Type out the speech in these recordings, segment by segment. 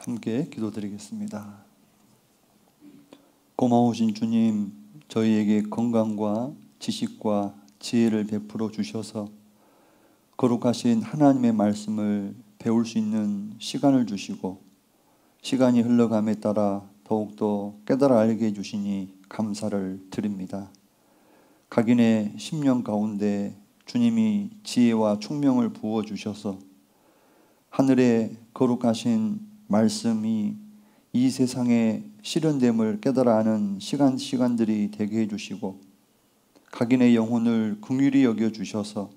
함께 기도드리겠습니다. 고마우신 주님, 저희에게 건강과 지식과 지혜를 베풀어 주셔서 거룩하신 하나님의 말씀을 배울 수 있는 시간을 주시고 시간이 흘러감에 따라 더욱더 깨달아 알게 해주시니 감사를 드립니다. 각인의 10년 가운데 주님이 지혜와 총명을 부어 주셔서 하늘의 거룩하신 말씀이 이 세상의 실현됨을 깨달아 하는 시간 시간들이 되게 해 주시고 각인의 영혼을 긍휼히 여겨 주셔서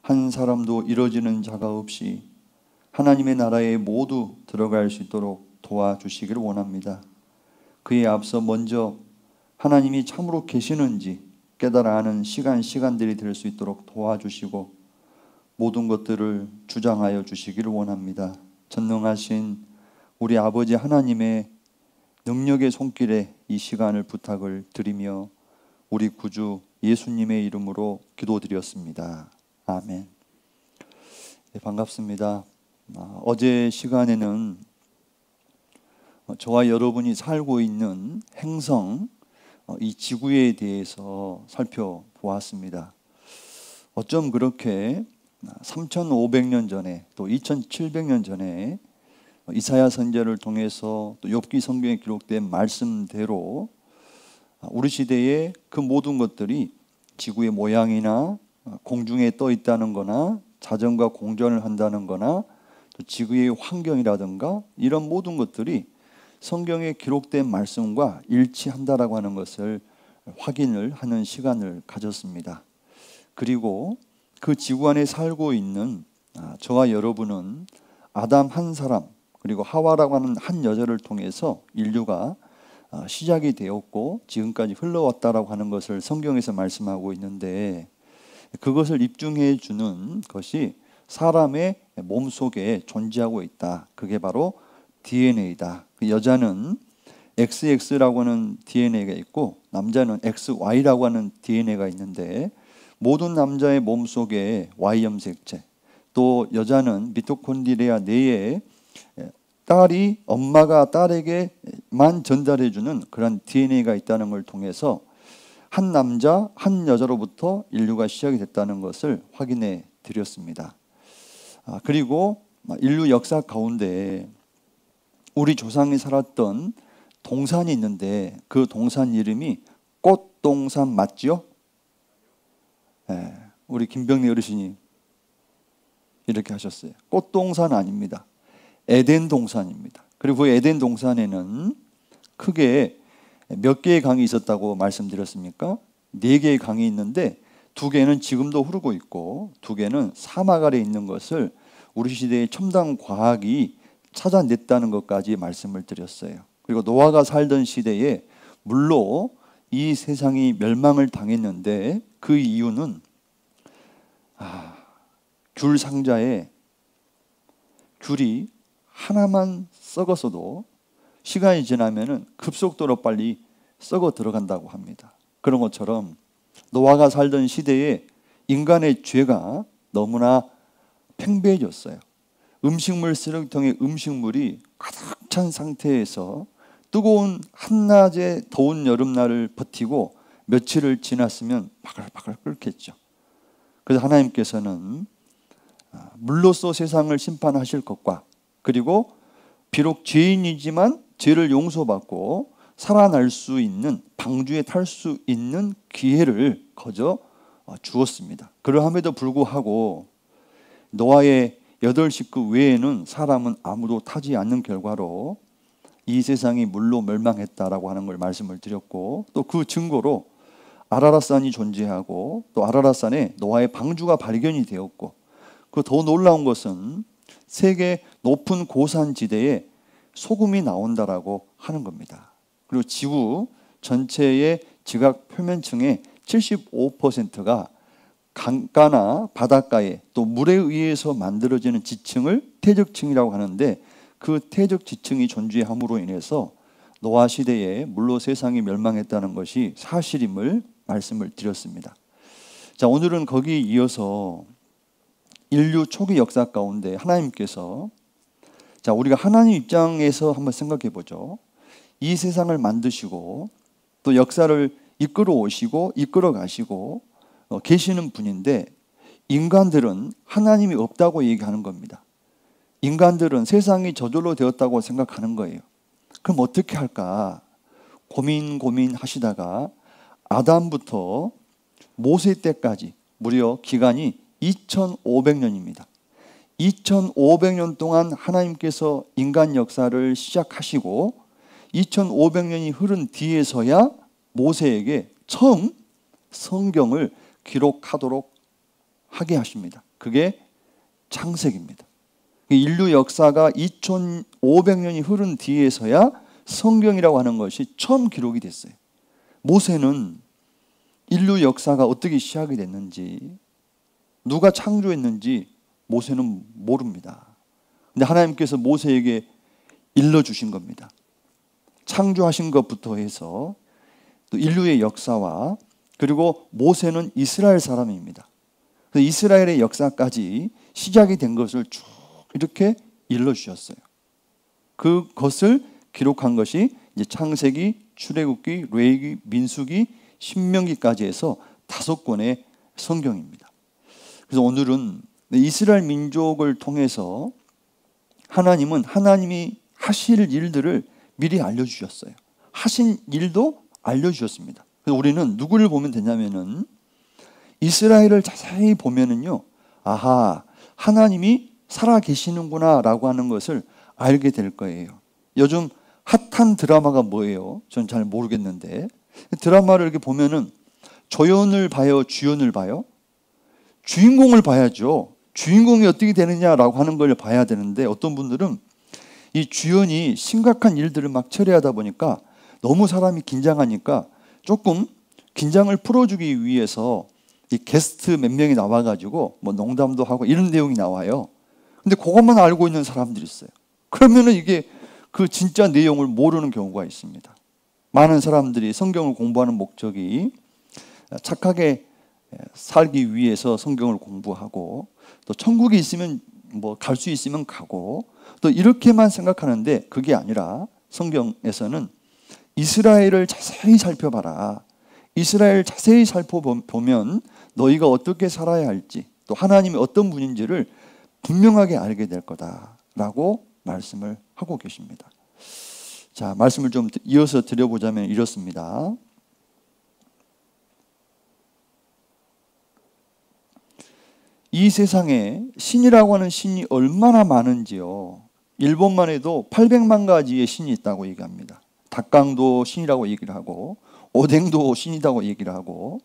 한 사람도 이뤄지는 자가 없이 하나님의 나라에 모두 들어갈 수 있도록 도와주시기를 원합니다. 그에 앞서 먼저 하나님이 참으로 계시는지 깨달아 하는 시간 시간들이 될 수 있도록 도와주시고 모든 것들을 주장하여 주시기를 원합니다. 전능하신 우리 아버지 하나님의 능력의 손길에 이 시간을 부탁을 드리며 우리 구주 예수님의 이름으로 기도드렸습니다. 아멘. 네, 반갑습니다. 아, 어제 시간에는 저와 여러분이 살고 있는 행성, 어, 이 지구에 대해서 살펴보았습니다. 어쩜 그렇게 3,500년 전에 또 2,700년 전에 이사야 선제를 통해서 또 욥기 성경에 기록된 말씀대로 우리 시대의 그 모든 것들이 지구의 모양이나 공중에 떠 있다는 거나 자전과 공전을 한다는 거나 또 지구의 환경이라든가 이런 모든 것들이 성경에 기록된 말씀과 일치한다라고 하는 것을 확인을 하는 시간을 가졌습니다. 그리고 그 지구 안에 살고 있는 아, 저와 여러분은 아담 한 사람 그리고 하와라고 하는 한 여자를 통해서 인류가 아, 시작이 되었고 지금까지 흘러왔다라고 하는 것을 성경에서 말씀하고 있는데 그것을 입증해 주는 것이 사람의 몸 속에 존재하고 있다. 그게 바로 DNA다. 그 여자는 XX라고 하는 DNA가 있고 남자는 XY라고 하는 DNA가 있는데 모든 남자의 몸 속에 Y 염색체 또 여자는 미토콘드리아 내에 딸이 엄마가 딸에게만 전달해 주는 그런 DNA가 있다는 걸 통해서 한 남자 한 여자로부터 인류가 시작이 됐다는 것을 확인해 드렸습니다. 아, 그리고 인류 역사 가운데 우리 조상이 살았던 동산이 있는데 그 동산 이름이 꽃동산 맞지요? 네, 우리 김병리 어르신이 이렇게 하셨어요. 꽃동산 아닙니다. 에덴 동산입니다. 그리고 그 에덴 동산에는 크게 몇 개의 강이 있었다고 말씀드렸습니까? 네 개의 강이 있는데 두 개는 지금도 흐르고 있고 두 개는 사막 아래 있는 것을 우리 시대의 첨단 과학이 찾아냈다는 것까지 말씀을 드렸어요. 그리고 노아가 살던 시대에 물로 이 세상이 멸망을 당했는데 그 이유는 아, 귤 상자에 귤이 하나만 썩었어도 시간이 지나면은 급속도로 빨리 썩어 들어간다고 합니다. 그런 것처럼 노아가 살던 시대에 인간의 죄가 너무나 팽배해졌어요. 음식물 쓰레기통에 음식물이 가득 찬 상태에서 뜨거운 한낮에 더운 여름날을 버티고 며칠을 지났으면 바글바글 끓겠죠. 그래서 하나님께서는 아, 물로써 세상을 심판하실 것과 그리고 비록 죄인이지만 죄를 용서받고 살아날 수 있는 방주에 탈 수 있는 기회를 거저 어, 주었습니다. 그러함에도 불구하고 노아의 여덟 식구 외에는 사람은 아무도 타지 않는 결과로 이 세상이 물로 멸망했다라고 하는 걸 말씀을 드렸고 또 그 증거로 아라라산이 존재하고 또 아라라산에 노아의 방주가 발견이 되었고 그 더 놀라운 것은 세계 높은 고산 지대에 소금이 나온다라고 하는 겁니다. 그리고 지구 전체의 지각 표면층의 75%가 강가나 바닷가에 또 물에 의해서 만들어지는 지층을 태적층이라고 하는데 그 태적 지층이 존재함으로 인해서 노아 시대에 물로 세상이 멸망했다는 것이 사실임을 말씀을 드렸습니다. 자, 오늘은 거기에 이어서 인류 초기 역사 가운데 하나님께서 자, 우리가 하나님 입장에서 한번 생각해 보죠. 이 세상을 만드시고 또 역사를 이끌어 오시고 이끌어 가시고 어, 계시는 분인데 인간들은 하나님이 없다고 얘기하는 겁니다. 인간들은 세상이 저절로 되었다고 생각하는 거예요. 그럼 어떻게 할까? 고민 고민 하시다가 아담부터 모세 때까지 무려 기간이 2500년입니다. 2500년 동안 하나님께서 인간 역사를 시작하시고 2500년이 흐른 뒤에서야 모세에게 처음 성경을 기록하도록 하게 하십니다. 그게 창세기입니다. 인류 역사가 2500년이 흐른 뒤에서야 성경이라고 하는 것이 처음 기록이 됐어요. 모세는 인류 역사가 어떻게 시작이 됐는지, 누가 창조했는지 모세는 모릅니다. 근데 하나님께서 모세에게 일러주신 겁니다. 창조하신 것부터 해서 또 인류의 역사와 그리고 모세는 이스라엘 사람입니다. 이스라엘의 역사까지 시작이 된 것을 쭉 이렇게 일러주셨어요. 그것을 기록한 것이 이제 창세기, 출애굽기, 레위기, 민수기, 신명기까지 해서 다섯 권의 성경입니다. 그래서 오늘은 이스라엘 민족을 통해서 하나님은 하나님이 하실 일들을 미리 알려주셨어요. 하신 일도 알려주셨습니다. 그래서 우리는 누구를 보면 되냐면은 이스라엘을 자세히 보면은요, 아하, 하나님이 살아 계시는구나라고 하는 것을 알게 될 거예요. 요즘 핫한 드라마가 뭐예요? 전 잘 모르겠는데 드라마를 이렇게 보면은 조연을 봐요, 주연을 봐요. 주인공을 봐야죠. 주인공이 어떻게 되느냐라고 하는 걸 봐야 되는데 어떤 분들은 이 주연이 심각한 일들을 막 처리하다 보니까 너무 사람이 긴장하니까 조금 긴장을 풀어주기 위해서 이 게스트 몇 명이 나와가지고 뭐 농담도 하고 이런 내용이 나와요. 근데 그것만 알고 있는 사람들이 있어요. 그러면은 이게 그 진짜 내용을 모르는 경우가 있습니다. 많은 사람들이 성경을 공부하는 목적이 착하게 살기 위해서 성경을 공부하고 또 천국에 있으면 뭐 갈 수 있으면 가고 또 이렇게만 생각하는데 그게 아니라 성경에서는 이스라엘을 자세히 살펴봐라. 이스라엘 자세히 살펴보면 너희가 어떻게 살아야 할지 또 하나님이 어떤 분인지를 분명하게 알게 될 거다라고 말씀을 하고 계십니다. 자, 말씀을 좀 이어서 드려보자면 이렇습니다. 이 세상에 신이라고 하는 신이 얼마나 많은지요. 일본만 해도 800만 가지의 신이 있다고 얘기합니다. 닭강도 신이라고 얘기를 하고 오뎅도 신이라고 얘기를 하고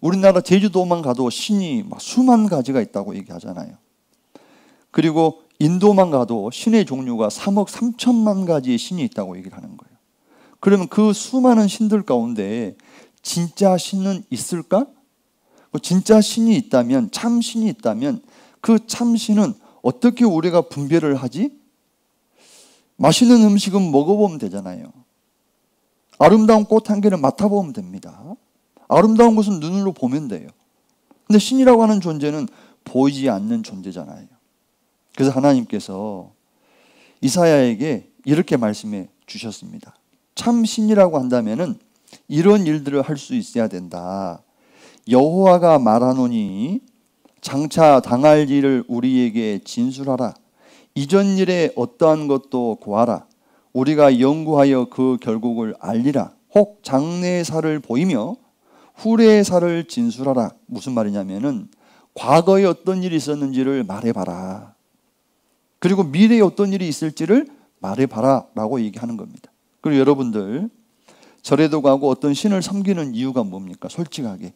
우리나라 제주도만 가도 신이 막 수만 가지가 있다고 얘기하잖아요. 그리고 인도만 가도 신의 종류가 3억 3천만 가지의 신이 있다고 얘기를 하는 거예요. 그러면 그 수많은 신들 가운데 진짜 신은 있을까? 뭐 진짜 신이 있다면, 참 신이 있다면 그 참 신은 어떻게 우리가 분별을 하지? 맛있는 음식은 먹어보면 되잖아요. 아름다운 꽃 한 개를 맡아보면 됩니다. 아름다운 것은 눈으로 보면 돼요. 근데 신이라고 하는 존재는 보이지 않는 존재잖아요. 그래서 하나님께서 이사야에게 이렇게 말씀해 주셨습니다. 참 신이라고 한다면은 이런 일들을 할 수 있어야 된다. 여호와가 말하노니 장차 당할 일을 우리에게 진술하라. 이전 일에 어떠한 것도 고하라. 우리가 연구하여 그 결국을 알리라. 혹 장래사를 보이며 후래사를 진술하라. 무슨 말이냐면은 과거에 어떤 일이 있었는지를 말해봐라. 그리고 미래에 어떤 일이 있을지를 말해봐라. 라고 얘기하는 겁니다. 그리고 여러분들, 절에도 가고 어떤 신을 섬기는 이유가 뭡니까? 솔직하게.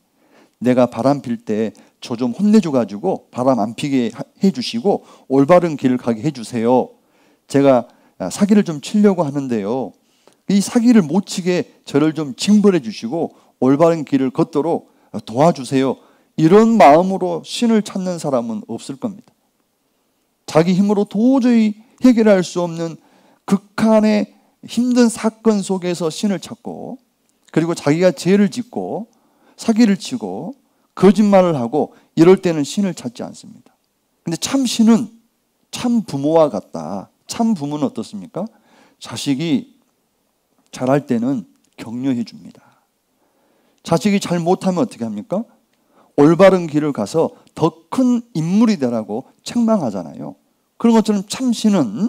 내가 바람 필 때 저 좀 혼내줘 가지고 바람 안 피게 해 주시고 올바른 길을 가게 해 주세요. 제가 사기를 좀 치려고 하는데요. 이 사기를 못 치게 저를 좀 징벌해 주시고 올바른 길을 걷도록 도와주세요. 이런 마음으로 신을 찾는 사람은 없을 겁니다. 자기 힘으로 도저히 해결할 수 없는 극한의 힘든 사건 속에서 신을 찾고 그리고 자기가 죄를 짓고 사기를 치고 거짓말을 하고 이럴 때는 신을 찾지 않습니다. 근데 참 신은 참 부모와 같다. 참 부모는 어떻습니까? 자식이 잘할 때는 격려해 줍니다. 자식이 잘 못하면 어떻게 합니까? 올바른 길을 가서 더 큰 인물이 되라고 책망하잖아요. 그런 것처럼 참신은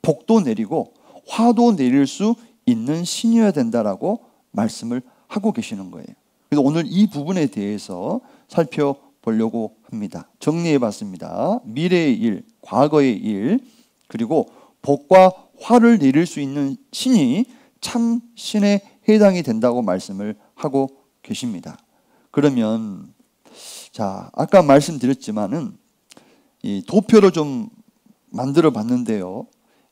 복도 내리고 화도 내릴 수 있는 신이어야 된다라고 말씀을 하고 계시는 거예요. 그래서 오늘 이 부분에 대해서 살펴보려고 합니다. 정리해 봤습니다. 미래의 일, 과거의 일, 그리고 복과 화를 내릴 수 있는 신이 참 신에 해당이 된다고 말씀을 하고 계십니다. 그러면 자 아까 말씀드렸지만은 이 도표를 좀 만들어 봤는데요.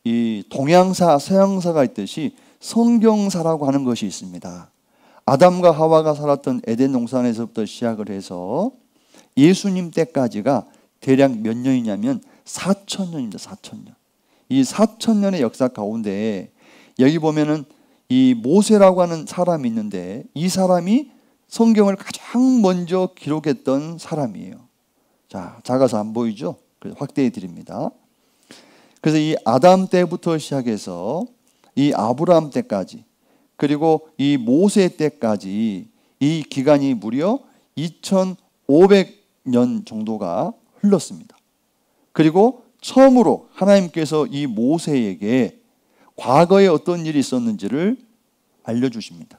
이 동양사, 서양사가 있듯이 성경사라고 하는 것이 있습니다. 아담과 하와가 살았던 에덴 동산에서부터 시작을 해서 예수님 때까지가 대략 몇 년이냐면 4천 년입니다. 4천 년. 이 4천 년의 역사 가운데 여기 보면은 이 모세라고 하는 사람이 있는데 이 사람이 성경을 가장 먼저 기록했던 사람이에요. 자, 작아서 안 보이죠? 확대해 드립니다. 그래서 이 아담 때부터 시작해서 이 아브라함 때까지 그리고 이 모세 때까지 이 기간이 무려 2500년 정도가 흘렀습니다. 그리고 처음으로 하나님께서 이 모세에게 과거에 어떤 일이 있었는지를 알려주십니다.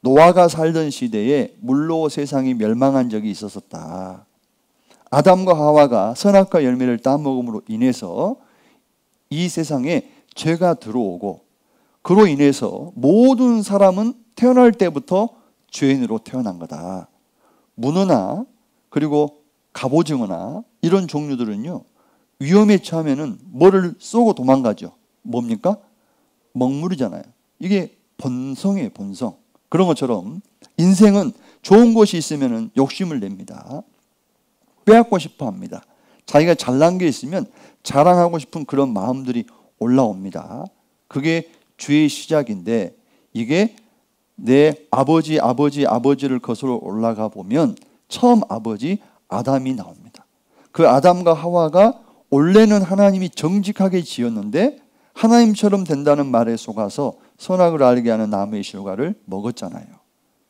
노아가 살던 시대에 물로 세상이 멸망한 적이 있었었다. 아담과 하와가 선악과 열매를 따먹음으로 인해서 이 세상에 죄가 들어오고 그로 인해서 모든 사람은 태어날 때부터 죄인으로 태어난 거다. 문어나 그리고 갑오징어나 이런 종류들은요 위험에 처하면은 뭐를 쏘고 도망가죠. 뭡니까? 먹물이잖아요. 이게 본성이에요, 본성. 그런 것처럼 인생은 좋은 것이 있으면 욕심을 냅니다. 빼앗고 싶어 합니다. 자기가 잘난 게 있으면 자랑하고 싶은 그런 마음들이 올라옵니다. 그게 죄의 시작인데 이게 내 아버지, 아버지, 아버지를 거슬러 올라가 보면 처음 아버지 아담이 나옵니다. 그 아담과 하와가 원래는 하나님이 정직하게 지었는데 하나님처럼 된다는 말에 속아서 선악을 알게 하는 나무의 실과를 먹었잖아요.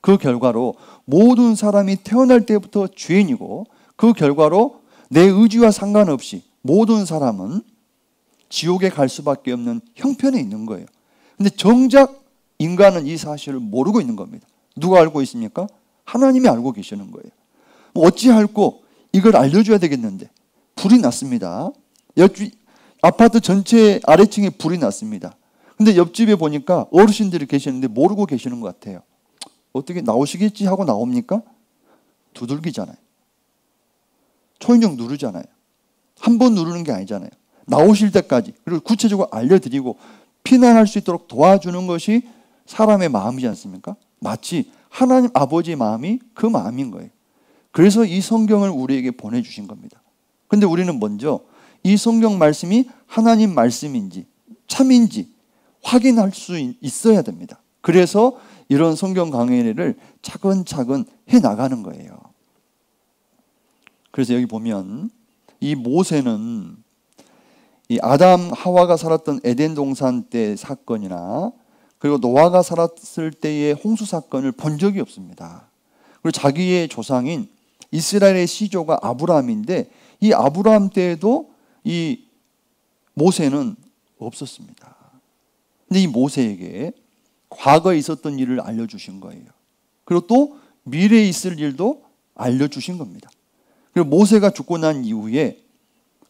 그 결과로 모든 사람이 태어날 때부터 죄인이고 그 결과로 내 의지와 상관없이 모든 사람은 지옥에 갈 수밖에 없는 형편에 있는 거예요. 근데 정작 인간은 이 사실을 모르고 있는 겁니다. 누가 알고 있습니까? 하나님이 알고 계시는 거예요. 뭐 어찌할고 이걸 알려줘야 되겠는데 불이 났습니다. 아파트 전체 아래층에 불이 났습니다. 근데 옆집에 보니까 어르신들이 계시는데 모르고 계시는 것 같아요. 어떻게 나오시겠지 하고 나옵니까? 두들기잖아요. 초인종 누르잖아요. 한 번 누르는 게 아니잖아요. 나오실 때까지 그리고 구체적으로 알려드리고 피난할 수 있도록 도와주는 것이 사람의 마음이지 않습니까? 마치 하나님 아버지의 마음이 그 마음인 거예요. 그래서 이 성경을 우리에게 보내주신 겁니다. 근데 우리는 먼저 이 성경 말씀이 하나님 말씀인지 참인지 확인할 수 있어야 됩니다. 그래서 이런 성경 강의를 차근차근 해 나가는 거예요. 그래서 여기 보면 이 모세는 이 아담 하와가 살았던 에덴 동산 때 사건이나 그리고 노아가 살았을 때의 홍수 사건을 본 적이 없습니다. 그리고 자기의 조상인 이스라엘의 시조가 아브라함인데 이 아브라함 때에도 이 모세는 없었습니다. 근데 이 모세에게 과거에 있었던 일을 알려주신 거예요. 그리고 또 미래에 있을 일도 알려주신 겁니다. 그리고 모세가 죽고 난 이후에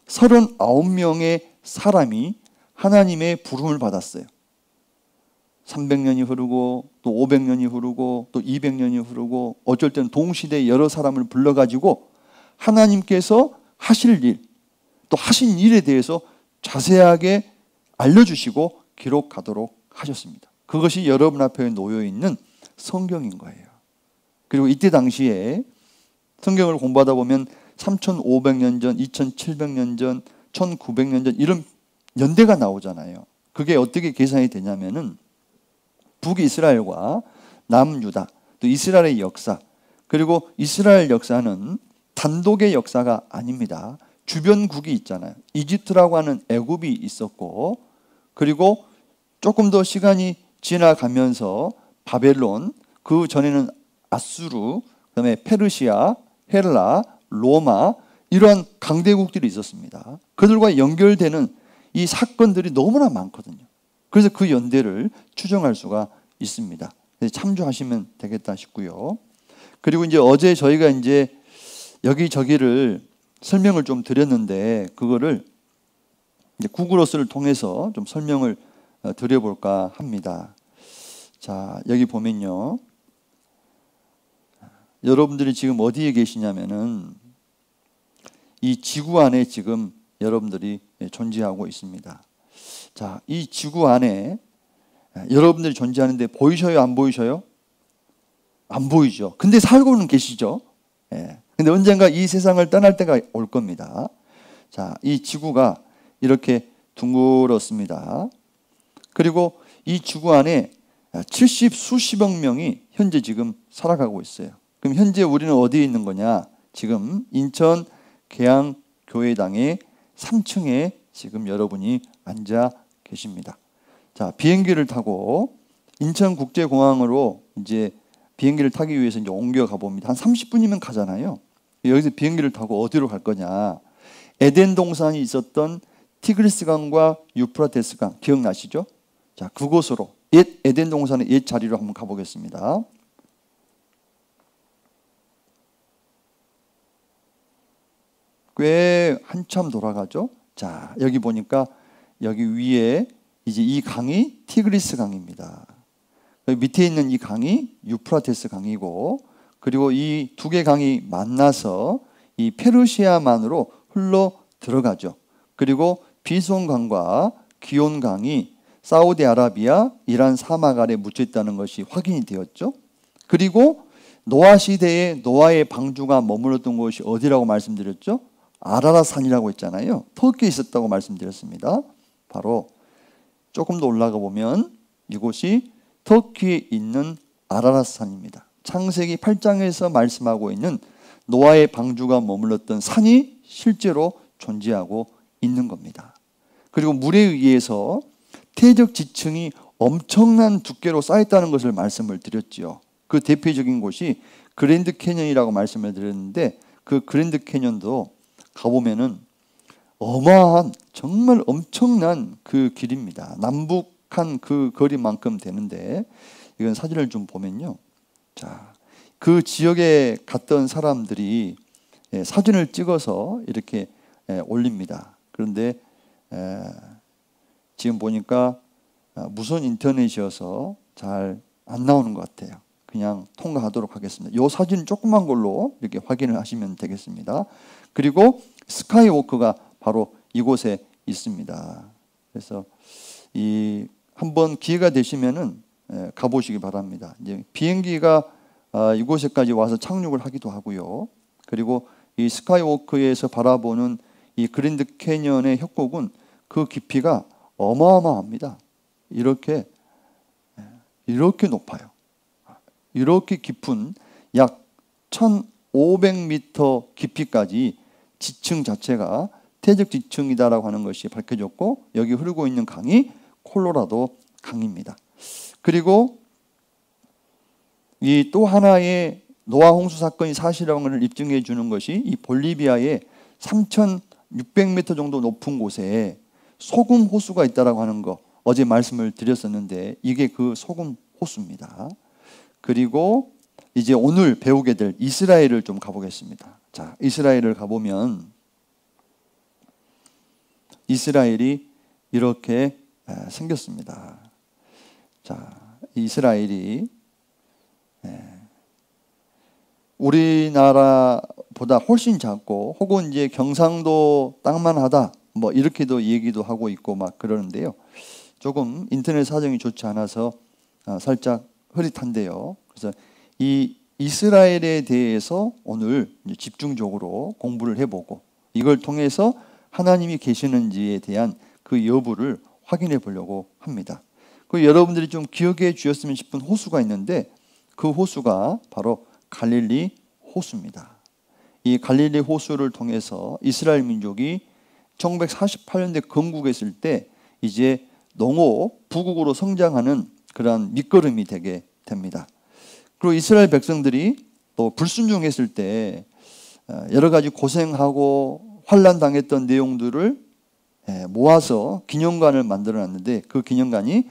39명의 사람이 하나님의 부름을 받았어요. 300년이 흐르고 또 500년이 흐르고 또 200년이 흐르고 어쩔 때는 동시대에 여러 사람을 불러가지고 하나님께서 하실 일, 또 하신 일에 대해서 자세하게 알려주시고 기록하도록 하셨습니다. 그것이 여러분 앞에 놓여 있는 성경인 거예요. 그리고 이때 당시에 성경을 공부하다 보면 3,500년 전, 2,700년 전, 1,900년 전 이런 연대가 나오잖아요. 그게 어떻게 계산이 되냐면은 북이스라엘과 남유다, 또 이스라엘의 역사, 그리고 이스라엘 역사는 단독의 역사가 아닙니다. 주변국이 있잖아요. 이집트라고 하는 애굽이 있었고 그리고 조금 더 시간이 지나가면서 바벨론, 그 전에는 아수르, 그다음에 페르시아, 헬라, 로마 이러한 강대국들이 있었습니다. 그들과 연결되는 이 사건들이 너무나 많거든요. 그래서 그 연대를 추정할 수가 있습니다. 참조하시면 되겠다 싶고요. 그리고 이제 어제 저희가 이제 여기저기를 설명을 좀 드렸는데 그거를 이제 구글어스를 통해서 좀 설명을 어, 드려볼까 합니다. 자 여기 보면요. 여러분들이 지금 어디에 계시냐면은 이 지구 안에 지금 여러분들이 존재하고 있습니다. 자, 이 지구 안에 여러분들이 존재하는데 보이셔요? 안 보이셔요? 안 보이죠. 근데 살고는 계시죠. 예. 근데 언젠가 이 세상을 떠날 때가 올 겁니다. 자, 이 지구가 이렇게 둥그렇습니다. 그리고 이 지구 안에 70 수십억 명이 현재 지금 살아가고 있어요. 그럼 현재 우리는 어디에 있는 거냐? 지금 인천 계양 교회당의 3층에 지금 여러분이 앉아 계십니다. 자, 비행기를 타고 인천국제공항으로 이제 비행기를 타기 위해서 이제 옮겨 가 봅니다. 한 30분이면 가잖아요. 여기서 비행기를 타고 어디로 갈 거냐? 에덴 동산이 있었던 티그리스 강과 유프라테스 강 기억나시죠? 자, 그곳으로 옛 에덴 동산의 옛 자리로 한번 가보겠습니다. 꽤 한참 돌아가죠. 자, 여기 보니까 여기 위에 이제 이 강이 티그리스 강입니다. 밑에 있는 이 강이 유프라테스 강이고 그리고 이 두 개 강이 만나서 이 페르시아만으로 흘러 들어가죠. 그리고 비손 강과 기온 강이 사우디아라비아, 이란 사막 아래 묻혀 있다는 것이 확인이 되었죠. 그리고 노아 시대에 노아의 방주가 머물렀던 곳이 어디라고 말씀드렸죠? 아라라 산이라고 했잖아요. 터키에 있었다고 말씀드렸습니다. 바로 조금 더 올라가 보면 이곳이 터키에 있는 아라라 산입니다. 창세기 8장에서 말씀하고 있는 노아의 방주가 머물렀던 산이 실제로 존재하고 있는 겁니다. 그리고 물에 의해서 태적 지층이 엄청난 두께로 쌓였다는 것을 말씀을 드렸지요. 그 대표적인 곳이 그랜드 캐년이라고 말씀을 드렸는데 그 그랜드 캐년도 가보면은 어마한 정말 엄청난 그 길입니다. 남북한 그 거리만큼 되는데 이건 사진을 좀 보면요. 자, 그 지역에 갔던 사람들이 예, 사진을 찍어서 이렇게 예, 올립니다. 그런데 지금 보니까 아, 무선 인터넷이어서 잘 안 나오는 것 같아요. 그냥 통과하도록 하겠습니다. 이 사진 조그만 걸로 이렇게 확인을 하시면 되겠습니다. 그리고 스카이워크가 바로 이곳에 있습니다. 그래서 이 한번 기회가 되시면은 예, 가보시기 바랍니다. 이제 비행기가 아, 이곳에까지 와서 착륙을 하기도 하고요. 그리고 이 스카이워크에서 바라보는 이 그랜드 캐년의 협곡은 그 깊이가 어마어마합니다. 이렇게 예, 이렇게 높아요. 이렇게 깊은 약 1,500m 깊이까지 지층 자체가 태적 지층이다라고 하는 것이 밝혀졌고 여기 흐르고 있는 강이 콜로라도 강입니다. 그리고 이 또 하나의 노아 홍수 사건이 사실이라는 것을 입증해 주는 것이 이 볼리비아의 3,600m 정도 높은 곳에 소금 호수가 있다라고 하는 거 어제 말씀을 드렸었는데 이게 그 소금 호수입니다. 그리고 이제 오늘 배우게 될 이스라엘을 좀 가보겠습니다. 자, 이스라엘을 가보면 이스라엘이 이렇게 생겼습니다. 자, 이스라엘이 우리나라보다 훨씬 작고 혹은 이제 경상도 땅만 하다 뭐 이렇게도 얘기도 하고 있고 막 그러는데요. 조금 인터넷 사정이 좋지 않아서 아, 살짝 흐릿한데요. 그래서 이 이스라엘에 대해서 오늘 집중적으로 공부를 해보고 이걸 통해서 하나님이 계시는지에 대한 그 여부를 확인해 보려고 합니다. 그 여러분들이 좀 기억해 주셨으면 싶은 호수가 있는데 그 호수가 바로 갈릴리 호수입니다. 이 갈릴리 호수를 통해서 이스라엘 민족이 1948년대 건국했을 때 이제 농업, 부국으로 성장하는 그러한 밑거름이 되게 됩니다. 그리고 이스라엘 백성들이 또 불순종했을 때 어, 여러 가지 고생하고 환란 당했던 내용들을 예, 모아서 기념관을 만들어 놨는데 그 기념관이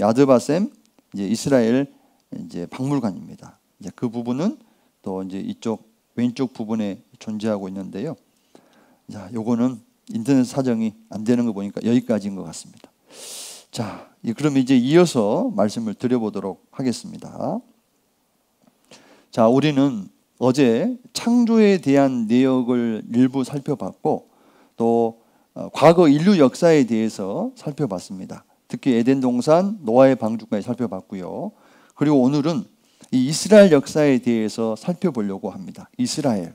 야드바셈 이제 이스라엘 이제 박물관입니다. 이제 그 부분은 또 이제 이쪽 왼쪽 부분에 존재하고 있는데요. 자, 요거는 인터넷 사정이 안 되는 거 보니까 여기까지인 것 같습니다. 자, 그럼 이제 이어서 말씀을 드려보도록 하겠습니다. 자, 우리는 어제 창조에 대한 내역을 일부 살펴봤고 또 어, 과거 인류 역사에 대해서 살펴봤습니다. 특히 에덴 동산 노아의 방주까지 살펴봤고요. 그리고 오늘은 이 이스라엘 역사에 대해서 살펴보려고 합니다. 이스라엘.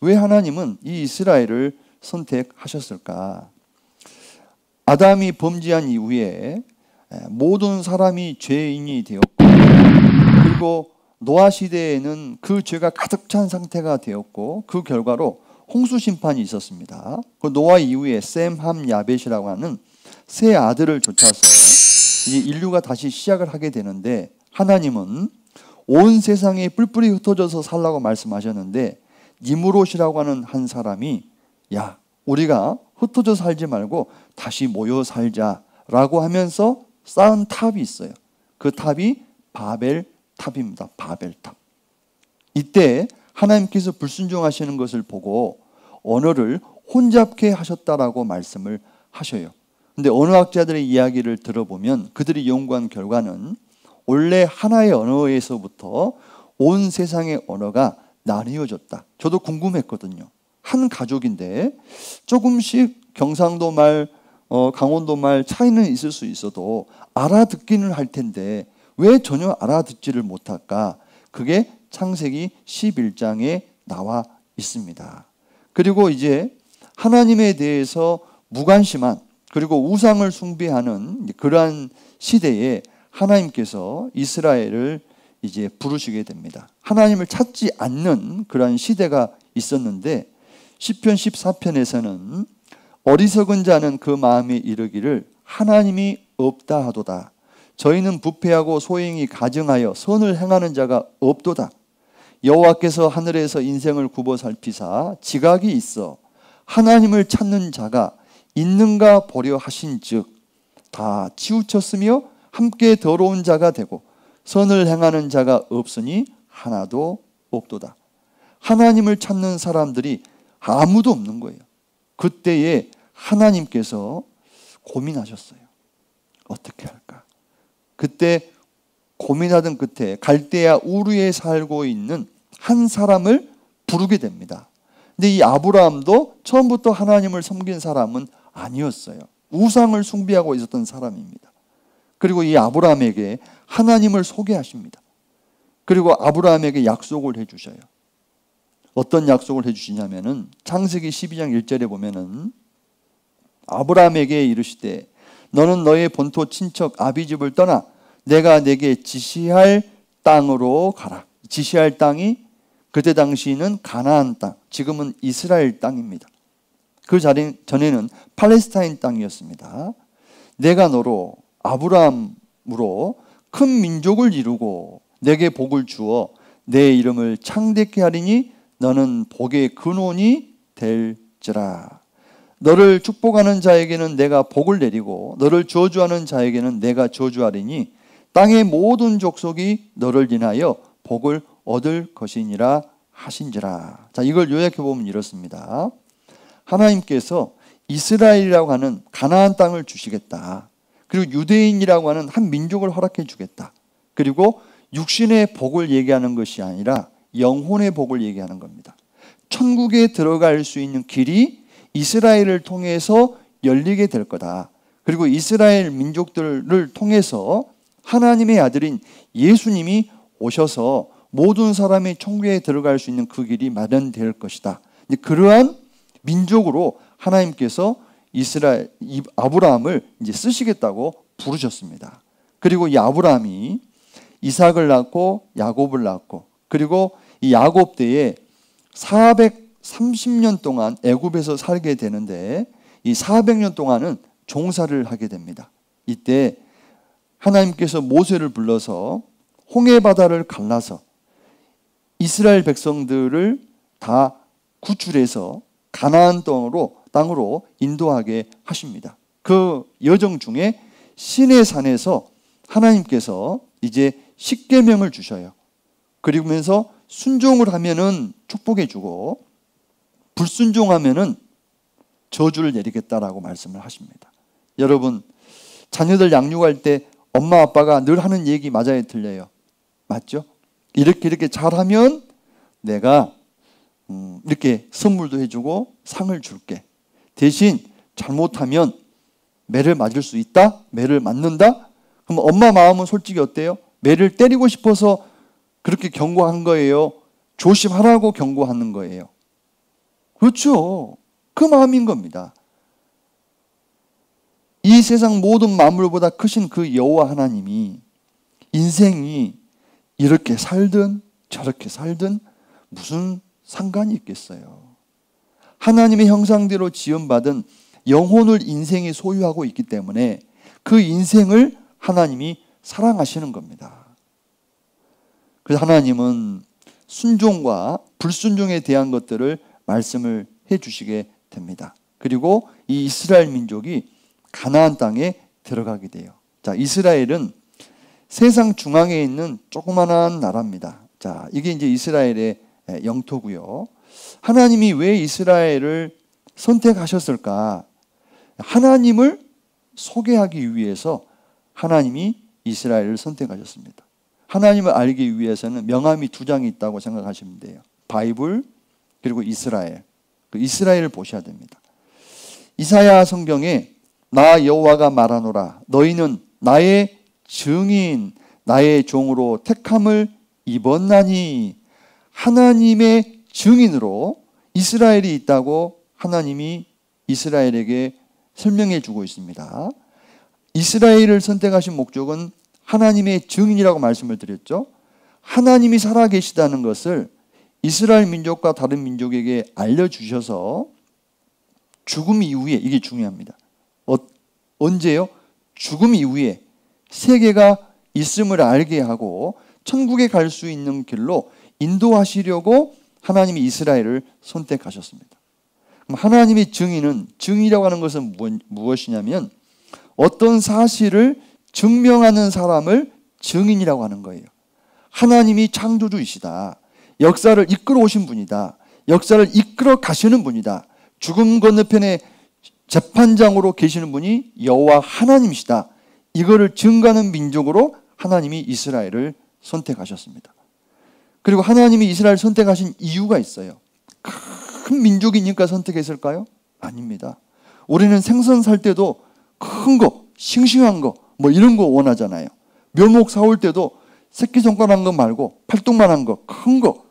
왜 하나님은 이 이스라엘을 선택하셨을까? 아담이 범죄한 이후에 모든 사람이 죄인이 되었고 그리고 노아 시대에는 그 죄가 가득 찬 상태가 되었고 그 결과로 홍수 심판이 있었습니다. 그 노아 이후에 셈, 함, 야벳이라고 하는 세 아들을 쫓아서 이 인류가 다시 시작을 하게 되는데 하나님은 온 세상에 뿔뿔이 흩어져서 살라고 말씀하셨는데 니무롯이라고 하는 한 사람이 야 우리가 흩어져 살지 말고 다시 모여 살자라고 하면서 쌓은 탑이 있어요. 그 탑이 바벨 탑입니다. 바벨 탑. 이때 하나님께서 불순종하시는 것을 보고 언어를 혼잡케 하셨다라고 말씀을 하셔요. 근데 언어학자들의 이야기를 들어보면 그들이 연구한 결과는 원래 하나의 언어에서부터 온 세상의 언어가 나뉘어졌다. 저도 궁금했거든요. 한 가족인데 조금씩 경상도 말, 어, 강원도 말 차이는 있을 수 있어도 알아듣기는 할 텐데 왜 전혀 알아듣지를 못할까? 그게 창세기 11장에 나와 있습니다. 그리고 이제 하나님에 대해서 무관심한 그리고 우상을 숭배하는 그러한 시대에 하나님께서 이스라엘을 이제 부르시게 됩니다. 하나님을 찾지 않는 그러한 시대가 있었는데 시편 14편에서는 어리석은 자는 그 마음에 이르기를 하나님이 없다 하도다. 저희는 부패하고 소행이 가증하여 선을 행하는 자가 없도다. 여호와께서 하늘에서 인생을 굽어 살피사 지각이 있어 하나님을 찾는 자가 있는가 보려 하신즉 다 치우쳤으며 함께 더러운 자가 되고 선을 행하는 자가 없으니 하나도 없도다. 하나님을 찾는 사람들이 아무도 없는 거예요. 그때에 하나님께서 고민하셨어요. 어떻게? 그때 고민하던 끝에 갈대아 우르에 살고 있는 한 사람을 부르게 됩니다. 근데 이 아브라함도 처음부터 하나님을 섬긴 사람은 아니었어요. 우상을 숭배하고 있었던 사람입니다. 그리고 이 아브라함에게 하나님을 소개하십니다. 그리고 아브라함에게 약속을 해 주셔요. 어떤 약속을 해 주시냐면은 창세기 12장 1절에 보면은 아브라함에게 이르시되 너는 너의 본토 친척 아비집을 떠나 내가 내게 지시할 땅으로 가라. 지시할 땅이 그때 당시는 가나안 땅, 지금은 이스라엘 땅입니다. 그 자리 전에는 팔레스타인 땅이었습니다. 내가 너로 아브라함으로 큰 민족을 이루고 내게 복을 주어 내 이름을 창대케 하리니 너는 복의 근원이 될지라. 너를 축복하는 자에게는 내가 복을 내리고 너를 저주하는 자에게는 내가 저주하리니 땅의 모든 족속이 너를 인하여 복을 얻을 것이니라 하신지라. 자, 이걸 요약해 보면 이렇습니다. 하나님께서 이스라엘이라고 하는 가나안 땅을 주시겠다. 그리고 유대인이라고 하는 한 민족을 허락해 주겠다. 그리고 육신의 복을 얘기하는 것이 아니라 영혼의 복을 얘기하는 겁니다. 천국에 들어갈 수 있는 길이 이스라엘을 통해서 열리게 될 거다. 그리고 이스라엘 민족들을 통해서 하나님의 아들인 예수님이 오셔서 모든 사람이 천국에 들어갈 수 있는 그 길이 마련될 것이다. 그러한 민족으로 하나님께서 이스라엘 아브라함을 이제 쓰시겠다고 부르셨습니다. 그리고 이 아브라함이 이삭을 낳고 야곱을 낳고 그리고 이 야곱 때에 430년 동안 애굽에서 살게 되는데 이 400년 동안은 종사를 하게 됩니다. 이때 하나님께서 모세를 불러서 홍해 바다를 갈라서 이스라엘 백성들을 다 구출해서 가나안 땅으로 땅으로 인도하게 하십니다. 그 여정 중에 신의 산에서 하나님께서 이제 십계명을 주셔요. 그리고면서 순종을 하면은 축복해 주고 불순종하면은 저주를 내리겠다라고 말씀을 하십니다. 여러분 자녀들 양육할 때 엄마 아빠가 늘 하는 얘기 맞아요, 틀려요? 맞죠? 이렇게 이렇게 잘하면 내가 음, 이렇게 선물도 해주고 상을 줄게. 대신 잘못하면 매를 맞을 수 있다? 매를 맞는다? 그럼 엄마 마음은 솔직히 어때요? 매를 때리고 싶어서 그렇게 경고한 거예요. 조심하라고 경고하는 거예요. 그렇죠. 그 마음인 겁니다. 이 세상 모든 만물보다 크신 그 여호와 하나님이 인생이 이렇게 살든 저렇게 살든 무슨 상관이 있겠어요. 하나님의 형상대로 지음받은 영혼을 인생이 소유하고 있기 때문에 그 인생을 하나님이 사랑하시는 겁니다. 그래서 하나님은 순종과 불순종에 대한 것들을 말씀을 해 주시게 됩니다. 그리고 이 이스라엘 민족이 가나안 땅에 들어가게 돼요. 자, 이스라엘은 세상 중앙에 있는 조그만한 나라입니다. 자, 이게 이제 이스라엘의 영토고요. 하나님이 왜 이스라엘을 선택하셨을까? 하나님을 소개하기 위해서 하나님이 이스라엘을 선택하셨습니다. 하나님을 알기 위해서는 명함이 두 장이 있다고 생각하시면 돼요. 바이블 그리고 이스라엘. 그 이스라엘을 보셔야 됩니다. 이사야 성경에 나 여호와가 말하노라 너희는 나의 증인 나의 종으로 택함을 입었나니 하나님의 증인으로 이스라엘이 있다고 하나님이 이스라엘에게 설명해 주고 있습니다. 이스라엘을 선택하신 목적은 하나님의 증인이라고 말씀을 드렸죠. 하나님이 살아계시다는 것을 이스라엘 민족과 다른 민족에게 알려주셔서 죽음 이후에 이게 중요합니다. 어, 언제요? 죽음 이후에 세계가 있음을 알게 하고 천국에 갈 수 있는 길로 인도하시려고 하나님이 이스라엘을 선택하셨습니다. 하나님의 증인은 증이라고 하는 것은 무엇이냐면 어떤 사실을 증명하는 사람을 증인이라고 하는 거예요. 하나님이 창조주이시다. 역사를 이끌어 오신 분이다. 역사를 이끌어 가시는 분이다. 죽음 건너편에 재판장으로 계시는 분이 여호와 하나님이시다. 이거를 증가하는 민족으로 하나님이 이스라엘을 선택하셨습니다. 그리고 하나님이 이스라엘 선택하신 이유가 있어요. 큰 민족이니까 선택했을까요? 아닙니다. 우리는 생선 살 때도 큰 거, 싱싱한 거, 뭐 이런 거 원하잖아요. 묘목 사올 때도 새끼손가락 거 말고 팔뚝만한 거, 큰 거,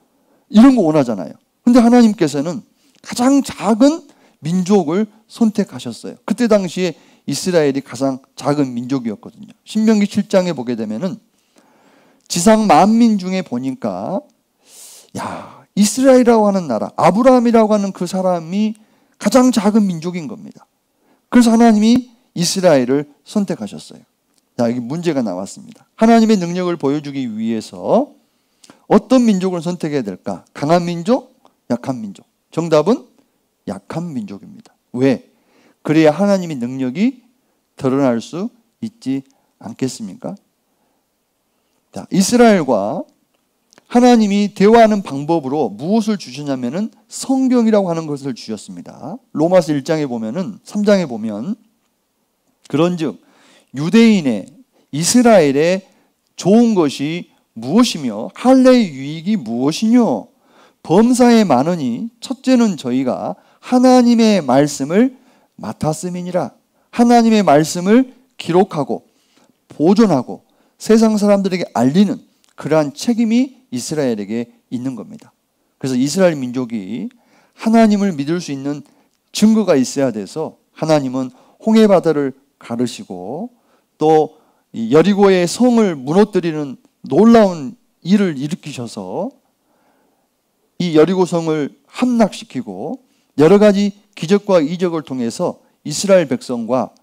이런 거 원하잖아요. 근데 하나님께서는 가장 작은 민족을 선택하셨어요. 그때 당시에 이스라엘이 가장 작은 민족이었거든요. 신명기 7장에 보게 되면은 지상 만민 중에 보니까 야, 이스라엘이라고 하는 나라, 아브라함이라고 하는 그 사람이 가장 작은 민족인 겁니다. 그래서 하나님이 이스라엘을 선택하셨어요. 자, 여기 문제가 나왔습니다. 하나님의 능력을 보여주기 위해서 어떤 민족을 선택해야 될까? 강한 민족, 약한 민족. 정답은 약한 민족입니다. 왜? 그래야 하나님의 능력이 드러날 수 있지 않겠습니까? 자, 이스라엘과 하나님이 대화하는 방법으로 무엇을 주셨냐면은 성경이라고 하는 것을 주셨습니다. 로마서 1장에 보면은 3장에 보면 그런즉 유대인의 이스라엘의 좋은 것이 무엇이며 할례의 유익이 무엇이뇨? 범사에 많으니 첫째는 저희가 하나님의 말씀을 맡았음이니라. 하나님의 말씀을 기록하고 보존하고 세상 사람들에게 알리는 그러한 책임이 이스라엘에게 있는 겁니다. 그래서 이스라엘 민족이 하나님을 믿을 수 있는 증거가 있어야 돼서 하나님은 홍해 바다를 가르시고 또 여리고의 성을 무너뜨리는 놀라운 일을 일으키셔서 이 여리고 성을 함락시키고 여러 가지 기적과 이적을 통해서 이스라엘 백성과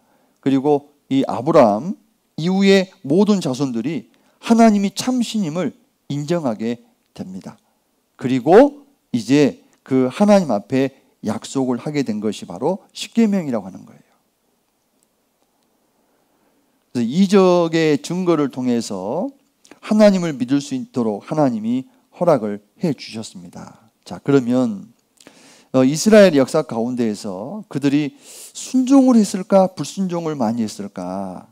그리고 이 아브라함 이후의 모든 자손들이 하나님이 참신임을 인정하게 됩니다. 그리고 이제 그 하나님 앞에 약속을 하게 된 것이 바로 십계명이라고 하는 거예요. 이적의 증거를 통해서 하나님을 믿을 수 있도록 하나님이 허락을 해 주셨습니다. 자, 그러면 어, 이스라엘 역사 가운데에서 그들이 순종을 했을까, 불순종을 많이 했을까?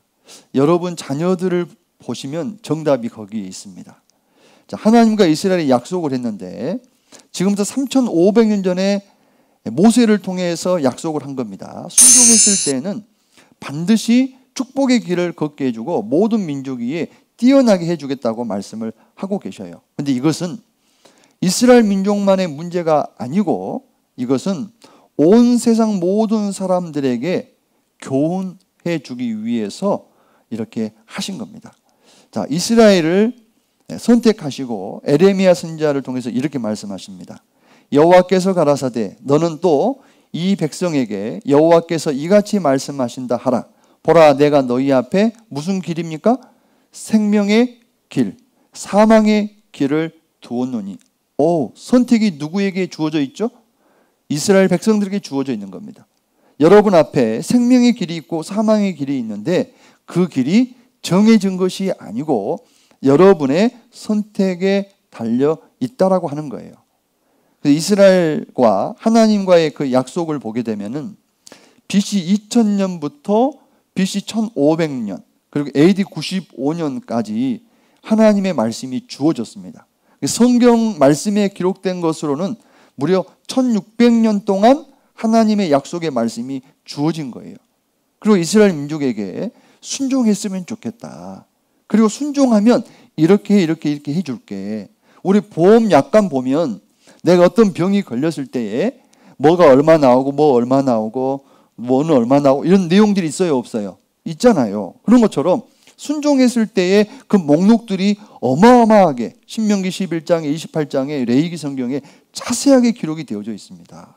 여러분 자녀들을 보시면 정답이 거기에 있습니다. 자, 하나님과 이스라엘이 약속을 했는데 지금부터 3,500년 전에 모세를 통해서 약속을 한 겁니다. 순종했을 때는 반드시 축복의 길을 걷게 해주고 모든 민족 위에 뛰어나게 해주겠다고 말씀을 하고 계셔요. 근데 이것은 이스라엘 민족만의 문제가 아니고 이것은 온 세상 모든 사람들에게 교훈해 주기 위해서 이렇게 하신 겁니다. 자, 이스라엘을 선택하시고 에레미야 선지자를 통해서 이렇게 말씀하십니다. 여호와께서 가라사대 너는 또 이 백성에게 여호와께서 이같이 말씀하신다 하라. 보라 내가 너희 앞에 무슨 길입니까? 생명의 길, 사망의 길을 두었노니. 오, 선택이 누구에게 주어져 있죠? 이스라엘 백성들에게 주어져 있는 겁니다. 여러분 앞에 생명의 길이 있고 사망의 길이 있는데 그 길이 정해진 것이 아니고 여러분의 선택에 달려 있다라고 하는 거예요. 이스라엘과 하나님과의 그 약속을 보게 되면은 BC 2000년부터 BC 1500년 그리고 AD 95년까지 하나님의 말씀이 주어졌습니다. 성경 말씀에 기록된 것으로는 무려 1600년 동안 하나님의 약속의 말씀이 주어진 거예요. 그리고 이스라엘 민족에게 순종했으면 좋겠다. 그리고 순종하면 이렇게 이렇게 이렇게 해줄게. 우리 보험 약관 보면 내가 어떤 병이 걸렸을 때에 뭐가 얼마 나오고 뭐 얼마 나오고 뭐는 얼마 나오고 이런 내용들이 있어요 없어요? 있잖아요. 그런 것처럼 순종했을 때에 그 목록들이 어마어마하게 신명기 11장에 28장에 레이기 성경에 자세하게 기록이 되어져 있습니다.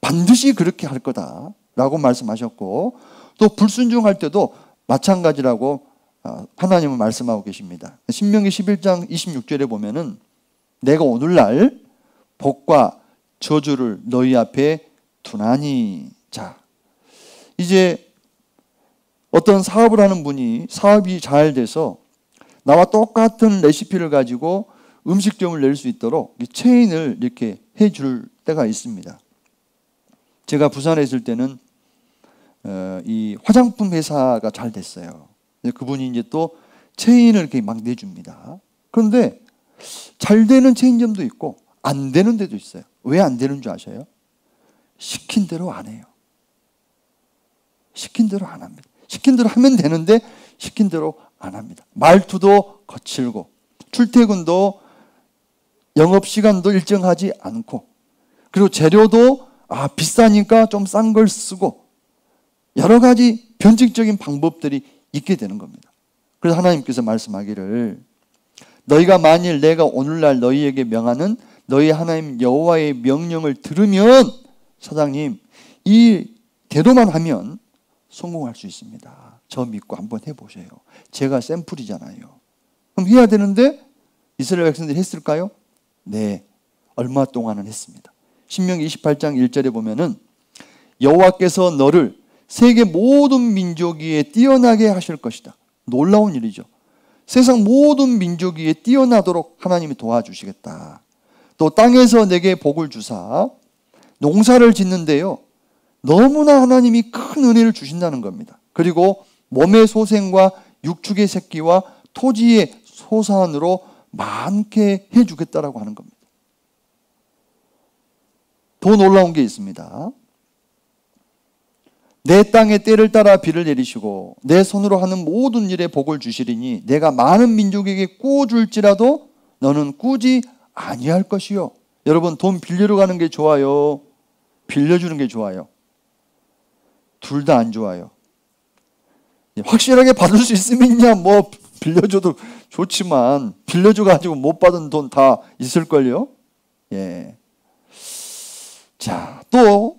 반드시 그렇게 할 거다라고 말씀하셨고 또 불순종할 때도 마찬가지라고 어, 하나님은 말씀하고 계십니다. 신명기 11장 26절에 보면은 내가 오늘날 복과 저주를 너희 앞에 두나니 자 이제 어떤 사업을 하는 분이 사업이 잘 돼서 나와 똑같은 레시피를 가지고 음식점을 낼 수 있도록 체인을 이렇게 해줄 때가 있습니다. 제가 부산에 있을 때는 어, 이 화장품 회사가 잘 됐어요. 그분이 이제 또 체인을 이렇게 막 내줍니다. 그런데 잘 되는 체인점도 있고 안 되는 데도 있어요. 왜 안 되는 줄 아셔요? 시킨 대로 안 해요. 시킨 대로 안 합니다. 시킨 대로 하면 되는데 시킨 대로 안 합니다. 말투도 거칠고 출퇴근도 영업 시간도 일정하지 않고 그리고 재료도 아 비싸니까 좀 싼 걸 쓰고 여러 가지 변칙적인 방법들이 있게 되는 겁니다. 그래서 하나님께서 말씀하기를 너희가 만일 내가 오늘날 너희에게 명하는 너희 하나님 여호와의 명령을 들으면 사장님 이 대로만 하면 성공할 수 있습니다. 저 믿고 한번 해보세요. 제가 샘플이잖아요. 그럼 해야 되는데 이스라엘 백성들이 했을까요? 네. 얼마 동안은 했습니다. 신명 28장 1절에 보면은 여호와께서 너를 세계 모든 민족 위에 뛰어나게 하실 것이다. 놀라운 일이죠. 세상 모든 민족 위에 뛰어나도록 하나님이 도와주시겠다. 또 땅에서 내게 복을 주사 농사를 짓는데요. 너무나 하나님이 큰 은혜를 주신다는 겁니다. 그리고 몸의 소생과 육축의 새끼와 토지의 소산으로 많게 해주겠다라고 하는 겁니다. 더 놀라운 게 있습니다. 내 땅에 때를 따라 비를 내리시고 내 손으로 하는 모든 일에 복을 주시리니 내가 많은 민족에게 꾸어줄지라도 너는 꾸지 아니할 것이요. 여러분 돈 빌리러 가는 게 좋아요. 빌려주는 게 좋아요. 둘 다 안 좋아요. 확실하게 받을 수 있으면야 뭐 빌려줘도 좋지만 빌려줘 가지고 못 받은 돈 다 있을걸요. 예. 자, 또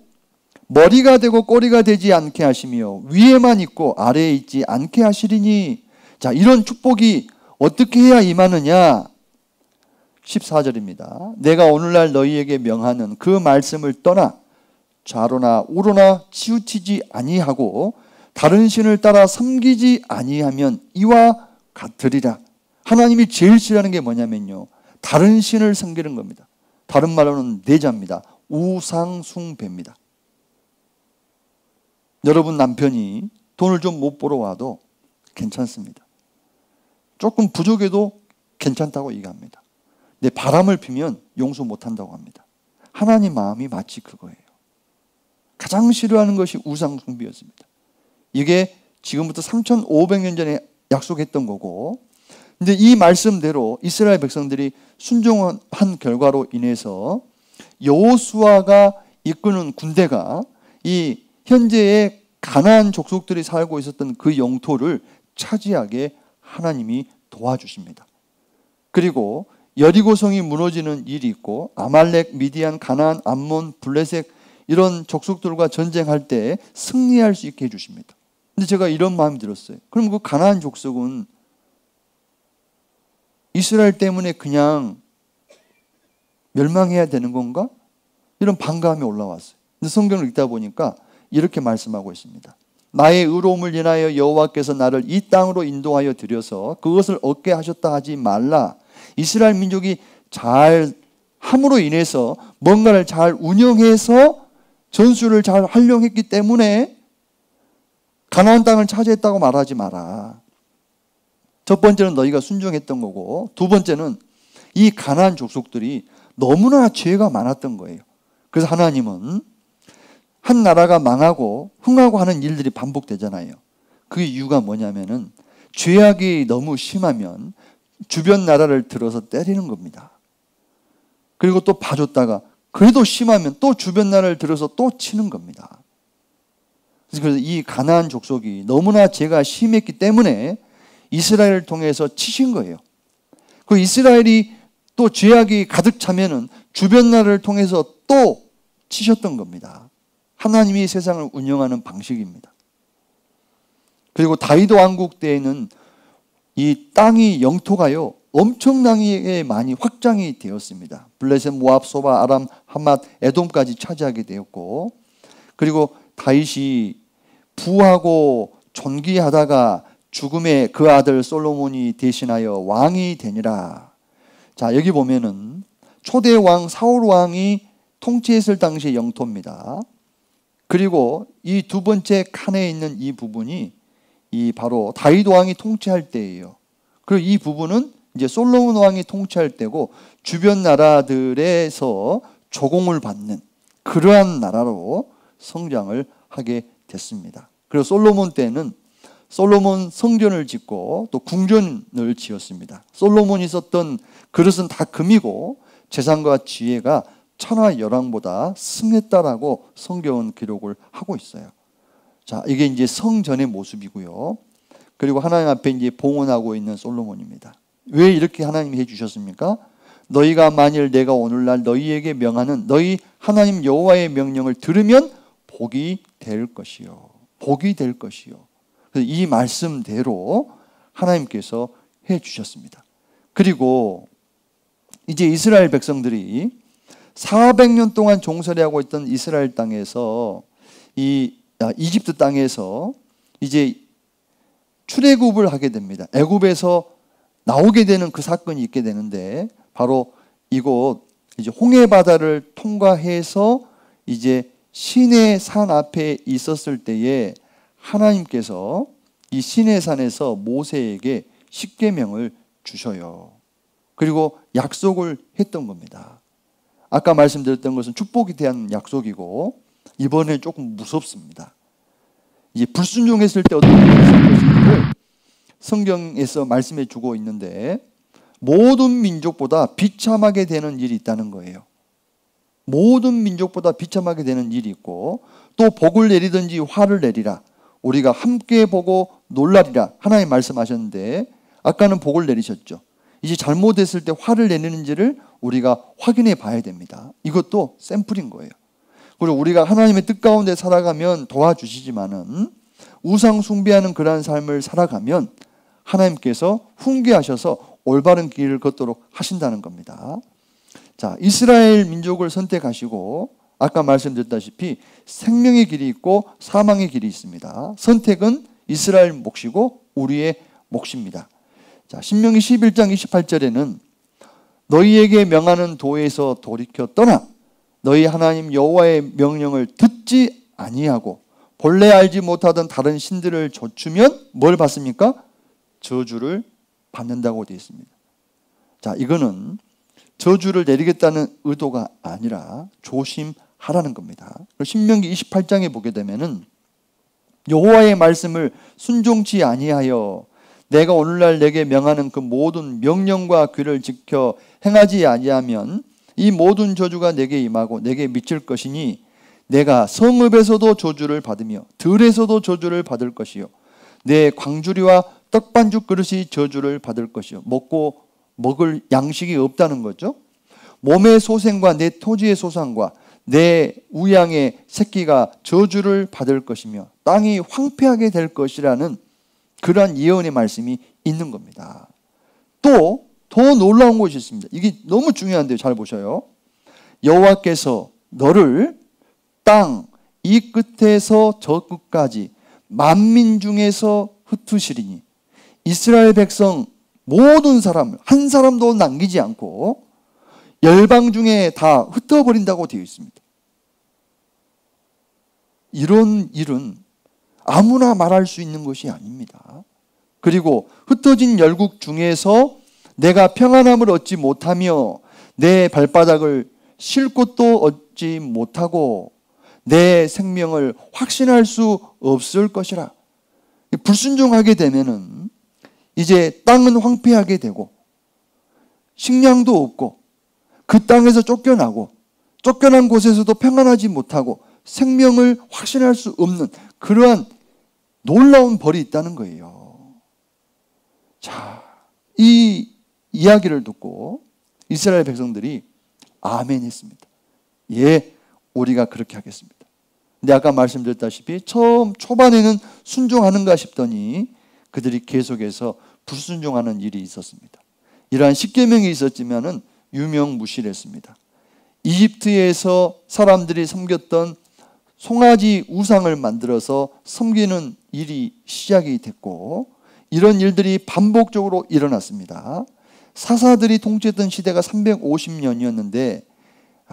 머리가 되고 꼬리가 되지 않게 하시며 위에만 있고 아래에 있지 않게 하시리니 자 이런 축복이 어떻게 해야 임하느냐 14절입니다. 내가 오늘날 너희에게 명하는 그 말씀을 떠나 좌로나 우로나 치우치지 아니하고 다른 신을 따라 섬기지 아니하면 이와 같으리라. 하나님이 제일 싫어하는 게 뭐냐면요. 다른 신을 섬기는 겁니다. 다른 말로는 내자입니다. 우상숭배입니다. 여러분 남편이 돈을 좀 못 벌어 와도 괜찮습니다. 조금 부족해도 괜찮다고 얘기합니다. 내 바람을 피면 용서 못 한다고 합니다. 하나님 마음이 마치 그거예요. 가장 싫어하는 것이 우상 숭배였습니다. 이게 지금부터 3,500년 전에 약속했던 거고, 근데 이 말씀대로 이스라엘 백성들이 순종한 결과로 인해서 여호수아가 이끄는 군대가 이 현재의 가나안 족속들이 살고 있었던 그 영토를 차지하게 하나님이 도와주십니다. 그리고 여리고성이 무너지는 일이 있고 아말렉, 미디안, 가나안, 암몬, 블레셋 이런 족속들과 전쟁할 때 승리할 수 있게 해주십니다. 근데 제가 이런 마음이 들었어요. 그럼 그 가나안 족속은 이스라엘 때문에 그냥 멸망해야 되는 건가? 이런 반감이 올라왔어요. 근데 성경을 읽다 보니까 이렇게 말씀하고 있습니다. 나의 의로움을 인하여 여호와께서 나를 이 땅으로 인도하여 들여서 그것을 얻게 하셨다 하지 말라. 이스라엘 민족이 잘 함으로 인해서 뭔가를 잘 운영해서 전술을 잘 활용했기 때문에 가나안 땅을 차지했다고 말하지 마라. 첫 번째는 너희가 순종했던 거고 두 번째는 이 가나안 족속들이 너무나 죄가 많았던 거예요. 그래서 하나님은 한 나라가 망하고 흥하고 하는 일들이 반복되잖아요. 그 이유가 뭐냐면은 죄악이 너무 심하면 주변 나라를 들어서 때리는 겁니다. 그리고 또 봐줬다가 그래도 심하면 또 주변 나라를 들어서 또 치는 겁니다. 그래서 이 가나안 족속이 너무나 죄가 심했기 때문에 이스라엘을 통해서 치신 거예요. 그 이스라엘이 또 죄악이 가득 차면은 주변 나라를 통해서 또 치셨던 겁니다. 하나님이 세상을 운영하는 방식입니다. 그리고 다이도 왕국 때에는 이 땅이 영토가요 엄청나게 많이 확장이 되었습니다. 블레셋, 모압, 소바, 아람, 하맛, 에돔까지 차지하게 되었고 그리고 다윗이 부하고 존귀하다가 죽음에 그 아들 솔로몬이 대신하여 왕이 되니라. 자 여기 보면은 초대 왕 사울 왕이 통치했을 당시의 영토입니다. 그리고 이 두 번째 칸에 있는 이 부분이 이 바로 다윗 왕이 통치할 때예요. 그리고 이 부분은 이제 솔로몬 왕이 통치할 때고 주변 나라들에서 조공을 받는 그러한 나라로 성장을 하게 됐습니다. 그리고 솔로몬 때는 솔로몬 성전을 짓고 또 궁전을 지었습니다. 솔로몬이 썼던 그릇은 다 금이고 재산과 지혜가 천하 열왕보다 승했다라고 성경은 기록을 하고 있어요. 자, 이게 이제 성전의 모습이고요. 그리고 하나님 앞에 이제 봉헌하고 있는 솔로몬입니다. 왜 이렇게 하나님이 해 주셨습니까? 너희가 만일 내가 오늘날 너희에게 명하는 너희 하나님 여호와의 명령을 들으면 복이 될 것이요. 복이 될 것이요. 이 말씀대로 하나님께서 해 주셨습니다. 그리고 이제 이스라엘 백성들이 400년 동안 종살이 하고 있던 이스라엘 땅에서 이 아, 이집트 땅에서 이제 출애굽을 하게 됩니다. 애굽에서 나오게 되는 그 사건이 있게 되는데 바로 이곳 이제 홍해 바다를 통과해서 이제 시내 산 앞에 있었을 때에 하나님께서 이 시내 산에서 모세에게 십계명을 주셔요. 그리고 약속을 했던 겁니다. 아까 말씀드렸던 것은 축복에 대한 약속이고 이번에 조금 무섭습니다. 이제 불순종했을 때 어떤 일이 있을 것인지를 성경에서 말씀해 주고 있는데 모든 민족보다 비참하게 되는 일이 있다는 거예요. 모든 민족보다 비참하게 되는 일이 있고 또 복을 내리든지 화를 내리라. 우리가 함께 보고 놀라리라. 하나님 말씀하셨는데 아까는 복을 내리셨죠. 이제 잘못했을 때 화를 내리는지를 우리가 확인해 봐야 됩니다. 이것도 샘플인 거예요. 그리고 우리가 하나님의 뜻 가운데 살아가면 도와주시지만은 우상 숭배하는 그러한 삶을 살아가면 하나님께서 훈계하셔서 올바른 길을 걷도록 하신다는 겁니다. 자, 이스라엘 민족을 선택하시고 아까 말씀드렸다시피 생명의 길이 있고 사망의 길이 있습니다. 선택은 이스라엘 몫이고 우리의 몫입니다. 자, 신명기 11장 28절에는 너희에게 명하는 도에서 돌이켜 떠나 너희 하나님 여호와의 명령을 듣지 아니하고 본래 알지 못하던 다른 신들을 좇으면 뭘 받습니까? 저주를 받는다고 되어 있습니다. 자, 이거는 저주를 내리겠다는 의도가 아니라 조심하라는 겁니다. 신명기 28장에 보게 되면은 여호와의 말씀을 순종치 아니하여 내가 오늘날 내게 명하는 그 모든 명령과 규를 지켜 행하지 아니하면 이 모든 저주가 내게 임하고 내게 미칠 것이니 내가 성읍에서도 저주를 받으며 들에서도 저주를 받을 것이요 내 광주리와 떡반죽 그릇이 저주를 받을 것이요 먹고 먹을 양식이 없다는 거죠. 몸의 소생과 내 토지의 소산과 내 우양의 새끼가 저주를 받을 것이며 땅이 황폐하게 될 것이라는 그러한 예언의 말씀이 있는 겁니다. 또 더 놀라운 것이 있습니다. 이게 너무 중요한데요. 잘 보셔요. 여호와께서 너를 땅 이 끝에서 저 끝까지 만민 중에서 흩으시리니 이스라엘 백성 모든 사람 한 사람도 남기지 않고 열방 중에 다 흩어버린다고 되어 있습니다. 이런 일은 아무나 말할 수 있는 것이 아닙니다. 그리고 흩어진 열국 중에서 내가 평안함을 얻지 못하며 내 발바닥을 쉴 곳도 얻지 못하고 내 생명을 확신할 수 없을 것이라. 불순종하게 되면은 이제 땅은 황폐하게 되고 식량도 없고 그 땅에서 쫓겨나고 쫓겨난 곳에서도 평안하지 못하고 생명을 확신할 수 없는 그러한 놀라운 벌이 있다는 거예요. 자, 이 이야기를 듣고 이스라엘 백성들이 아멘 했습니다. 예, 우리가 그렇게 하겠습니다. 근데 아까 말씀드렸다시피 처음 초반에는 순종하는가 싶더니 그들이 계속해서 불순종하는 일이 있었습니다. 이러한 십계명이 있었지만은 유명무실했습니다. 이집트에서 사람들이 섬겼던 송아지 우상을 만들어서 섬기는 일이 시작이 됐고 이런 일들이 반복적으로 일어났습니다. 사사들이 통치했던 시대가 350년이었는데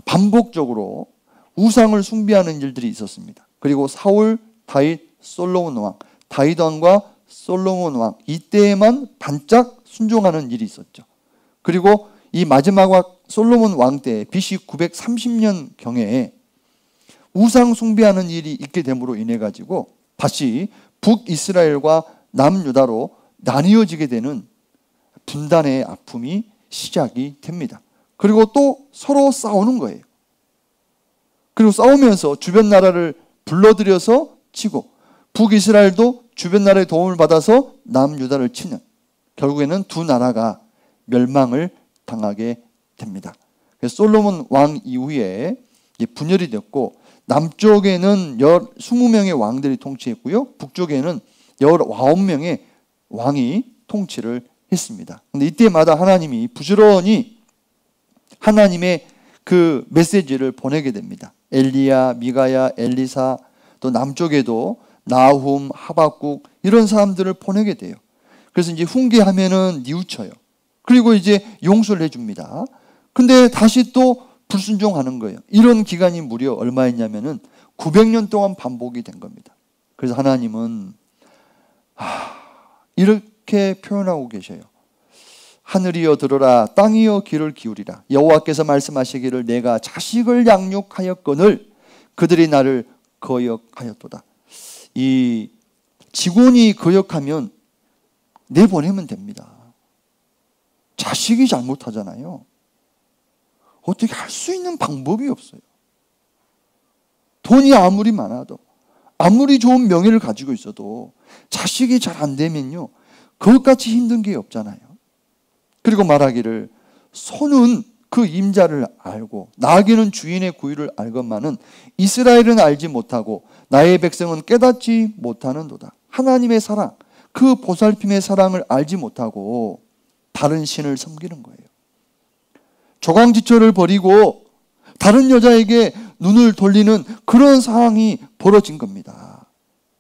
반복적으로 우상을 숭배하는 일들이 있었습니다. 그리고 사울, 다윗, 솔로몬 왕, 다윗 왕과 솔로몬 왕 이때에만 반짝 순종하는 일이 있었죠. 그리고 이 마지막 왕 솔로몬 왕 때 BC 930년 경에 우상 숭배하는 일이 있게 됨으로 인해 가지고 다시 북이스라엘과 남유다로 나뉘어지게 되는 분단의 아픔이 시작이 됩니다. 그리고 또 서로 싸우는 거예요. 그리고 싸우면서 주변 나라를 불러들여서 치고 북이스라엘도 주변 나라의 도움을 받아서 남유다를 치는 결국에는 두 나라가 멸망을 당하게 됩니다. 솔로몬 왕 이후에 분열이 됐고 남쪽에는 20명의 왕들이 통치했고요. 북쪽에는 19명의 왕이 통치를 했습니다. 근데 이때마다 하나님이 부지런히 하나님의 그 메시지를 보내게 됩니다. 엘리야, 미가야, 엘리사, 또 남쪽에도 나훔, 하박국 이런 사람들을 보내게 돼요. 그래서 이제 훈계하면은 뉘우쳐요. 그리고 이제 용서를 해줍니다. 근데 다시 또 불순종하는 거예요. 이런 기간이 무려 얼마였냐면은 900년 동안 반복이 된 겁니다. 그래서 하나님은 하, 이렇게 표현하고 계셔요. 하늘이여 들어라 땅이여 귀를 기울이라 여호와께서 말씀하시기를 내가 자식을 양육하였거늘 그들이 나를 거역하였도다. 이 직원이 거역하면 내보내면 됩니다. 자식이 잘못하잖아요. 어떻게 할 수 있는 방법이 없어요. 돈이 아무리 많아도, 아무리 좋은 명예를 가지고 있어도 자식이 잘 안 되면요. 그것같이 힘든 게 없잖아요. 그리고 말하기를 손은 그 임자를 알고 나귀는 주인의 구유를 알건만은 이스라엘은 알지 못하고 나의 백성은 깨닫지 못하는도다. 하나님의 사랑, 그 보살핌의 사랑을 알지 못하고 다른 신을 섬기는 거예요. 조강지처를 버리고 다른 여자에게 눈을 돌리는 그런 상황이 벌어진 겁니다.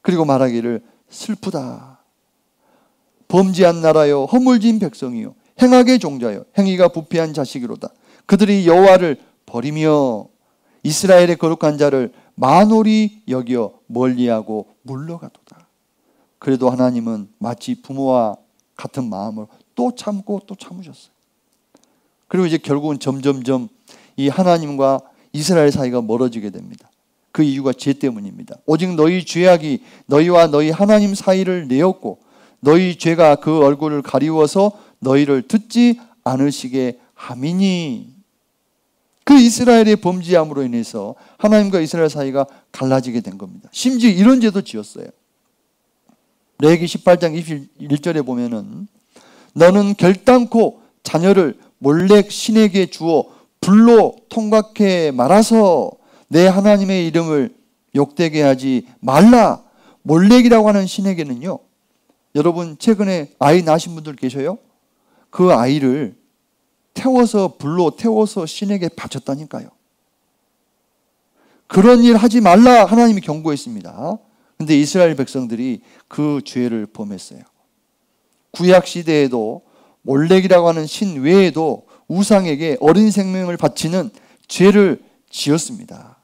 그리고 말하기를 슬프다. 범죄한 나라요 허물진 백성이요 행악의 종자요 행위가 부패한 자식이로다. 그들이 여호와를 버리며 이스라엘의 거룩한 자를 만홀히 여겨 멀리하고 물러가도다. 그래도 하나님은 마치 부모와 같은 마음으로 또 참고 또 참으셨어요. 그리고 이제 결국은 점점점 이 하나님과 이스라엘 사이가 멀어지게 됩니다. 그 이유가 죄 때문입니다. 오직 너희 죄악이 너희와 너희 하나님 사이를 내었고 너희 죄가 그 얼굴을 가리워서 너희를 듣지 않으시게 함이니 그 이스라엘의 범죄함으로 인해서 하나님과 이스라엘 사이가 갈라지게 된 겁니다. 심지어 이런 죄도 지었어요. 레기 18장 21절에 보면은 너는 결단코 자녀를 몰렉 신에게 주어 불로 통각해 말아서 내 하나님의 이름을 욕되게 하지 말라. 몰렉이라고 하는 신에게는요. 여러분 최근에 아이 낳으신 분들 계셔요? 그 아이를 태워서 불로 태워서 신에게 바쳤다니까요. 그런 일 하지 말라 하나님이 경고했습니다. 근데 이스라엘 백성들이 그 죄를 범했어요. 구약 시대에도 몰렉이라고 하는 신 외에도 우상에게 어린 생명을 바치는 죄를 지었습니다.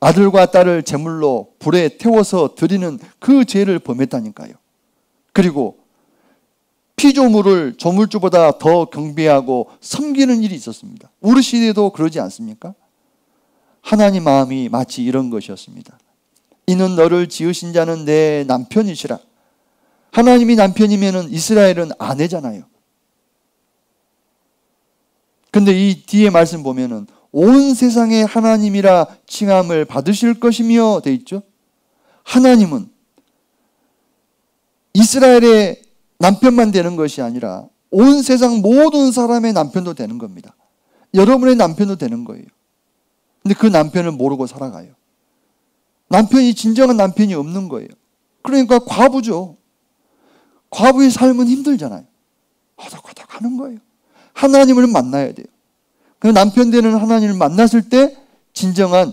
아들과 딸을 제물로 불에 태워서 드리는 그 죄를 범했다니까요. 그리고 피조물을 조물주보다 더 경배하고 섬기는 일이 있었습니다. 우리 시대도 그러지 않습니까? 하나님 마음이 마치 이런 것이었습니다. 이는 너를 지으신 자는 내 남편이시라. 하나님이 남편이면 이스라엘은 아내잖아요. 근데 이 뒤에 말씀 보면은 온 세상의 하나님이라 칭함을 받으실 것이며 돼 있죠. 하나님은 이스라엘의 남편만 되는 것이 아니라 온 세상 모든 사람의 남편도 되는 겁니다. 여러분의 남편도 되는 거예요. 근데 그 남편을 모르고 살아가요. 남편이 진정한 남편이 없는 거예요. 그러니까 과부죠. 과부의 삶은 힘들잖아요. 허덕허덕 하는 거예요. 하나님을 만나야 돼요. 그 남편 되는 하나님을 만났을 때 진정한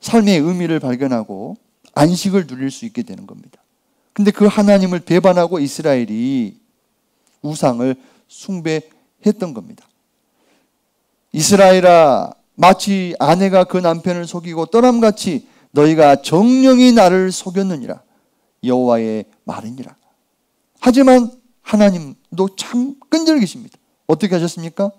삶의 의미를 발견하고 안식을 누릴 수 있게 되는 겁니다. 근데 그 하나님을 배반하고 이스라엘이 우상을 숭배했던 겁니다. 이스라엘아 마치 아내가 그 남편을 속이고 떠남같이 너희가 정령이 나를 속였느니라 여호와의 말이니라. 하지만 하나님도 참 끈질기십니다. 어떻게 하셨습니까?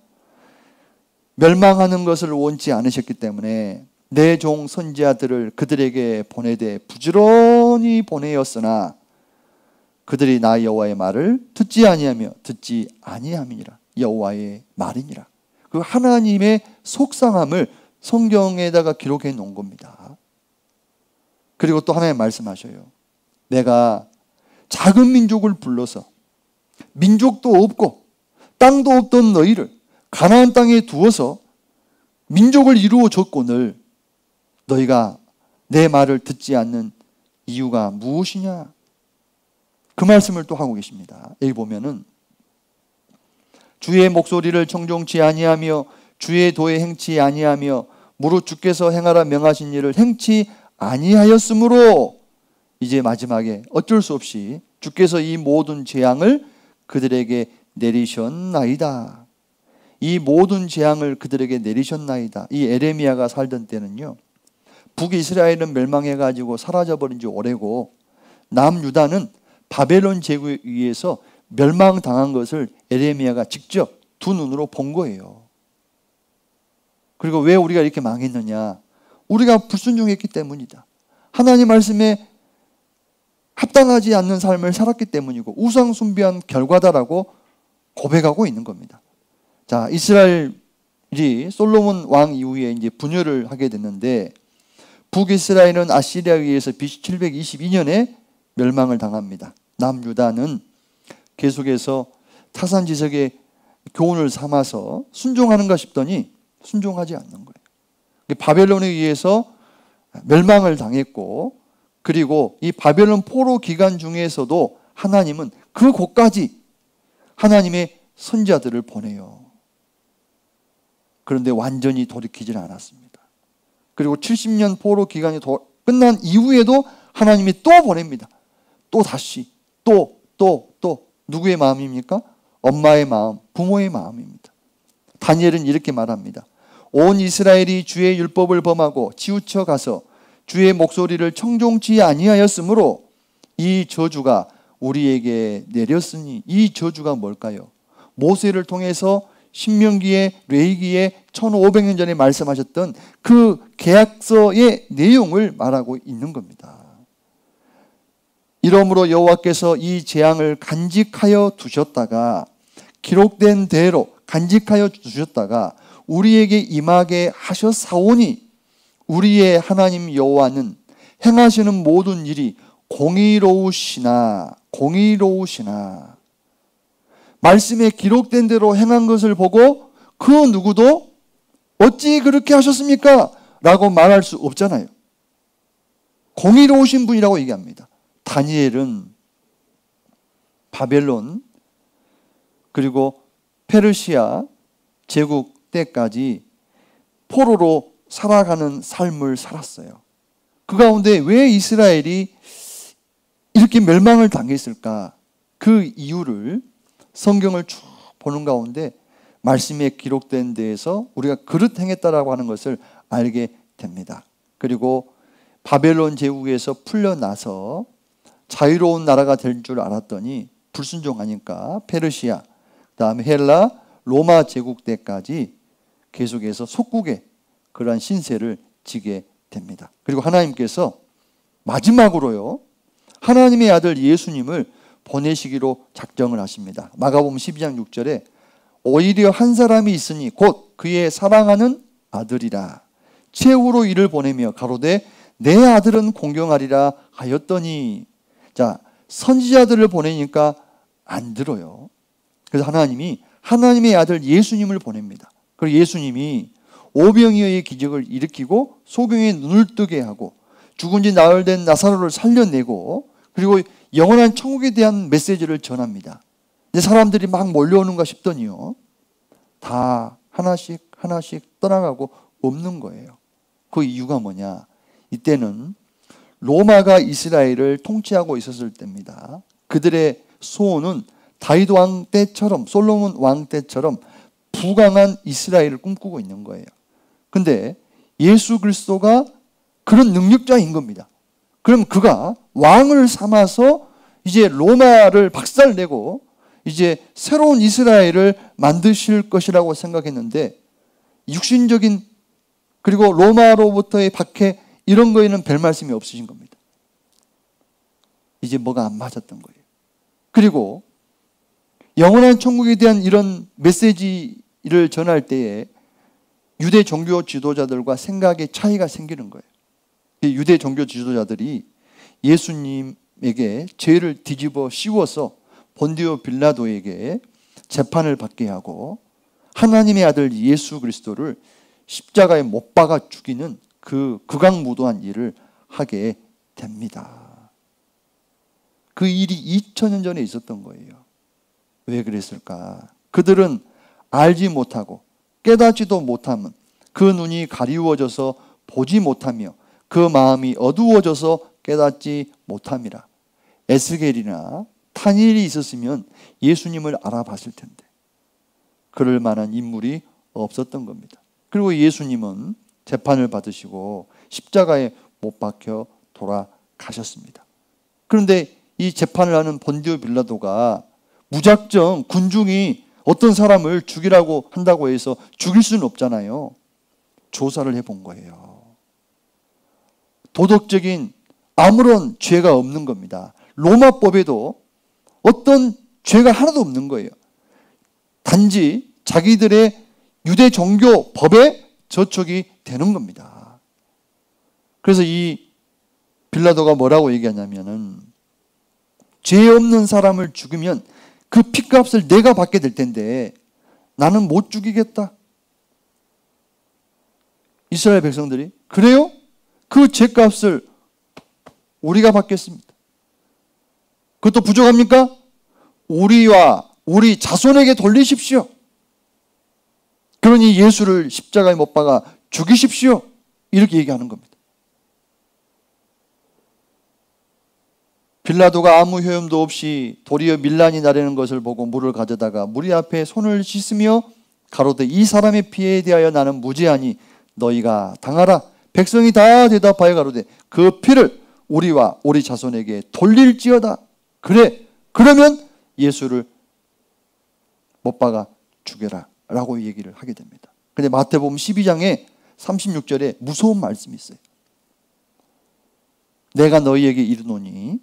멸망하는 것을 원치 않으셨기 때문에 내 종 선지자들을 그들에게 보내되 부지런히 보내었으나 그들이 나 여호와의 말을 듣지 아니하며 듣지 아니함이니라 여호와의 말이니라 그 하나님의 속상함을 성경에다가 기록해 놓은 겁니다. 그리고 또 하나님 말씀하셔요. 내가 작은 민족을 불러서 민족도 없고 땅도 없던 너희를 가나안 땅에 두어서 민족을 이루어 줬거늘 너희가 내 말을 듣지 않는 이유가 무엇이냐? 그 말씀을 또 하고 계십니다. 여기 보면은 주의 목소리를 청종치 아니하며 주의 도에 행치 아니하며 무릇 주께서 행하라 명하신 일을 행치 아니하였으므로 이제 마지막에 어쩔 수 없이 주께서 이 모든 재앙을 그들에게 내리셨나이다. 이 모든 재앙을 그들에게 내리셨나이다. 이 에레미야가 살던 때는요. 북이스라엘은 멸망해 가지고 사라져 버린 지 오래고 남유다는 바벨론 제국에 의해서 멸망당한 것을 에레미야가 직접 두 눈으로 본 거예요. 그리고 왜 우리가 이렇게 망했느냐? 우리가 불순종했기 때문이다. 하나님 말씀에 합당하지 않는 삶을 살았기 때문이고 우상 숭배한 결과다라고 고백하고 있는 겁니다. 자, 이스라엘이 솔로몬 왕 이후에 이제 분열을 하게 됐는데 북이스라엘은 아시리아에 의해서 BC 722년에 멸망을 당합니다. 남유다는 계속해서 타산지석에 교훈을 삼아서 순종하는가 싶더니 순종하지 않는 거예요. 바벨론에 의해서 멸망을 당했고 그리고 이 바벨론 포로 기간 중에서도 하나님은 그 곳까지 하나님의 선자들을 보내요. 그런데 완전히 돌이키지는 않았습니다. 그리고 70년 포로 기간이 끝난 이후에도 하나님이 또 보냅니다. 또 다시 또 또, 또 누구의 마음입니까? 엄마의 마음, 부모의 마음입니다. 다니엘은 이렇게 말합니다. 온 이스라엘이 주의 율법을 범하고 치우쳐 가서 주의 목소리를 청종치 아니하였으므로 이 저주가 우리에게 내렸으니 이 저주가 뭘까요? 모세를 통해서 신명기에 레이기에 1500년 전에 말씀하셨던 그 계약서의 내용을 말하고 있는 겁니다. 이러므로 여호와께서 이 재앙을 간직하여 두셨다가 기록된 대로 간직하여 두셨다가 우리에게 임하게 하셨사오니 우리의 하나님 여호와는 행하시는 모든 일이 공의로우시나 공의로우시나 말씀에 기록된 대로 행한 것을 보고 그 누구도 어찌 그렇게 하셨습니까? 라고 말할 수 없잖아요. 공의로우신 분이라고 얘기합니다. 다니엘은 바벨론 그리고 페르시아 제국 때까지 포로로 살아가는 삶을 살았어요. 그 가운데 왜 이스라엘이 이렇게 멸망을 당했을까? 그 이유를 성경을 쭉 보는 가운데 말씀에 기록된 데에서 우리가 그릇 행했다라고 하는 것을 알게 됩니다. 그리고 바벨론 제국에서 풀려나서 자유로운 나라가 될 줄 알았더니 불순종하니까 페르시아, 그다음에 헬라, 로마 제국 때까지 계속해서 속국의 그러한 신세를 지게 됩니다. 그리고 하나님께서 마지막으로요. 하나님의 아들 예수님을 보내시기로 작정을 하십니다. 마가복음 12장 6절에 오히려 한 사람이 있으니 곧 그의 사랑하는 아들이라 최후로 이를 보내며 가로되 내 아들은 공경하리라 하였더니 자 선지자들을 보내니까 안 들어요. 그래서 하나님이 하나님의 아들 예수님을 보냅니다. 그리고 예수님이 오병이어의 기적을 일으키고 소경의 눈을 뜨게 하고 죽은 지 나흘 된 나사로를 살려내고 그리고 영원한 천국에 대한 메시지를 전합니다. 근데 사람들이 막 몰려오는가 싶더니요. 다 하나씩 하나씩 떠나가고 없는 거예요. 그 이유가 뭐냐? 이때는 로마가 이스라엘을 통치하고 있었을 때입니다. 그들의 소원은 다윗 왕 때처럼 솔로몬 왕 때처럼 부강한 이스라엘을 꿈꾸고 있는 거예요. 근데 예수 그리스도가 그런 능력자인 겁니다. 그럼 그가 왕을 삼아서 이제 로마를 박살내고 이제 새로운 이스라엘을 만드실 것이라고 생각했는데 육신적인 그리고 로마로부터의 박해 이런 거에는 별 말씀이 없으신 겁니다. 이제 뭐가 안 맞았던 거예요. 그리고 영원한 천국에 대한 이런 메시지를 전할 때에 유대 종교 지도자들과 생각의 차이가 생기는 거예요. 유대 종교 지도자들이 예수님에게 죄를 뒤집어 씌워서 본디오 빌라도에게 재판을 받게 하고 하나님의 아들 예수 그리스도를 십자가에 못 박아 죽이는 그 극악무도한 일을 하게 됩니다. 그 일이 2000년 전에 있었던 거예요. 왜 그랬을까? 그들은 알지 못하고 깨닫지도 못하면 그 눈이 가리워져서 보지 못하며 그 마음이 어두워져서 깨닫지 못함이라. 에스겔이나 탄일이 있었으면 예수님을 알아봤을 텐데 그럴 만한 인물이 없었던 겁니다. 그리고 예수님은 재판을 받으시고 십자가에 못 박혀 돌아가셨습니다. 그런데 이 재판을 하는 본디오 빌라도가 무작정 군중이 어떤 사람을 죽이라고 한다고 해서 죽일 수는 없잖아요. 조사를 해본 거예요. 도덕적인 아무런 죄가 없는 겁니다. 로마법에도 어떤 죄가 하나도 없는 거예요. 단지 자기들의 유대 종교 법에 저촉이 되는 겁니다. 그래서 이 빌라도가 뭐라고 얘기하냐면은 죄 없는 사람을 죽이면 그 핏값을 내가 받게 될 텐데 나는 못 죽이겠다. 이스라엘 백성들이 그래요? 그 죄값을 우리가 받겠습니다. 그것도 부족합니까? 우리와 우리 자손에게 돌리십시오. 그러니 예수를 십자가에 못 박아 죽이십시오. 이렇게 얘기하는 겁니다. 빌라도가 아무 효험도 없이 도리어 밀란이 나르는 것을 보고 물을 가져다가 무리 앞에 손을 씻으며 가로되 이 사람의 피에 대하여 나는 무죄하니 너희가 당하라 백성이 다 대답하여 가로되 그 피를 우리와 우리 자손에게 돌릴지어다 그래 그러면 예수를 못 박아 죽여라 라고 얘기를 하게 됩니다 근데 마태복음 12장에 36절에 무서운 말씀이 있어요 내가 너희에게 이르노니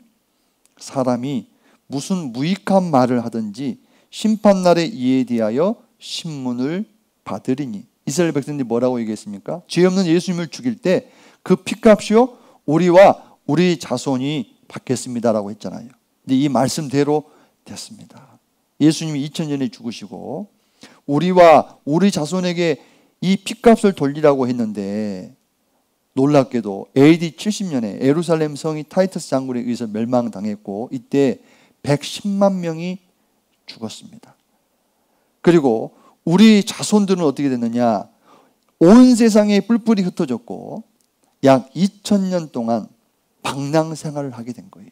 사람이 무슨 무익한 말을 하든지 심판날에 이에 대하여 신문을 받으리니 이스라엘 백성들이 뭐라고 얘기했습니까? 죄 없는 예수님을 죽일 때 그 피값이요 우리와 우리 자손이 받겠습니다라고 했잖아요. 근데 이 말씀대로 됐습니다. 예수님이 2000년에 죽으시고 우리와 우리 자손에게 이 피값을 돌리라고 했는데 놀랍게도 AD 70년에 에루살렘 성이 타이터스 장군에 의해서 멸망당했고 이때 110만 명이 죽었습니다. 그리고 우리 자손들은 어떻게 됐느냐? 온 세상에 뿔뿔이 흩어졌고 약 2000년 동안 방랑 생활을 하게 된 거예요.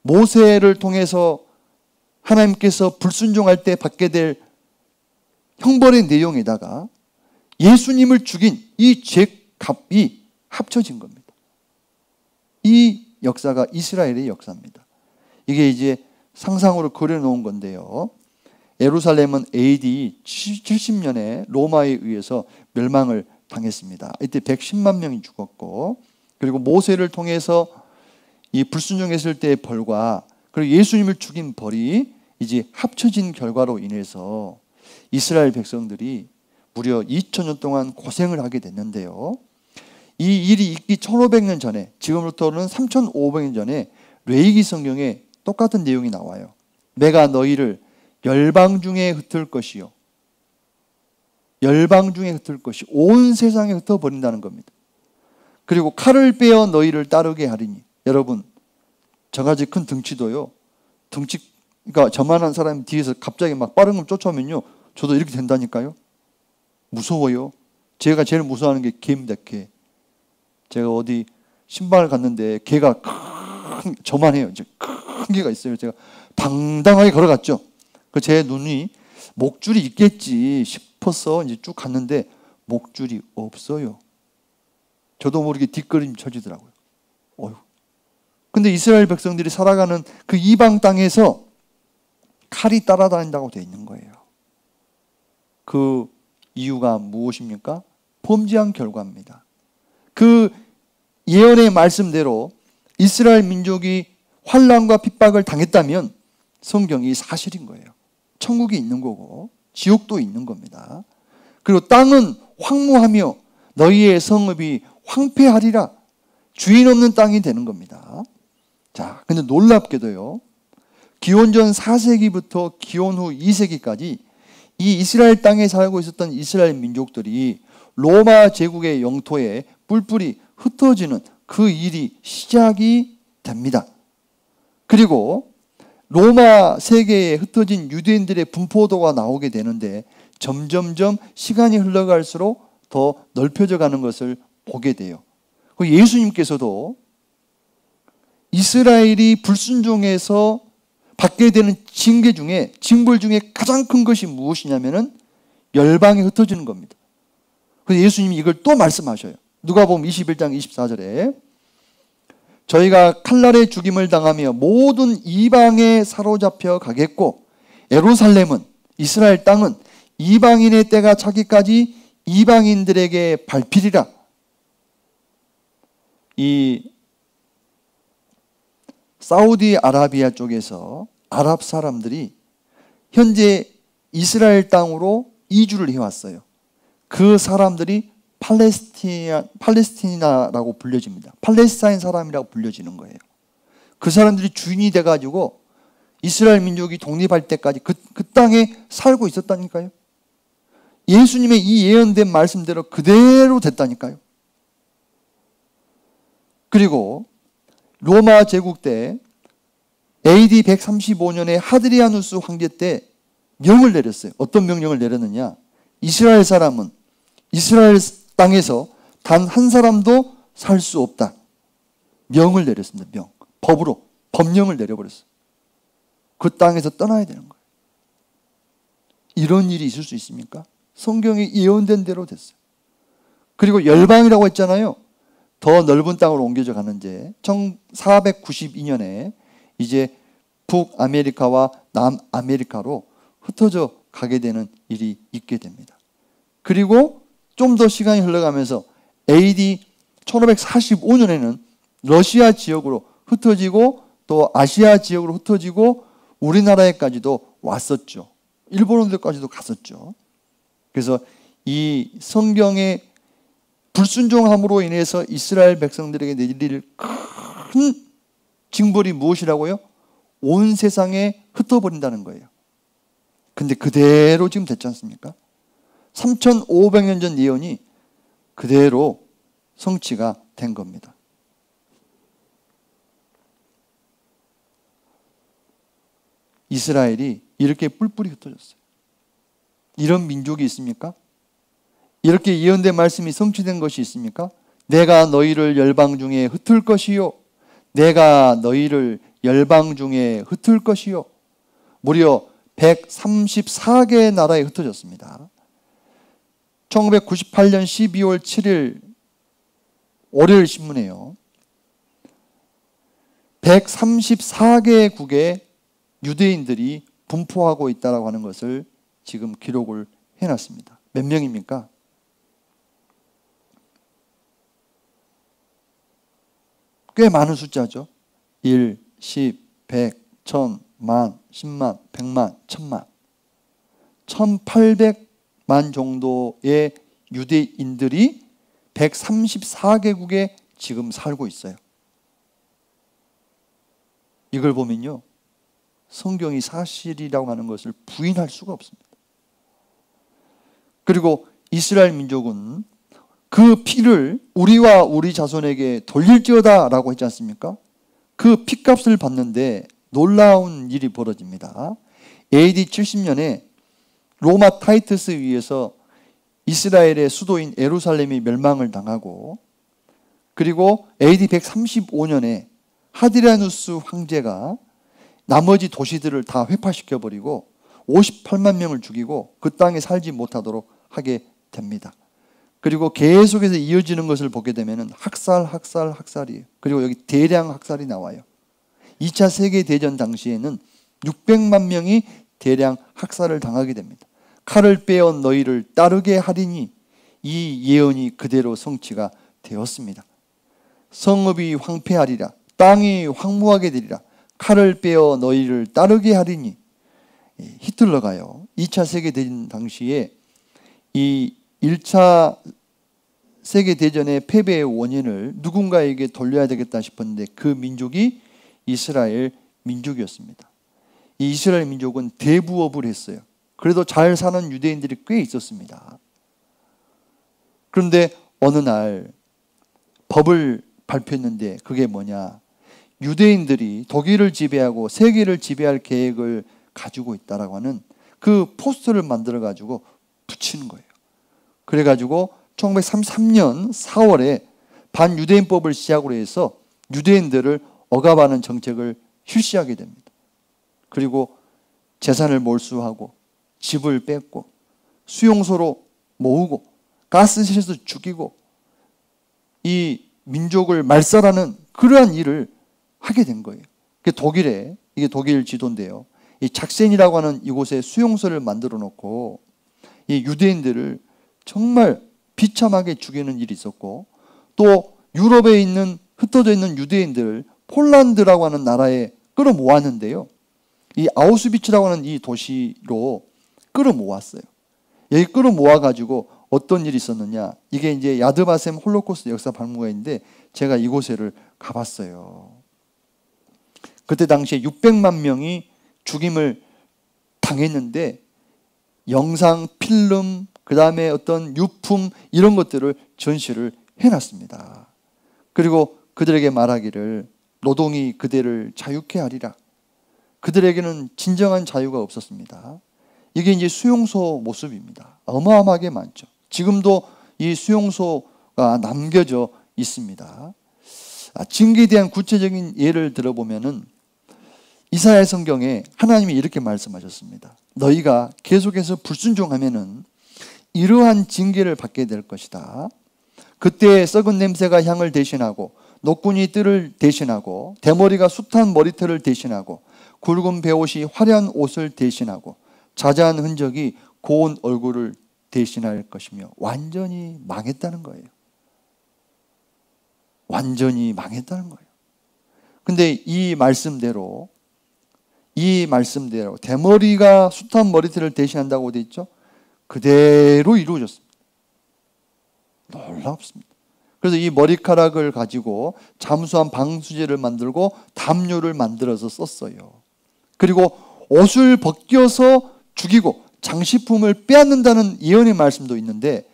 모세를 통해서 하나님께서 불순종할 때 받게 될 형벌의 내용에다가 예수님을 죽인 이 죄값이 합쳐진 겁니다. 이 역사가 이스라엘의 역사입니다. 이게 이제 상상으로 그려놓은 건데요. 예루살렘은 AD 70년에 로마에 의해서 멸망을 당했습니다. 이때 110만 명이 죽었고 그리고 모세를 통해서 이 불순종했을 때의 벌과 그리고 예수님을 죽인 벌이 이제 합쳐진 결과로 인해서 이스라엘 백성들이 무려 2000년 동안 고생을 하게 됐는데요. 이 일이 있기 1500년 전에 지금부터는 3500년 전에 레이기 성경에 똑같은 내용이 나와요. 내가 너희를 열방 중에 흩을 것이요. 열방 중에 흩을 것이 온 세상에 흩어 버린다는 겁니다. 그리고 칼을 빼어 너희를 따르게 하리니 여러분 저가지 큰 등치도요. 등치 그러니까 저만한 사람이 뒤에서 갑자기 막 빠른 걸 쫓아오면요. 저도 이렇게 된다니까요. 무서워요. 제가 제일 무서워하는 게 개입니다. 개. 제가 어디 신방을 갔는데 개가 큰 저만 해요. 이제 큰 개가 있어요. 제가 당당하게 걸어갔죠. 그 제 눈이 목줄이 있겠지 싶어서 이제 쭉 갔는데 목줄이 없어요. 저도 모르게 뒷걸음 쳐지더라고요. 어휴. 근데 이스라엘 백성들이 살아가는 그 이방 땅에서 칼이 따라다닌다고 되어 있는 거예요. 그 이유가 무엇입니까? 범죄한 결과입니다. 그 예언의 말씀대로 이스라엘 민족이 환란과 핍박을 당했다면 성경이 사실인 거예요. 천국이 있는 거고 지옥도 있는 겁니다. 그리고 땅은 황무하며 너희의 성읍이 황폐하리라 주인 없는 땅이 되는 겁니다. 자, 근데 놀랍게도요. 기원전 4세기부터 기원 후 2세기까지 이 이스라엘 땅에 살고 있었던 이스라엘 민족들이 로마 제국의 영토에 뿔뿔이 흩어지는 그 일이 시작이 됩니다. 그리고 로마 세계에 흩어진 유대인들의 분포도가 나오게 되는데 점점점 시간이 흘러갈수록 더 넓혀져 가는 것을 보게 돼요. 그 예수님께서도 이스라엘이 불순종해서 받게 되는 징계 중에 징벌 중에 가장 큰 것이 무엇이냐면은 열방에 흩어지는 겁니다. 그래서 예수님이 이걸 또 말씀하셔요. 누가 보면 21장 24절에 저희가 칼날의 죽임을 당하며 모든 이방에 사로잡혀 가겠고 에루살렘은 이스라엘 땅은 이방인의 때가 차기까지 이방인들에게 밟히리라. 이 사우디 아라비아 쪽에서 아랍 사람들이 현재 이스라엘 땅으로 이주를 해왔어요. 그 사람들이 팔레스티나, 팔레스티나라고 불려집니다. 팔레스타인 사람이라고 불려지는 거예요. 그 사람들이 주인이 돼가지고 이스라엘 민족이 독립할 때까지 그, 그 땅에 살고 있었다니까요. 예수님의 이 예언된 말씀대로 그대로 됐다니까요. 그리고 로마 제국 때 AD 135년에 하드리아누스 황제 때 명을 내렸어요. 어떤 명령을 내렸느냐? 이스라엘 사람은 이스라엘 땅에서 단 한 사람도 살 수 없다. 명을 내렸습니다. 명. 법으로 법령을 내려버렸어요. 그 땅에서 떠나야 되는 거예요. 이런 일이 있을 수 있습니까? 성경이 예언된 대로 됐어요. 그리고 열방이라고 했잖아요. 더 넓은 땅으로 옮겨져 가는데 1492년에 이제 북아메리카와 남아메리카로 흩어져 가게 되는 일이 있게 됩니다. 그리고 좀 더 시간이 흘러가면서 AD 1545년에는 러시아 지역으로 흩어지고 또 아시아 지역으로 흩어지고 우리나라에까지도 왔었죠. 일본어들까지도 갔었죠. 그래서 이 성경의 불순종함으로 인해서 이스라엘 백성들에게 내릴 큰 징벌이 무엇이라고요? 온 세상에 흩어버린다는 거예요. 근데 그대로 지금 됐지 않습니까? 3,500년 전 예언이 그대로 성취가 된 겁니다. 이스라엘이 이렇게 뿔뿔이 흩어졌어요. 이런 민족이 있습니까? 이렇게 예언된 말씀이 성취된 것이 있습니까? 내가 너희를 열방 중에 흩을 것이요. 내가 너희를 열방 중에 흩을 것이요. 무려 134개의 나라에 흩어졌습니다. 1998년 12월 7일 월요일 신문에요. 134개국에 유대인들이 분포하고 있다라고 하는 것을 지금 기록을 해놨습니다. 몇 명입니까? 꽤 많은 숫자죠. 1, 10, 100, 1000, 만, 10만, 100만, 1000만. 1800만 정도의 유대인들이 134개국에 지금 살고 있어요. 이걸 보면요. 성경이 사실이라고 하는 것을 부인할 수가 없습니다. 그리고 이스라엘 민족은 그 피를 우리와 우리 자손에게 돌릴지어다라고 했지 않습니까? 그 피값을 받는데 놀라운 일이 벌어집니다. AD 70년에 로마 타이트스 위에서 이스라엘의 수도인 에루살렘이 멸망을 당하고 그리고 AD 135년에 하디라누스 황제가 나머지 도시들을 다 회파시켜 버리고 58만 명을 죽이고 그 땅에 살지 못하도록 하게 됩니다. 그리고 계속해서 이어지는 것을 보게 되면 학살, 학살, 학살이에요. 그리고 여기 대량 학살이 나와요. 2차 세계대전 당시에는 600만 명이 대량 학살을 당하게 됩니다. 칼을 빼어 너희를 따르게 하리니 이 예언이 그대로 성취가 되었습니다. 성읍이 황폐하리라. 땅이 황무하게 되리라. 칼을 빼어 너희를 따르게 하리니 히틀러가요. 2차 세계대전 당시에 이 1차 세계대전의 패배의 원인을 누군가에게 돌려야 되겠다 싶었는데 그 민족이 이스라엘 민족이었습니다. 이 이스라엘 민족은 대부업을 했어요. 그래도 잘 사는 유대인들이 꽤 있었습니다. 그런데 어느 날 법을 발표했는데 그게 뭐냐? 유대인들이 독일을 지배하고 세계를 지배할 계획을 가지고 있다라고 하는 그 포스터를 만들어 가지고 붙이는 거예요. 그래 가지고 1933년 4월에 반유대인법을 시작으로 해서 유대인들을 억압하는 정책을 실시하게 됩니다. 그리고 재산을 몰수하고 집을 뺏고 수용소로 모으고 가스실에서 죽이고 이 민족을 말살하는 그러한 일을 하게 된 거예요. 독일에 이게 독일 지도인데요. 이 작센이라고 하는 이곳에 수용소를 만들어 놓고 이 유대인들을 정말 비참하게 죽이는 일이 있었고 또 유럽에 있는 흩어져 있는 유대인들을 폴란드라고 하는 나라에 끌어모았는데요. 이 아우스비츠라고 하는 이 도시로 끌어모았어요. 여기 끌어모아 가지고 어떤 일이 있었느냐? 이게 이제 야드바셈 홀로코스트 역사 박물관인데 제가 이곳에를 가봤어요. 그때 당시에 600만 명이 죽임을 당했는데 영상, 필름, 그 다음에 어떤 유품 이런 것들을 전시를 해놨습니다. 그리고 그들에게 말하기를 노동이 그대를 자유케 하리라. 그들에게는 진정한 자유가 없었습니다. 이게 이제 수용소 모습입니다. 어마어마하게 많죠. 지금도 이 수용소가 남겨져 있습니다. 아, 징계에 대한 구체적인 예를 들어보면은 이사야 성경에 하나님이 이렇게 말씀하셨습니다. 너희가 계속해서 불순종하면은 이러한 징계를 받게 될 것이다. 그때 썩은 냄새가 향을 대신하고 노꾼이 뜰을 대신하고 대머리가 숱한 머리털을 대신하고 굵은 배옷이 화려한 옷을 대신하고 자자한 흔적이 고운 얼굴을 대신할 것이며 완전히 망했다는 거예요. 완전히 망했다는 거예요. 근데 이 말씀대로 이 말씀대로 대머리가 숱한 머리털을 대신한다고 돼 있죠. 그대로 이루어졌습니다. 놀랍습니다. 그래서 이 머리카락을 가지고 잠수한 방수제를 만들고 담요를 만들어서 썼어요. 그리고 옷을 벗겨서 죽이고 장식품을 빼앗는다는 예언의 말씀도 있는데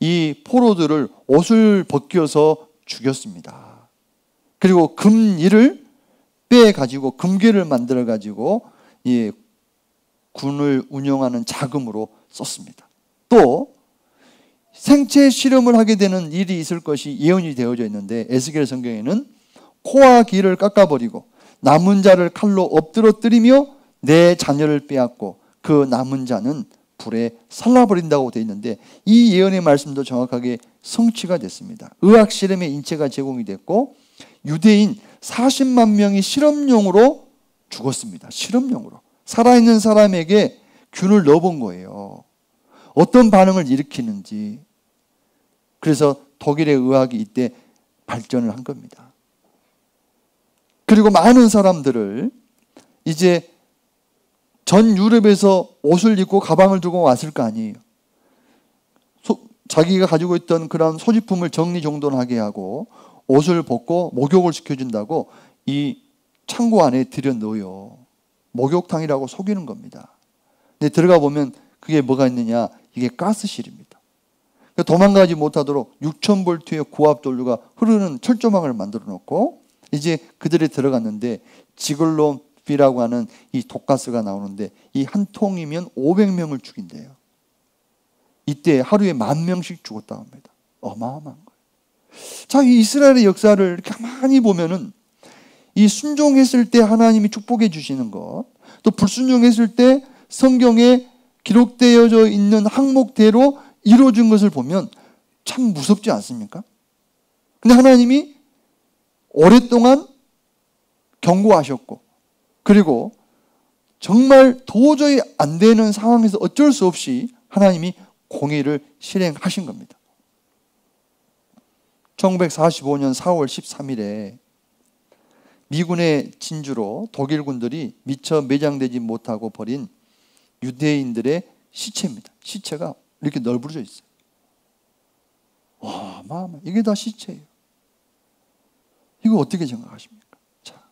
이 포로들을 옷을 벗겨서 죽였습니다. 그리고 금일을 빼 가지고 금괴를 만들어 가지고 이 군을 운영하는 자금으로 썼습니다. 또 생체 실험을 하게 되는 일이 있을 것이 예언이 되어져 있는데 에스겔 성경에는 코와 귀를 깎아버리고 남은 자를 칼로 엎드러뜨리며 내 자녀를 빼앗고 그 남은 자는 불에 살라버린다고 되어 있는데 이 예언의 말씀도 정확하게 성취가 됐습니다. 의학 실험의 인체가 제공이 됐고 유대인 40만 명이 실험용으로 죽었습니다. 실험용으로. 살아있는 사람에게 균을 넣어본 거예요. 어떤 반응을 일으키는지. 그래서 독일의 의학이 이때 발전을 한 겁니다. 그리고 많은 사람들을 이제 전 유럽에서 옷을 입고 가방을 들고 왔을 거 아니에요. 소, 자기가 가지고 있던 그런 소지품을 정리정돈하게 하고 옷을 벗고 목욕을 시켜준다고 이 창고 안에 들여 넣어요. 목욕탕이라고 속이는 겁니다. 근데 들어가 보면 그게 뭐가 있느냐? 이게 가스실입니다. 그러니까 도망가지 못하도록 6,000볼트의 고압 전류가 흐르는 철조망을 만들어 놓고 이제 그들이 들어갔는데 지글롬비라고 하는 이 독가스가 나오는데 이 한 통이면 500명을 죽인대요. 이때 하루에 만 명씩 죽었다고 합니다. 어마어마한 거예요. 자, 이 이스라엘의 역사를 가만히 보면은 이 순종했을 때 하나님이 축복해 주시는 것, 또 불순종했을 때 성경에 기록되어져 있는 항목대로 이루어진 것을 보면 참 무섭지 않습니까? 근데 하나님이 오랫동안 경고하셨고, 그리고 정말 도저히 안 되는 상황에서 어쩔 수 없이 하나님이 공의를 실행하신 겁니다. 1945년 4월 13일에 미군의 진주로 독일군들이 미처 매장되지 못하고 버린 유대인들의 시체입니다. 시체가 이렇게 널브러져 있어요. 와, 마음 이게 다 시체예요. 이거 어떻게 생각하십니까? 자,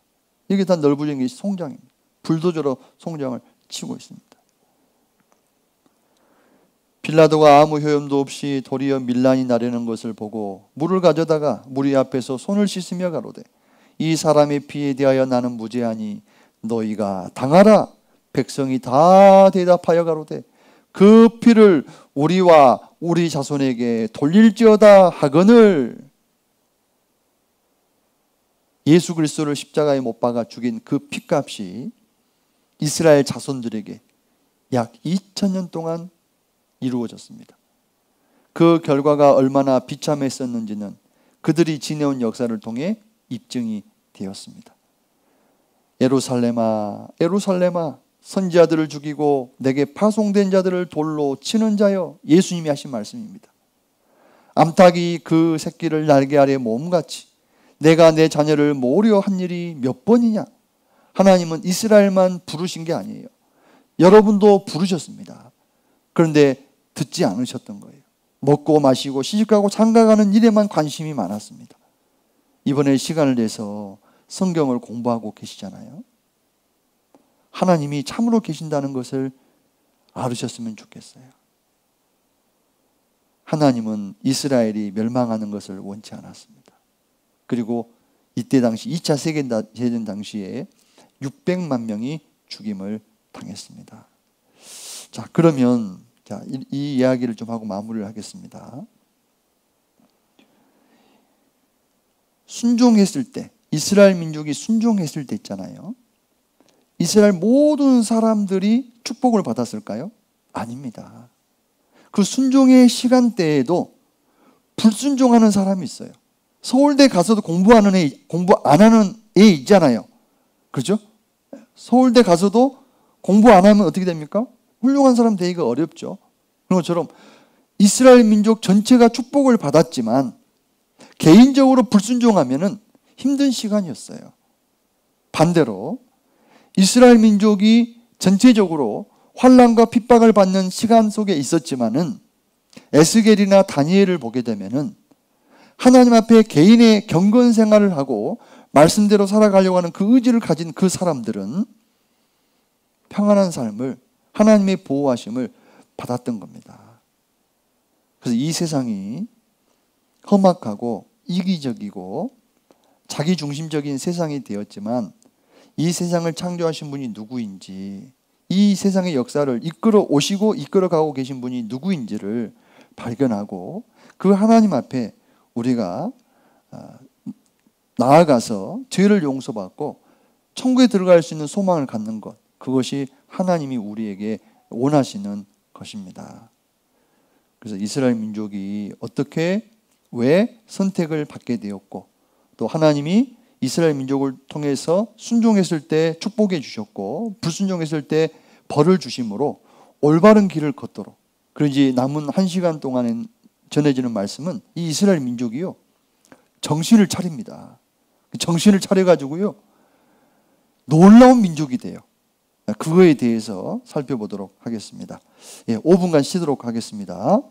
이게 다 널브러진 게 송장입니다. 불도저로 송장을 치고 있습니다. 빌라도가 아무 효염도 없이 도리어 밀란이 나려는 것을 보고 물을 가져다가 무리 앞에서 손을 씻으며 가로되 이 사람의 피에 대하여 나는 무죄하니 너희가 당하라. 백성이 다 대답하여 가로되 그 피를 우리와 우리 자손에게 돌릴지어다 하거늘 예수 그리스도를 십자가에 못 박아 죽인 그 피값이 이스라엘 자손들에게 약 2000년 동안 이루어졌습니다. 그 결과가 얼마나 비참했었는지는 그들이 지내온 역사를 통해 입증이 되었습니다. 예루살렘아, 예루살렘아, 선지자들을 죽이고 내게 파송된 자들을 돌로 치는 자여 예수님이 하신 말씀입니다. 암탉이 그 새끼를 날개 아래 몸같이 내가 내 자녀를 모려 한 일이 몇 번이냐? 하나님은 이스라엘만 부르신 게 아니에요. 여러분도 부르셨습니다. 그런데 듣지 않으셨던 거예요. 먹고 마시고 시집가고 장가가는 일에만 관심이 많았습니다. 이번에 시간을 내서 성경을 공부하고 계시잖아요. 하나님이 참으로 계신다는 것을 알으셨으면 좋겠어요. 하나님은 이스라엘이 멸망하는 것을 원치 않았습니다. 그리고 이때 당시 2차 세계대전 당시에 600만 명이 죽임을 당했습니다. 자, 그러면 자, 이, 이 이야기를 좀 하고 마무리를 하겠습니다. 순종했을 때, 이스라엘 민족이 순종했을 때 있잖아요. 이스라엘 모든 사람들이 축복을 받았을까요? 아닙니다. 그 순종의 시간대에도 불순종하는 사람이 있어요. 서울대 가서도 공부하는 애, 공부 안 하는 애 있잖아요. 그죠? 서울대 가서도 공부 안 하면 어떻게 됩니까? 훌륭한 사람 되기가 어렵죠. 그런 것처럼 이스라엘 민족 전체가 축복을 받았지만 개인적으로 불순종하면은 힘든 시간이었어요. 반대로 이스라엘 민족이 전체적으로 환란과 핍박을 받는 시간 속에 있었지만은 에스겔이나 다니엘을 보게 되면은 하나님 앞에 개인의 경건 생활을 하고 말씀대로 살아가려고 하는 그 의지를 가진 그 사람들은 평안한 삶을 하나님의 보호하심을 받았던 겁니다. 그래서 이 세상이 험악하고 이기적이고 자기 중심적인 세상이 되었지만 이 세상을 창조하신 분이 누구인지 이 세상의 역사를 이끌어 오시고 이끌어 가고 계신 분이 누구인지를 발견하고 그 하나님 앞에 우리가 아, 나아가서 죄를 용서받고 천국에 들어갈 수 있는 소망을 갖는 것 그것이 하나님이 우리에게 원하시는 것입니다. 그래서 이스라엘 민족이 어떻게 왜 선택을 받게 되었고 또 하나님이 이스라엘 민족을 통해서 순종했을 때 축복해 주셨고 불순종했을 때 벌을 주심으로 올바른 길을 걷도록 그런지 남은 한 시간 동안에 전해지는 말씀은 이 이스라엘 민족이요 정신을 차립니다. 정신을 차려가지고요 놀라운 민족이 돼요. 그거에 대해서 살펴보도록 하겠습니다. 예, 5분간 쉬도록 하겠습니다.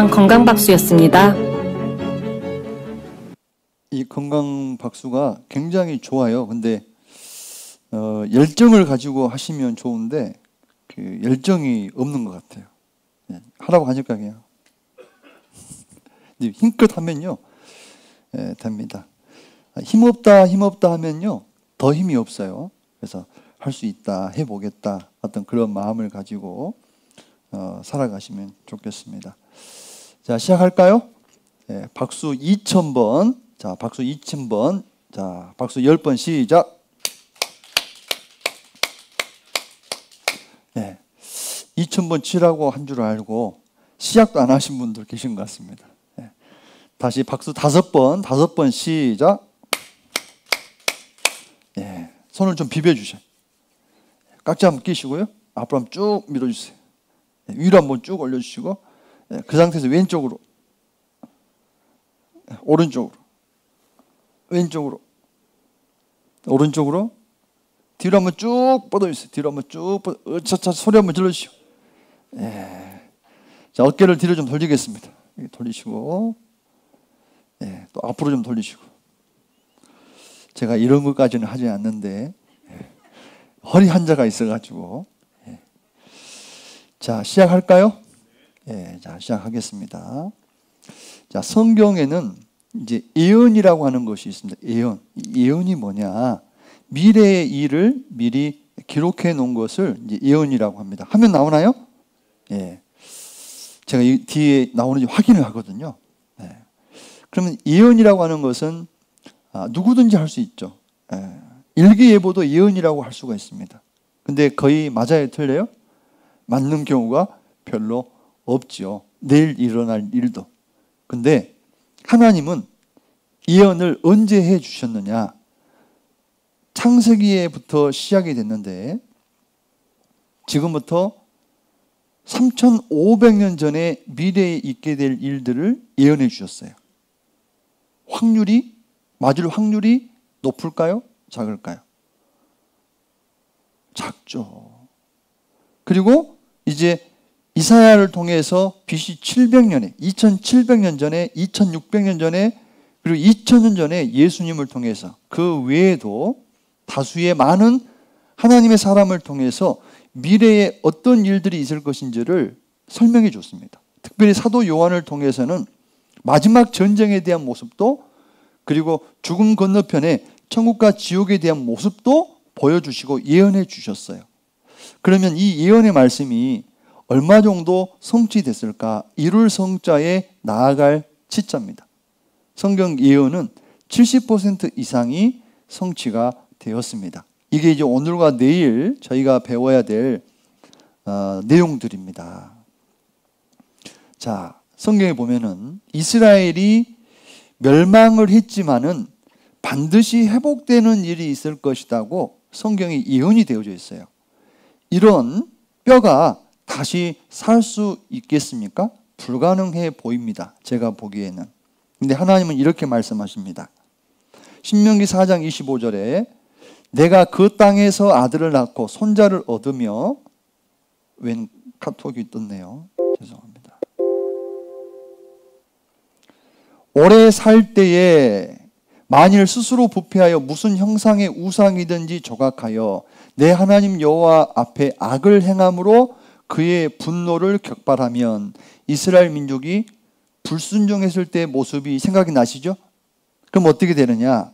건강 건강 박수였습니다. 이 건강 박수가 굉장히 좋아요. 근데 어, 열정을 가지고 하시면 좋은데 그 열정이 없는 것 같아요. 네, 하라고 하니까 그냥 힘껏 하면요 예, 됩니다. 힘없다 힘없다 하면요 더 힘이 없어요. 그래서 할 수 있다 해보겠다 어떤 그런 마음을 가지고 어, 살아가시면 좋겠습니다. 자 시작할까요? 예, 박수 2,000번. 자 박수 2,000번. 자 박수 10번 시작. 네. 2,000번 치라고 한 줄 알고 시작도 안 하신 분들 계신 것 같습니다. 네. 다시 박수 다섯 번, 다섯 번 시작. 네. 손을 좀 비벼주셔요. 깍지 한번 끼시고요. 앞으로 한번 쭉 밀어주세요. 네. 위로 한번 쭉 올려주시고 네. 그 상태에서 왼쪽으로 네. 오른쪽으로 왼쪽으로 오른쪽으로 뒤로 한번 쭉 뻗어주세요. 뒤로 한번 쭉 뻗어. 으차차 소리 한번 질러주시오. 예. 자, 어깨를 뒤로 좀 돌리겠습니다. 돌리시고, 예, 또 앞으로 좀 돌리시고. 제가 이런 것까지는 하지 않는데, 예. 허리 한자가 있어가지고. 예. 자, 시작할까요? 예, 자, 시작하겠습니다. 자, 성경에는 이제 예언이라고 하는 것이 있습니다. 예언. 예언이 뭐냐? 미래의 일을 미리 기록해 놓은 것을 예언이라고 합니다. 화면 나오나요? 예. 제가 이 뒤에 나오는지 확인을 하거든요. 예. 그러면 예언이라고 하는 것은 아, 누구든지 할 수 있죠. 예. 일기예보도 예언이라고 할 수가 있습니다. 근데 거의 맞아요, 틀려요? 맞는 경우가 별로 없지요. 내일 일어날 일도. 근데 하나님은 예언을 언제 해 주셨느냐? 창세기에부터 시작이 됐는데 지금부터 3,500년 전에 미래에 있게 될 일들을 예언해 주셨어요. 확률이 맞을 확률이 높을까요? 작을까요? 작죠. 그리고 이제 이사야를 통해서 BC 700년에 2700년 전에 2600년 전에 그리고 2000년 전에 예수님을 통해서 그 외에도 다수의 많은 하나님의 사람을 통해서 미래에 어떤 일들이 있을 것인지를 설명해 줬습니다. 특별히 사도 요한을 통해서는 마지막 전쟁에 대한 모습도 그리고 죽음 건너편에 천국과 지옥에 대한 모습도 보여주시고 예언해 주셨어요. 그러면 이 예언의 말씀이 얼마 정도 성취됐을까? 이룰 성자에 나아갈 치자입니다. 성경 예언은 70% 이상이 성취가 되었습니다. 이게 이제 오늘과 내일 저희가 배워야 될 어, 내용들입니다. 자, 성경에 보면은 이스라엘이 멸망을 했지만은 반드시 회복되는 일이 있을 것이라고 성경이 예언이 되어져 있어요. 이런 뼈가 다시 살 수 있겠습니까? 불가능해 보입니다. 제가 보기에는. 근데 하나님은 이렇게 말씀하십니다. 신명기 4장 25절에 내가 그 땅에서 아들을 낳고 손자를 얻으며 웬 카톡이 떴네요. 죄송합니다. 오래 살 때에 만일 스스로 부패하여 무슨 형상의 우상이든지 조각하여 내 하나님 여호와 앞에 악을 행함으로 그의 분노를 격발하면 이스라엘 민족이 불순종했을 때 모습이 생각이 나시죠? 그럼 어떻게 되느냐?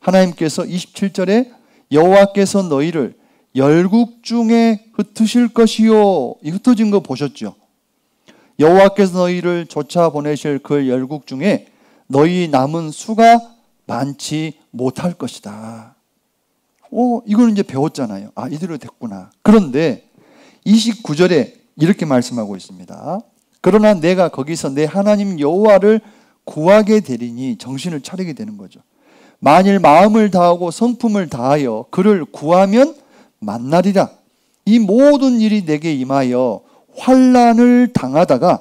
하나님께서 27절에 여호와께서 너희를 열국 중에 흩으실 것이요. 이 흩어진 거 보셨죠? 여호와께서 너희를 쫓아 보내실 그 열국 중에 너희 남은 수가 많지 못할 것이다. 오, 이거는 이제 배웠잖아요. 아, 이대로 됐구나. 그런데 29절에 이렇게 말씀하고 있습니다. 그러나 내가 거기서 내 하나님 여호와를 구하게 되리니 정신을 차리게 되는 거죠. 만일 마음을 다하고 성품을 다하여 그를 구하면 만나리라. 이 모든 일이 내게 임하여 환란을 당하다가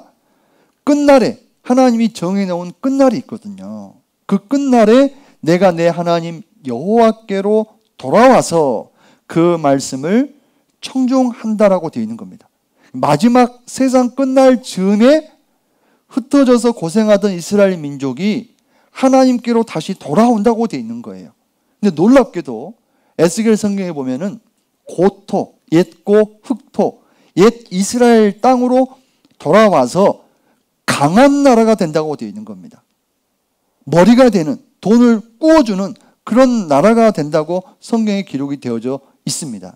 끝날에 하나님이 정해놓은 끝날이 있거든요. 그 끝날에 내가 내 하나님 여호와께로 돌아와서 그 말씀을 청종한다라고 되어 있는 겁니다. 마지막 세상 끝날 즈음에 흩어져서 고생하던 이스라엘 민족이 하나님께로 다시 돌아온다고 돼 있는 거예요. 근데 놀랍게도 에스겔 성경에 보면은 고토, 옛고, 흑토, 옛 이스라엘 땅으로 돌아와서 강한 나라가 된다고 되어 있는 겁니다. 머리가 되는 돈을 꾸어주는 그런 나라가 된다고 성경에 기록이 되어져 있습니다.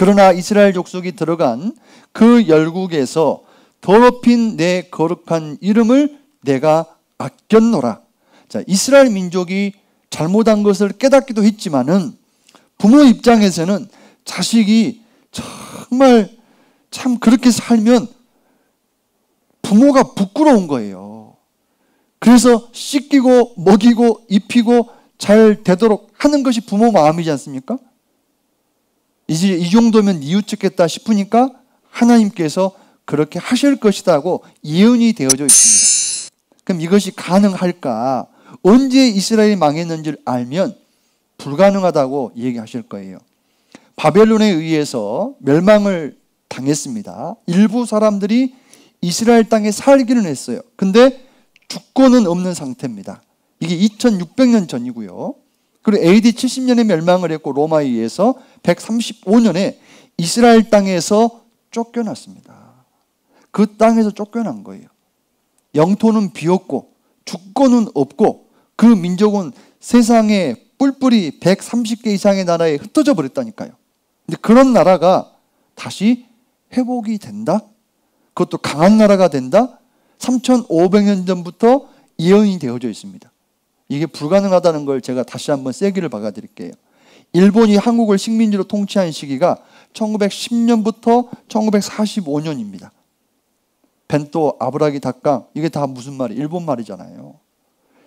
그러나 이스라엘 족속이 들어간 그 열국에서 더럽힌 내 거룩한 이름을 내가 아꼈노라. 자, 이스라엘 민족이 잘못한 것을 깨닫기도 했지만은 부모 입장에서는 자식이 정말 참 그렇게 살면 부모가 부끄러운 거예요. 그래서 씻기고 먹이고 입히고 잘 되도록 하는 것이 부모 마음이지 않습니까? 이제 이 정도면 이웃짓겠다 싶으니까 하나님께서 그렇게 하실 것이라고 예언이 되어져 있습니다. 그럼 이것이 가능할까? 언제 이스라엘이 망했는지를 알면 불가능하다고 얘기하실 거예요. 바벨론에 의해서 멸망을 당했습니다. 일부 사람들이 이스라엘 땅에 살기는 했어요. 근데 주권은 없는 상태입니다. 이게 2600년 전이고요. 그리고 AD 70년에 멸망을 했고 로마에 의해서 135년에 이스라엘 땅에서 쫓겨났습니다. 그 땅에서 쫓겨난 거예요. 영토는 비었고 주권은 없고 그 민족은 세상에 뿔뿔이 130개 이상의 나라에 흩어져 버렸다니까요. 근데 그런 나라가 다시 회복이 된다? 그것도 강한 나라가 된다? 3,500년 전부터 예언이 되어져 있습니다. 이게 불가능하다는 걸 제가 다시 한번 세기를 박아드릴게요. 일본이 한국을 식민지로 통치한 시기가 1910년부터 1945년입니다. 벤또, 아브라기, 닭강 이게 다 무슨 말이 일본 말이잖아요.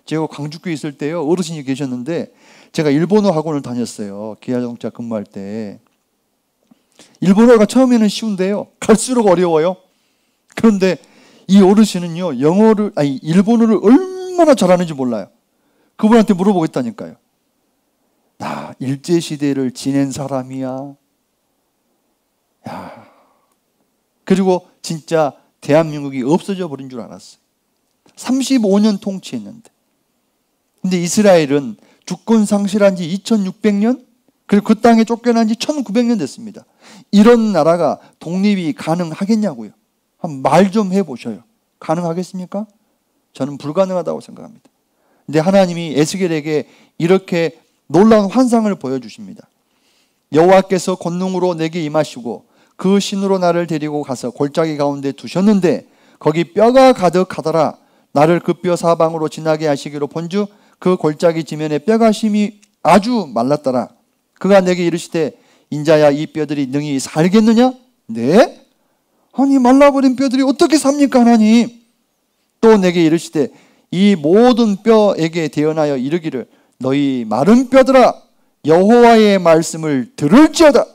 제가 광주교에 있을 때요 어르신이 계셨는데 제가 일본어 학원을 다녔어요. 기아자동차 근무할 때 일본어가 처음에는 쉬운데요 갈수록 어려워요. 그런데 이 어르신은요 영어를 아니 일본어를 얼마나 잘하는지 몰라요. 그분한테 물어보겠다니까요. 나 일제 시대를 지낸 사람이야. 야. 그리고 진짜 대한민국이 없어져 버린 줄 알았어요. 35년 통치했는데. 근데 이스라엘은 주권 상실한 지 2600년? 그리고 그 땅에 쫓겨난 지 1900년 됐습니다. 이런 나라가 독립이 가능하겠냐고요. 말좀 해보셔요. 가능하겠습니까? 저는 불가능하다고 생각합니다. 근데 하나님이 에스겔에게 이렇게 놀라운 환상을 보여주십니다. 여호와께서 권능으로 내게 임하시고 그 신으로 나를 데리고 가서 골짜기 가운데 두셨는데 거기 뼈가 가득하더라. 나를 그 뼈 사방으로 지나게 하시기로 본주 그 골짜기 지면에 뼈가 심이 아주 말랐더라. 그가 내게 이르시되 인자야 이 뼈들이 능히 살겠느냐? 네? 아니 말라버린 뼈들이 어떻게 삽니까 하나님? 또 내게 이르시되 이 모든 뼈에게 대언하여 이르기를 너희 마른 뼈들아 여호와의 말씀을 들을지어다.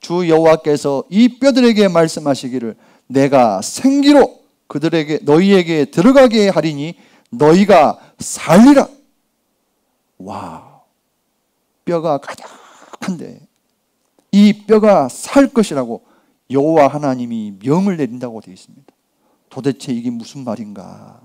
주 여호와께서 이 뼈들에게 말씀하시기를 내가 생기로 그들에게 너희에게 들어가게 하리니 너희가 살리라. 와, 뼈가 가득한데 이 뼈가 살 것이라고 여호와 하나님이 명을 내린다고 되어 있습니다. 도대체 이게 무슨 말인가?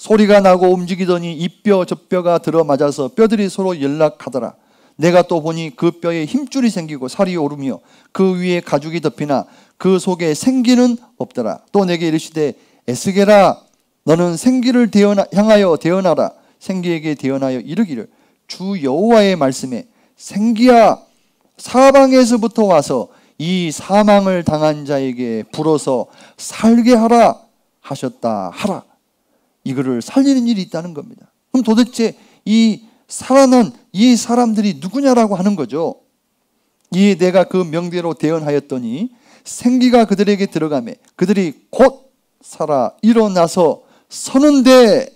소리가 나고 움직이더니 이 뼈 저 뼈가 들어맞아서 뼈들이 서로 연락하더라. 내가 또 보니 그 뼈에 힘줄이 생기고 살이 오르며 그 위에 가죽이 덮이나 그 속에 생기는 없더라. 또 내게 이르시되 에스게라 너는 생기를 대어나, 향하여 대어나라. 생기에게 대어나여 이르기를 주 여호와의 말씀에 생기야 사방에서부터 와서 이 사망을 당한 자에게 불어서 살게 하라 하셨다 하라. 이거를 살리는 일이 있다는 겁니다. 그럼 도대체 이 살아난 이 사람들이 누구냐라고 하는 거죠. 이 내가 그 명대로 대언하였더니 생기가 그들에게 들어가매 그들이 곧 살아 일어나서 서는데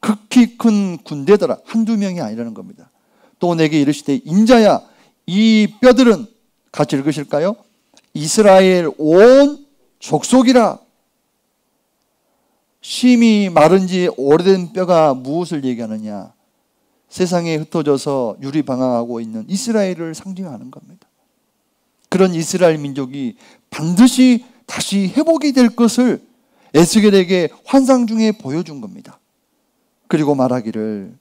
극히 큰 군대더라. 한두 명이 아니라는 겁니다. 또 내게 이르시되 인자야 이 뼈들은 같이 읽으실까요? 이스라엘 온 족속이라 심이 마른 지 오래된 뼈가 무엇을 얘기하느냐? 세상에 흩어져서 유리방황하고 있는 이스라엘을 상징하는 겁니다. 그런 이스라엘 민족이 반드시 다시 회복이 될 것을 에스겔에게 환상 중에 보여준 겁니다. 그리고 말하기를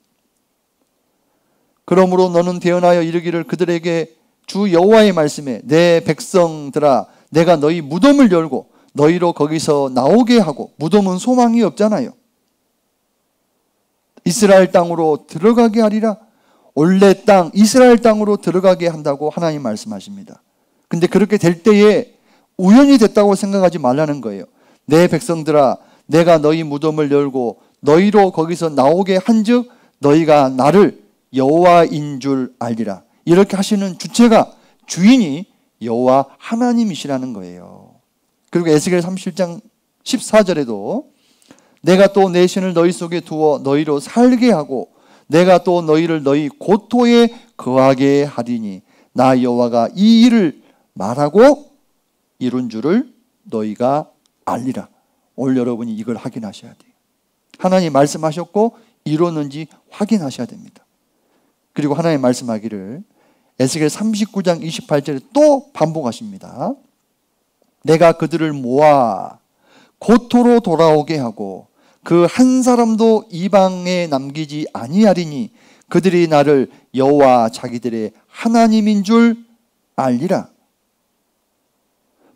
그러므로 너는 대언하여 이르기를 그들에게 주 여호와의 말씀에 내 백성들아 내가 너희 무덤을 열고 너희로 거기서 나오게 하고 무덤은 소망이 없잖아요. 이스라엘 땅으로 들어가게 하리라. 원래 땅 이스라엘 땅으로 들어가게 한다고 하나님 말씀하십니다. 근데 그렇게 될 때에 우연히 됐다고 생각하지 말라는 거예요. 내 백성들아 내가 너희 무덤을 열고 너희로 거기서 나오게 한즉 너희가 나를 여호와인 줄 알리라. 이렇게 하시는 주체가 주인이 여호와 하나님이시라는 거예요. 그리고 에스겔 37장 14절에도 내가 또 내 신을 너희 속에 두어 너희로 살게 하고 내가 또 너희를 너희 고토에 거하게 하리니 나 여호와가 이 일을 말하고 이룬 줄을 너희가 알리라. 오늘 여러분이 이걸 확인하셔야 돼요. 하나님 말씀하셨고 이뤘는지 확인하셔야 됩니다. 그리고 하나님 말씀하기를 에스겔 39장 28절에 또 반복하십니다. 내가 그들을 모아 고토로 돌아오게 하고 그 한 사람도 이방에 남기지 아니하리니 그들이 나를 여호와 자기들의 하나님인 줄 알리라.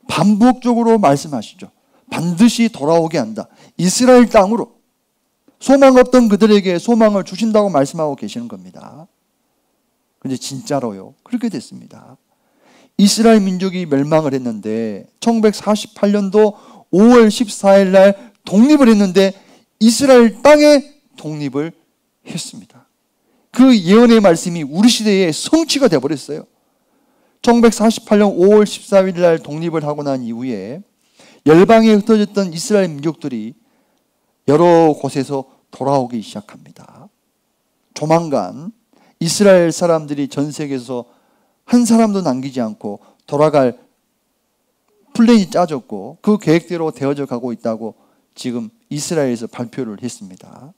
반복적으로 말씀하시죠. 반드시 돌아오게 한다. 이스라엘 땅으로 소망 없던 그들에게 소망을 주신다고 말씀하고 계시는 겁니다. 근데 진짜로요. 그렇게 됐습니다. 이스라엘 민족이 멸망을 했는데 1948년도 5월 14일 날 독립을 했는데 이스라엘 땅에 독립을 했습니다. 그 예언의 말씀이 우리 시대에 성취가 돼 버렸어요. 1948년 5월 14일 날 독립을 하고 난 이후에 열방에 흩어졌던 이스라엘 민족들이 여러 곳에서 돌아오기 시작합니다. 조만간 이스라엘 사람들이 전 세계에서 한 사람도 남기지 않고 돌아갈 플랜이 짜졌고 그 계획대로 되어져 가고 있다고 지금 이스라엘에서 발표를 했습니다.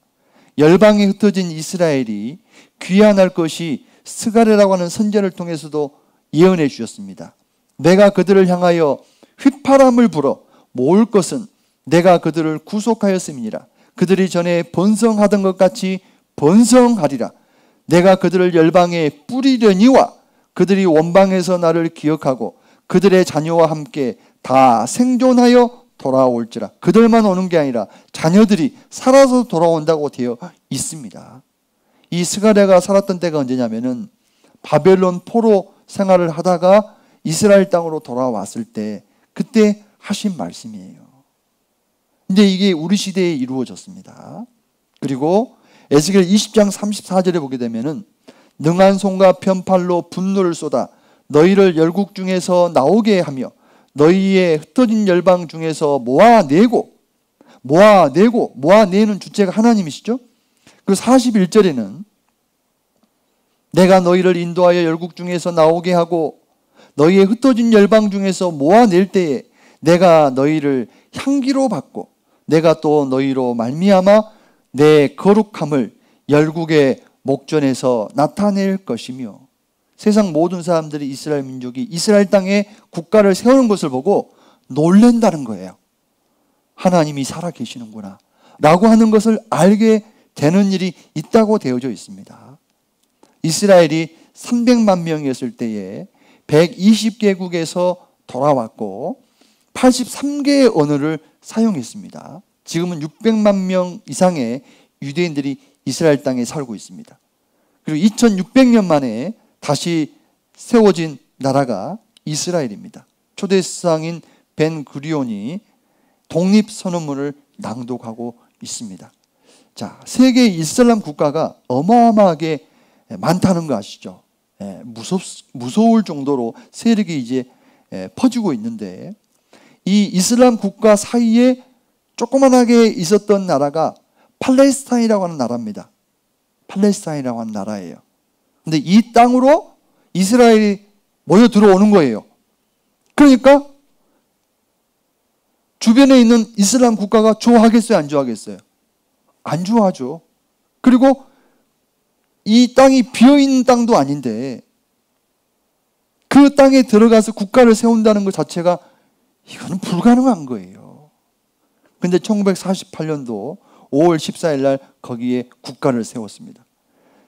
열방에 흩어진 이스라엘이 귀환할 것이 스가레라고 하는 선제를 통해서도 예언해 주셨습니다. 내가 그들을 향하여 휘파람을 불어 모을 것은 내가 그들을 구속하였음이니라. 그들이 전에 번성하던 것 같이 번성하리라. 내가 그들을 열방에 뿌리려니와 그들이 원방에서 나를 기억하고 그들의 자녀와 함께 다 생존하여 돌아올지라. 그들만 오는 게 아니라 자녀들이 살아서 돌아온다고 되어 있습니다. 이 스가랴가 살았던 때가 언제냐면은 바벨론 포로 생활을 하다가 이스라엘 땅으로 돌아왔을 때 그때 하신 말씀이에요. 근데 이게 우리 시대에 이루어졌습니다. 그리고 에스겔 20장 34절에 보게 되면은 능한 손과 편팔로 분노를 쏟아 너희를 열국 중에서 나오게 하며 너희의 흩어진 열방 중에서 모아내고 모아내고 모아내는 주체가 하나님이시죠. 그 41절에는 내가 너희를 인도하여 열국 중에서 나오게 하고 너희의 흩어진 열방 중에서 모아낼 때에 내가 너희를 향기로 받고 내가 또 너희로 말미암아 내 거룩함을 열국의 목전에서 나타낼 것이며 세상 모든 사람들이 이스라엘 민족이 이스라엘 땅에 국가를 세우는 것을 보고 놀랜다는 거예요. 하나님이 살아 계시는구나. 라고 하는 것을 알게 되는 일이 있다고 되어져 있습니다. 이스라엘이 300만 명이었을 때에 120개국에서 돌아왔고 83개의 언어를 사용했습니다. 지금은 600만 명 이상의 유대인들이 이스라엘 땅에 살고 있습니다. 그리고 2600년 만에 다시 세워진 나라가 이스라엘입니다. 초대상인 벤 구리온이 독립 선언문을 낭독하고 있습니다. 자, 세계 이슬람 국가가 어마어마하게 많다는 거 아시죠? 예, 무섭, 무서울 정도로 세력이 이제 예, 퍼지고 있는데 이 이슬람 국가 사이에 조그만하게 있었던 나라가 팔레스타인이라고 하는 나라입니다. 팔레스타인이라고 하는 나라예요. 근데 이 땅으로 이스라엘이 모여 들어오는 거예요. 그러니까 주변에 있는 이슬람 국가가 좋아하겠어요? 안 좋아하겠어요? 안 좋아하죠. 그리고 이 땅이 비어있는 땅도 아닌데 그 땅에 들어가서 국가를 세운다는 것 자체가 이거는 불가능한 거예요. 근데 1948년도 5월 14일 날 거기에 국가를 세웠습니다.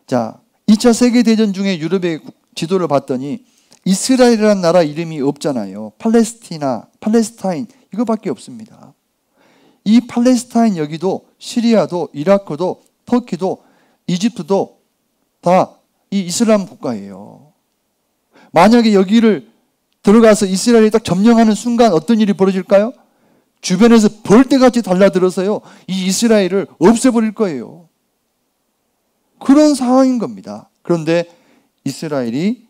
자, 2차 세계대전 중에 유럽의 지도를 봤더니 이스라엘이라는 나라 이름이 없잖아요. 팔레스티나, 팔레스타인 이거밖에 없습니다. 이 팔레스타인 여기도 시리아도 이라크도 터키도 이집트도 다 이 이슬람 국가예요. 만약에 여기를 들어가서 이스라엘이 딱 점령하는 순간 어떤 일이 벌어질까요? 주변에서 벌떼같이 달라들어서요. 이 이스라엘을 없애버릴 거예요. 그런 상황인 겁니다. 그런데 이스라엘이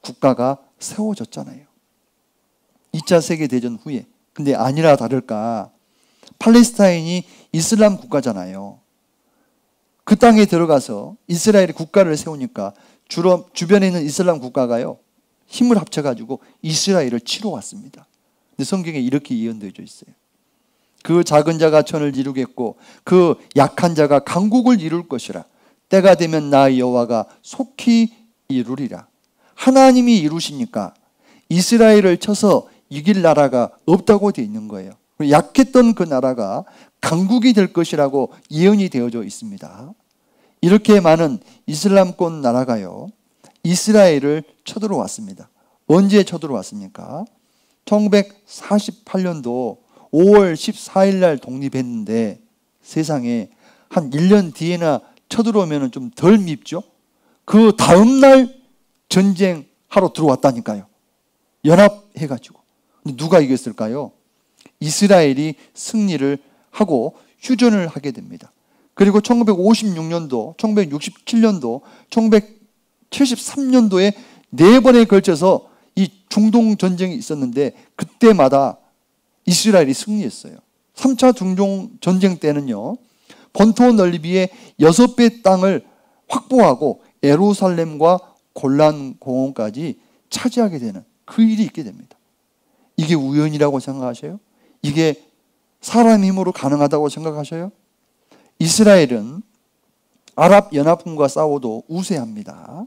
국가가 세워졌잖아요. 2차 세계대전 후에. 근데 아니라 다를까. 팔레스타인이 이슬람 국가잖아요. 그 땅에 들어가서 이스라엘이 국가를 세우니까 주로 주변에 있는 이슬람 국가가요. 힘을 합쳐가지고 이스라엘을 치러 왔습니다. 근데 성경에 이렇게 예언되어 있어요. 그 작은 자가 천을 이루겠고 그 약한 자가 강국을 이룰 것이라. 때가 되면 나 여호와가 속히 이루리라. 하나님이 이루시니까 이스라엘을 쳐서 이길 나라가 없다고 되어 있는 거예요. 약했던 그 나라가 강국이 될 것이라고 예언이 되어져 있습니다. 이렇게 많은 이슬람권 나라가요. 이스라엘을 쳐들어왔습니다. 언제 쳐들어왔습니까? 1948년도 5월 14일 날 독립했는데 세상에 한 1년 뒤에나 쳐들어오면 좀 덜 밉죠? 그 다음날 전쟁하러 들어왔다니까요. 연합해가지고. 누가 이겼을까요? 이스라엘이 승리를 하고 휴전을 하게 됩니다. 그리고 1956년도, 1967년도, 1973년도에 네 번에 걸쳐서 이 중동 전쟁이 있었는데 그때마다 이스라엘이 승리했어요. 3차 중동 전쟁 때는요. 본토 넓이의 6배 땅을 확보하고 에루살렘과 골란 공원까지 차지하게 되는 그 일이 있게 됩니다. 이게 우연이라고 생각하셔요? 이게 사람 힘으로 가능하다고 생각하셔요? 이스라엘은 아랍 연합군과 싸워도 우세합니다.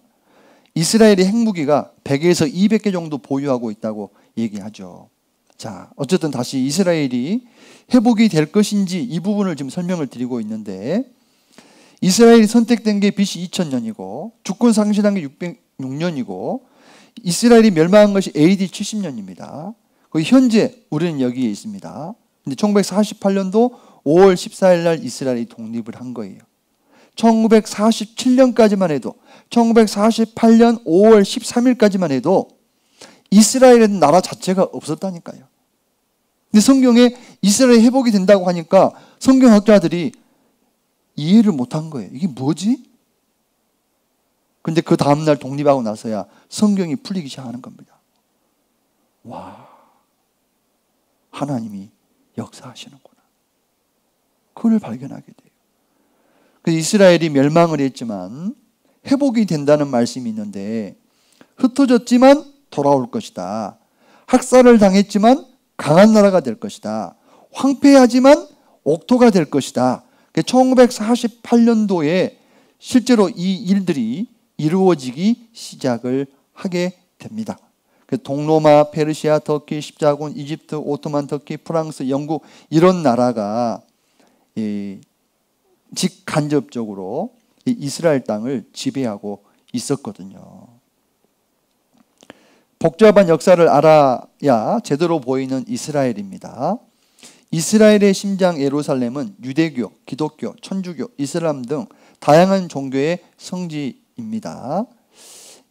이스라엘의 핵무기가 100에서 200개 정도 보유하고 있다고 얘기하죠. 자, 어쨌든 다시 이스라엘이 회복이 될 것인지 이 부분을 지금 설명을 드리고 있는데 이스라엘이 선택된 게 BC 2000년이고 주권 상실한 게 606년이고 이스라엘이 멸망한 것이 AD 70년입니다. 현재 우리는 여기에 있습니다. 근데 1948년도 5월 14일 날 이스라엘이 독립을 한 거예요. 1947년까지만 해도 1948년 5월 13일까지만 해도 이스라엘은 나라 자체가 없었다니까요. 근데 성경에 이스라엘 회복이 된다고 하니까 성경학자들이 이해를 못한 거예요. 이게 뭐지? 근데 그 다음날 독립하고 나서야 성경이 풀리기 시작하는 겁니다. 와, 하나님이 역사하시는구나. 그걸 발견하게 돼요. 그 이스라엘이 멸망을 했지만 회복이 된다는 말씀이 있는데 흩어졌지만 돌아올 것이다. 학살을 당했지만 강한 나라가 될 것이다. 황폐하지만 옥토가 될 것이다. 1948년도에 실제로 이 일들이 이루어지기 시작을 하게 됩니다. 동로마, 페르시아, 터키, 십자군, 이집트, 오토만 터키, 프랑스, 영국 이런 나라가 직간접적으로 이스라엘 땅을 지배하고 있었거든요. 복잡한 역사를 알아야 제대로 보이는 이스라엘입니다. 이스라엘의 심장 예루살렘은 유대교, 기독교, 천주교, 이슬람 등 다양한 종교의 성지입니다.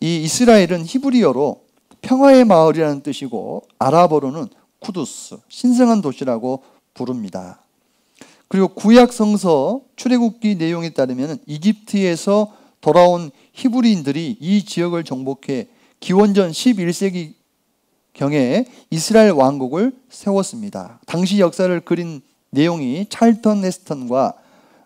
이 이스라엘은 히브리어로 평화의 마을이라는 뜻이고 아랍어로는 쿠두스, 신성한 도시라고 부릅니다. 그리고 구약 성서 출애굽기 내용에 따르면 이집트에서 돌아온 히브리인들이 이 지역을 정복해 기원전 11세기 경에 이스라엘 왕국을 세웠습니다. 당시 역사를 그린 내용이 찰턴 헤스턴과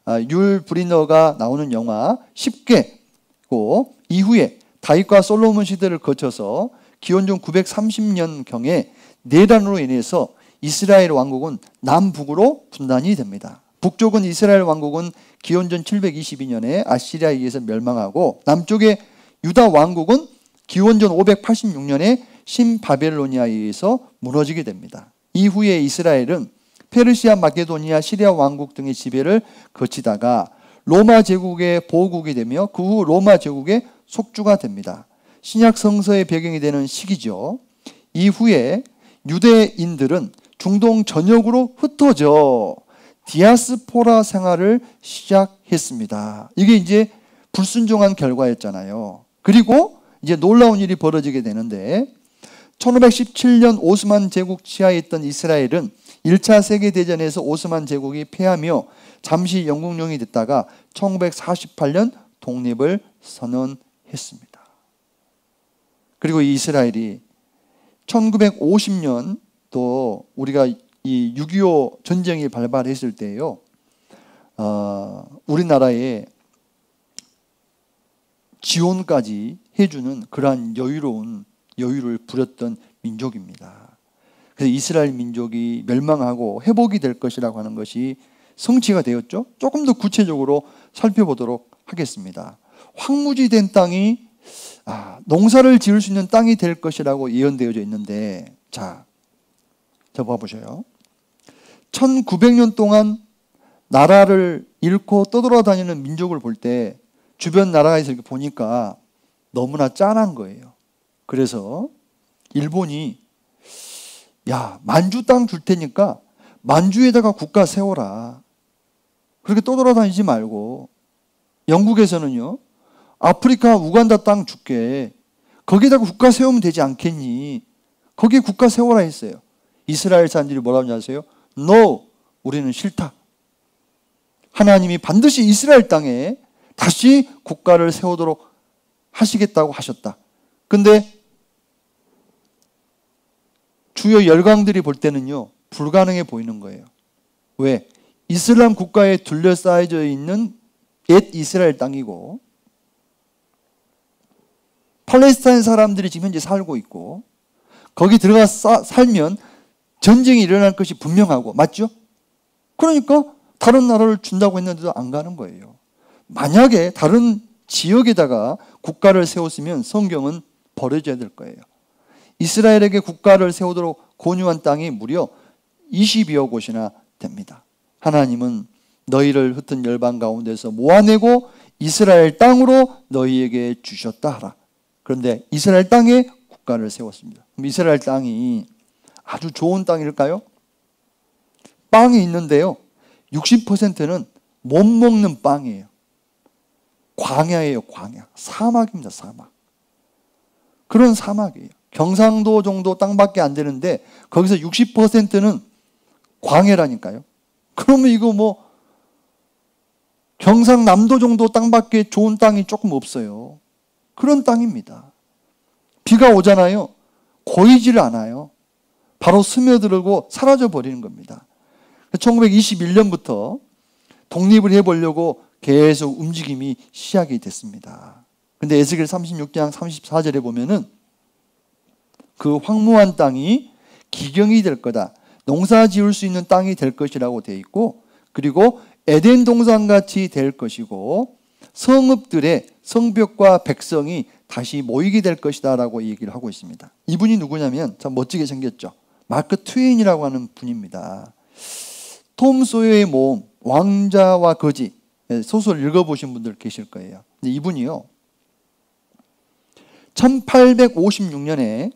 아, 율 브리너가 나오는 영화 10개고 이후에 다윗과 솔로몬 시대를 거쳐서 기원전 930년 경에 내란으로 인해서 이스라엘 왕국은 남북으로 분단이 됩니다. 북쪽은 이스라엘 왕국은 기원전 722년에 아시리아에 의해서 멸망하고 남쪽의 유다 왕국은 기원전 586년에 신바벨로니아에 의해서 무너지게 됩니다. 이후에 이스라엘은 페르시아, 마게도니아, 시리아 왕국 등의 지배를 거치다가 로마 제국의 보국이 되며 그 후 로마 제국의 속주가 됩니다. 신약 성서의 배경이 되는 시기죠. 이후에 유대인들은 중동 전역으로 흩어져 디아스포라 생활을 시작했습니다. 이게 이제 불순종한 결과였잖아요. 그리고 이제 놀라운 일이 벌어지게 되는데 1517년 오스만 제국 치하에 있던 이스라엘은 1차 세계대전에서 오스만 제국이 패하며 잠시 영국령이 됐다가 1948년 독립을 선언했습니다. 그리고 이스라엘이 1950년 또 우리가 이 6.25 전쟁이 발발했을 때요, 어, 우리나라에 지원까지 해주는 그러한 여유로운 여유를 부렸던 민족입니다. 그래서 이스라엘 민족이 멸망하고 회복이 될 것이라고 하는 것이 성취가 되었죠. 조금 더 구체적으로 살펴보도록 하겠습니다. 황무지 된 땅이 아, 농사를 지을 수 있는 땅이 될 것이라고 예언되어져 있는데, 자, 저 봐보셔요. 1900년 동안 나라를 잃고 떠돌아다니는 민족을 볼 때 주변 나라에서 이렇게 보니까 너무나 짠한 거예요. 그래서 일본이 야, 만주 땅 줄 테니까 만주에다가 국가 세워라. 그렇게 떠돌아다니지 말고 영국에서는요. 아프리카 우간다 땅 줄게. 거기에다가 국가 세우면 되지 않겠니? 거기에 국가 세워라 했어요. 이스라엘 사람들이 뭐라고 하세요? No, 우리는 싫다. 하나님이 반드시 이스라엘 땅에 다시 국가를 세우도록 하시겠다고 하셨다. 근데 주요 열강들이 볼 때는요, 불가능해 보이는 거예요. 왜? 이슬람 국가에 둘러싸여져 있는 옛 이스라엘 땅이고, 팔레스타인 사람들이 지금 현재 살고 있고, 거기 들어가 살면 전쟁이 일어날 것이 분명하고, 맞죠? 그러니까 다른 나라를 준다고 했는데도 안 가는 거예요. 만약에 다른 지역에다가 국가를 세웠으면 성경은 버려져야 될 거예요. 이스라엘에게 국가를 세우도록 권유한 땅이 무려 20여 곳이나 됩니다. 하나님은 너희를 흩은 열방 가운데서 모아내고 이스라엘 땅으로 너희에게 주셨다 하라. 그런데 이스라엘 땅에 국가를 세웠습니다. 이스라엘 땅이 아주 좋은 땅일까요? 빵이 있는데요. 60%는 못 먹는 빵이에요. 광야예요, 광야. 사막입니다, 사막. 그런 사막이에요. 경상도 정도 땅밖에 안 되는데 거기서 60%는 광해라니까요. 그러면 이거 뭐 경상남도 정도 땅밖에 좋은 땅이 조금 없어요. 그런 땅입니다. 비가 오잖아요. 고이질 않아요. 바로 스며들고 사라져 버리는 겁니다. 1921년부터 독립을 해보려고 계속 움직임이 시작이 됐습니다. 근데 에스겔 36장 34절에 보면은 그 황무한 땅이 기경이 될 거다. 농사 지을 수 있는 땅이 될 것이라고 돼 있고 그리고 에덴 동산 같이 될 것이고 성읍들의 성벽과 백성이 다시 모이게 될 것이다라고 얘기를 하고 있습니다. 이분이 누구냐면 참 멋지게 생겼죠. 마크 트웨인이라고 하는 분입니다. 톰 소여의 모험, 왕자와 거지 예, 소설 읽어보신 분들 계실 거예요. 이분이요. 1856년에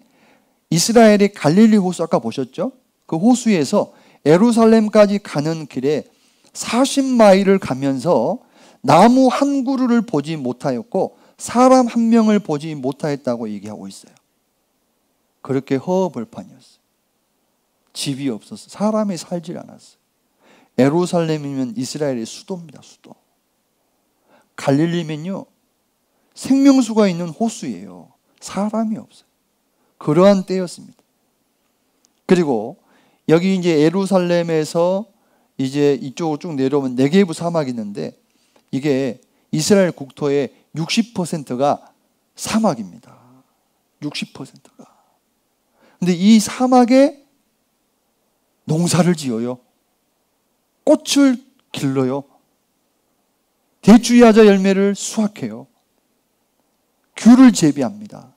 이스라엘의 갈릴리 호수 아까 보셨죠? 그 호수에서 에루살렘까지 가는 길에 40마일을 가면서 나무 한 그루를 보지 못하였고 사람 한 명을 보지 못하였다고 얘기하고 있어요. 그렇게 허허벌판이었어요. 집이 없었어. 사람이 살질 않았어요. 에루살렘이면 이스라엘의 수도입니다. 수도. 갈릴리면요. 생명수가 있는 호수예요. 사람이 없어요. 그러한 때였습니다. 그리고 여기 이제 에루살렘에서 이제 이쪽으로 쭉 내려오면 네게부 사막이 있는데 이게 이스라엘 국토의 60%가 사막입니다. 60%가. 근데 이 사막에 농사를 지어요. 꽃을 길러요. 대추야자 열매를 수확해요. 귤을 재배합니다.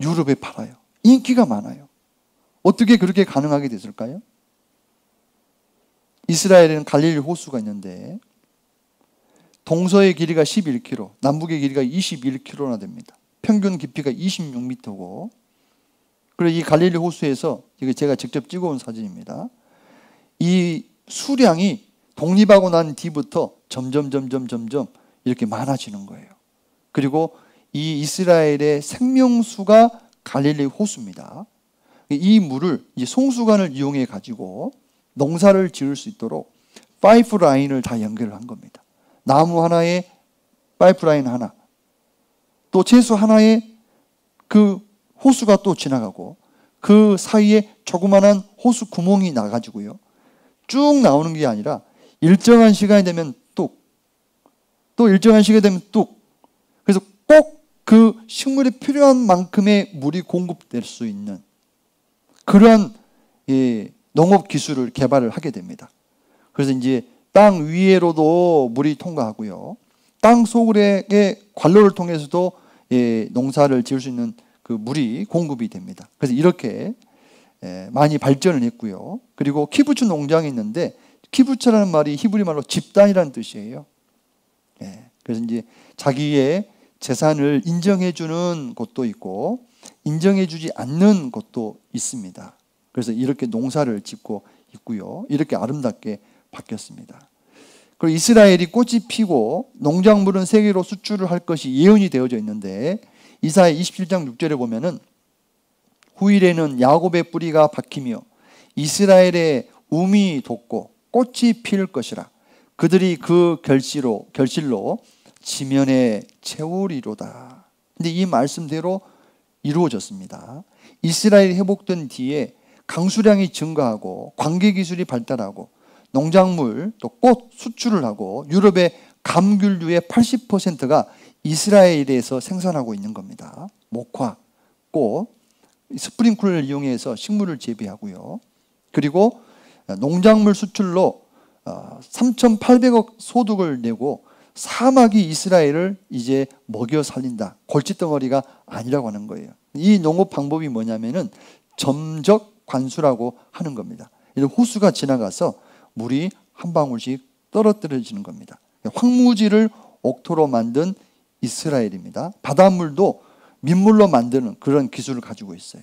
유럽에 팔아요. 인기가 많아요. 어떻게 그렇게 가능하게 됐을까요? 이스라엘에는 갈릴리 호수가 있는데 동서의 길이가 11km, 남북의 길이가 21km나 됩니다. 평균 깊이가 26m고 그리고 이 갈릴리 호수에서 이거 제가 직접 찍어온 사진입니다. 이 수량이 독립하고 난 뒤부터 점점 점점 점점 이렇게 많아지는 거예요. 그리고 이 이스라엘의 생명수가 갈릴리 호수입니다. 이 물을 이제 송수관을 이용해 가지고 농사를 지을 수 있도록 파이프 라인을 다 연결한 겁니다. 나무 하나에 파이프 라인 하나, 또 채소 하나에 그 호수가 또 지나가고 그 사이에 조그만한 호수 구멍이 나가지고요. 쭉 나오는 게 아니라 일정한 시간이 되면 뚝, 또 일정한 시간이 되면 뚝. 그래서 꼭 그 식물에 필요한 만큼의 물이 공급될 수 있는 그러한 예, 농업 기술을 개발을 하게 됩니다. 그래서 이제 땅 위에로도 물이 통과하고요. 땅 속의 관로를 통해서도 예, 농사를 지을 수 있는 그 물이 공급이 됩니다. 그래서 이렇게 예, 많이 발전을 했고요. 그리고 키부츠 농장이 있는데 키부츠라는 말이 히브리 말로 집단이라는 뜻이에요. 예, 그래서 이제 자기의 재산을 인정해 주는 곳도 있고 인정해 주지 않는 곳도 있습니다. 그래서 이렇게 농사를 짓고 있고요. 이렇게 아름답게 바뀌었습니다. 그리고 이스라엘이 꽃이 피고 농작물은 세계로 수출을 할 것이 예언이 되어져 있는데 이사야 27장 6절에 보면은 후일에는 야곱의 뿌리가 박히며 이스라엘의 um이 돋고 꽃이 필 것이라 그들이 그 결실로 결실로 지면에 채우리로다. 근데 이 말씀대로 이루어졌습니다. 이스라엘이 회복된 뒤에 강수량이 증가하고 관계 기술이 발달하고 농작물 또 꽃 수출을 하고 유럽의 감귤류의 80%가 이스라엘에서 생산하고 있는 겁니다. 목화, 꽃, 스프링클을 이용해서 식물을 재배하고요. 그리고 농작물 수출로 3,800억 어, 소득을 내고 사막이 이스라엘을 이제 먹여 살린다. 골칫덩어리가 아니라고 하는 거예요. 이 농업 방법이 뭐냐면은 점적 관수라고 하는 겁니다. 호수가 지나가서 물이 한 방울씩 떨어뜨려지는 겁니다. 황무지를 옥토로 만든 이스라엘입니다. 바닷물도 민물로 만드는 그런 기술을 가지고 있어요.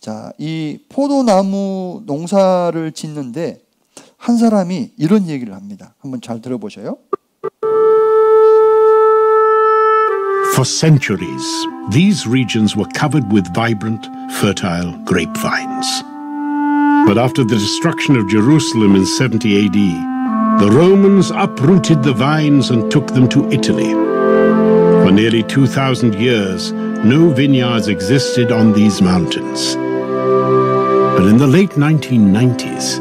자, 이 포도나무 농사를 짓는데 한 사람이 이런 얘기를 합니다. 한번 잘 들어보셔요. For centuries, these regions were covered with vibrant, fertile grapevines. But after the destruction of Jerusalem in 70 AD, the Romans uprooted the vines and took them to Italy. For nearly 2,000 years, no vineyards existed on these mountains. But in the late 1990s,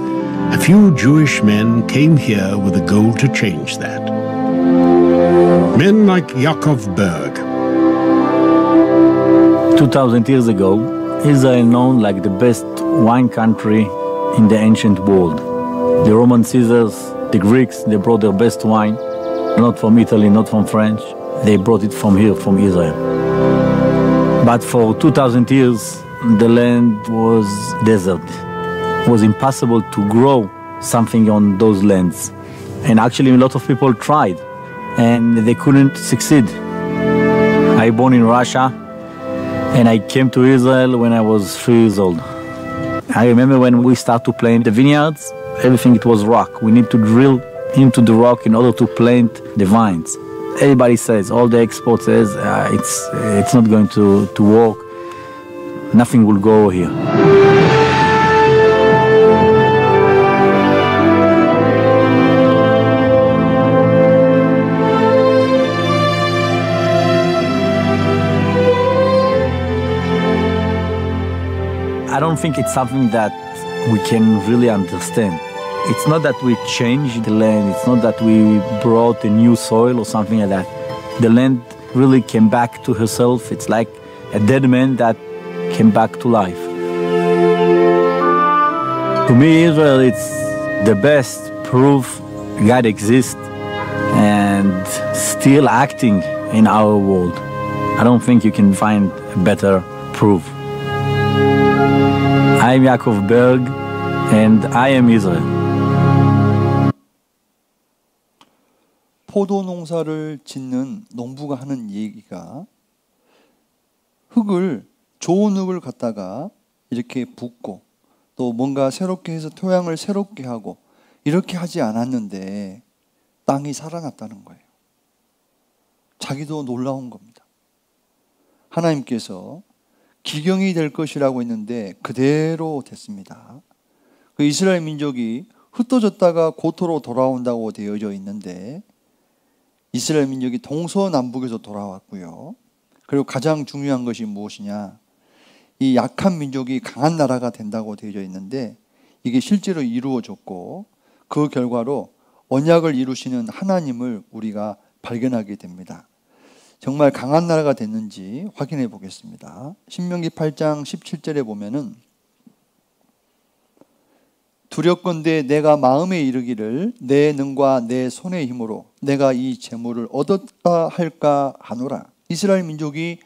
a few Jewish men came here with a goal to change that. Men like Yaakov Berg, 2000 years ago, Israel known like the best wine country in the ancient world. The Roman Caesars, the Greeks, they brought their best wine, not from Italy, not from French. They brought it from here, from Israel. But for 2000 years, the land was desert. It was impossible to grow something on those lands. And actually, a lot of people tried, and they couldn't succeed. I born in Russia, and I came to Israel when I was three years old. I remember when we started to plant the vineyards, everything it was rock. We need to drill into the rock in order to plant the vines. Everybody says, all the experts says, uh, it's, it's not going to, to work. Nothing will go here. I don't think it's something that we can really understand. It's not that we changed the land, it's not that we brought a new soil or something like that. The land really came back to herself. It's like a dead man that came back to life. To me, Israel, it's the best proof God exists and still acting in our world. I don't think you can find a better proof. I'm Yaakov Berg, and I am Israel. 포도 농사를 짓는 농부가 하는 얘기가 흙을 좋은 흙을 갖다가 이렇게 붓고 또 뭔가 새롭게 해서 토양을 새롭게 하고 이렇게 하지 않았는데 땅이 살아났다는 거예요. 자기도 놀라운 겁니다. 하나님께서 기경이 될 것이라고 했는데 그대로 됐습니다. 그 이스라엘 민족이 흩어졌다가 고토로 돌아온다고 되어져 있는데 이스라엘 민족이 동서남북에서 돌아왔고요. 그리고 가장 중요한 것이 무엇이냐? 이 약한 민족이 강한 나라가 된다고 되어져 있는데 이게 실제로 이루어졌고 그 결과로 언약을 이루시는 하나님을 우리가 발견하게 됩니다. 정말 강한 나라가 됐는지 확인해 보겠습니다. 신명기 8장 17절에 보면은 두렵건대 내가 마음에 이르기를 내 능과 내 손의 힘으로 내가 이 재물을 얻었다 할까 하노라. 이스라엘 민족이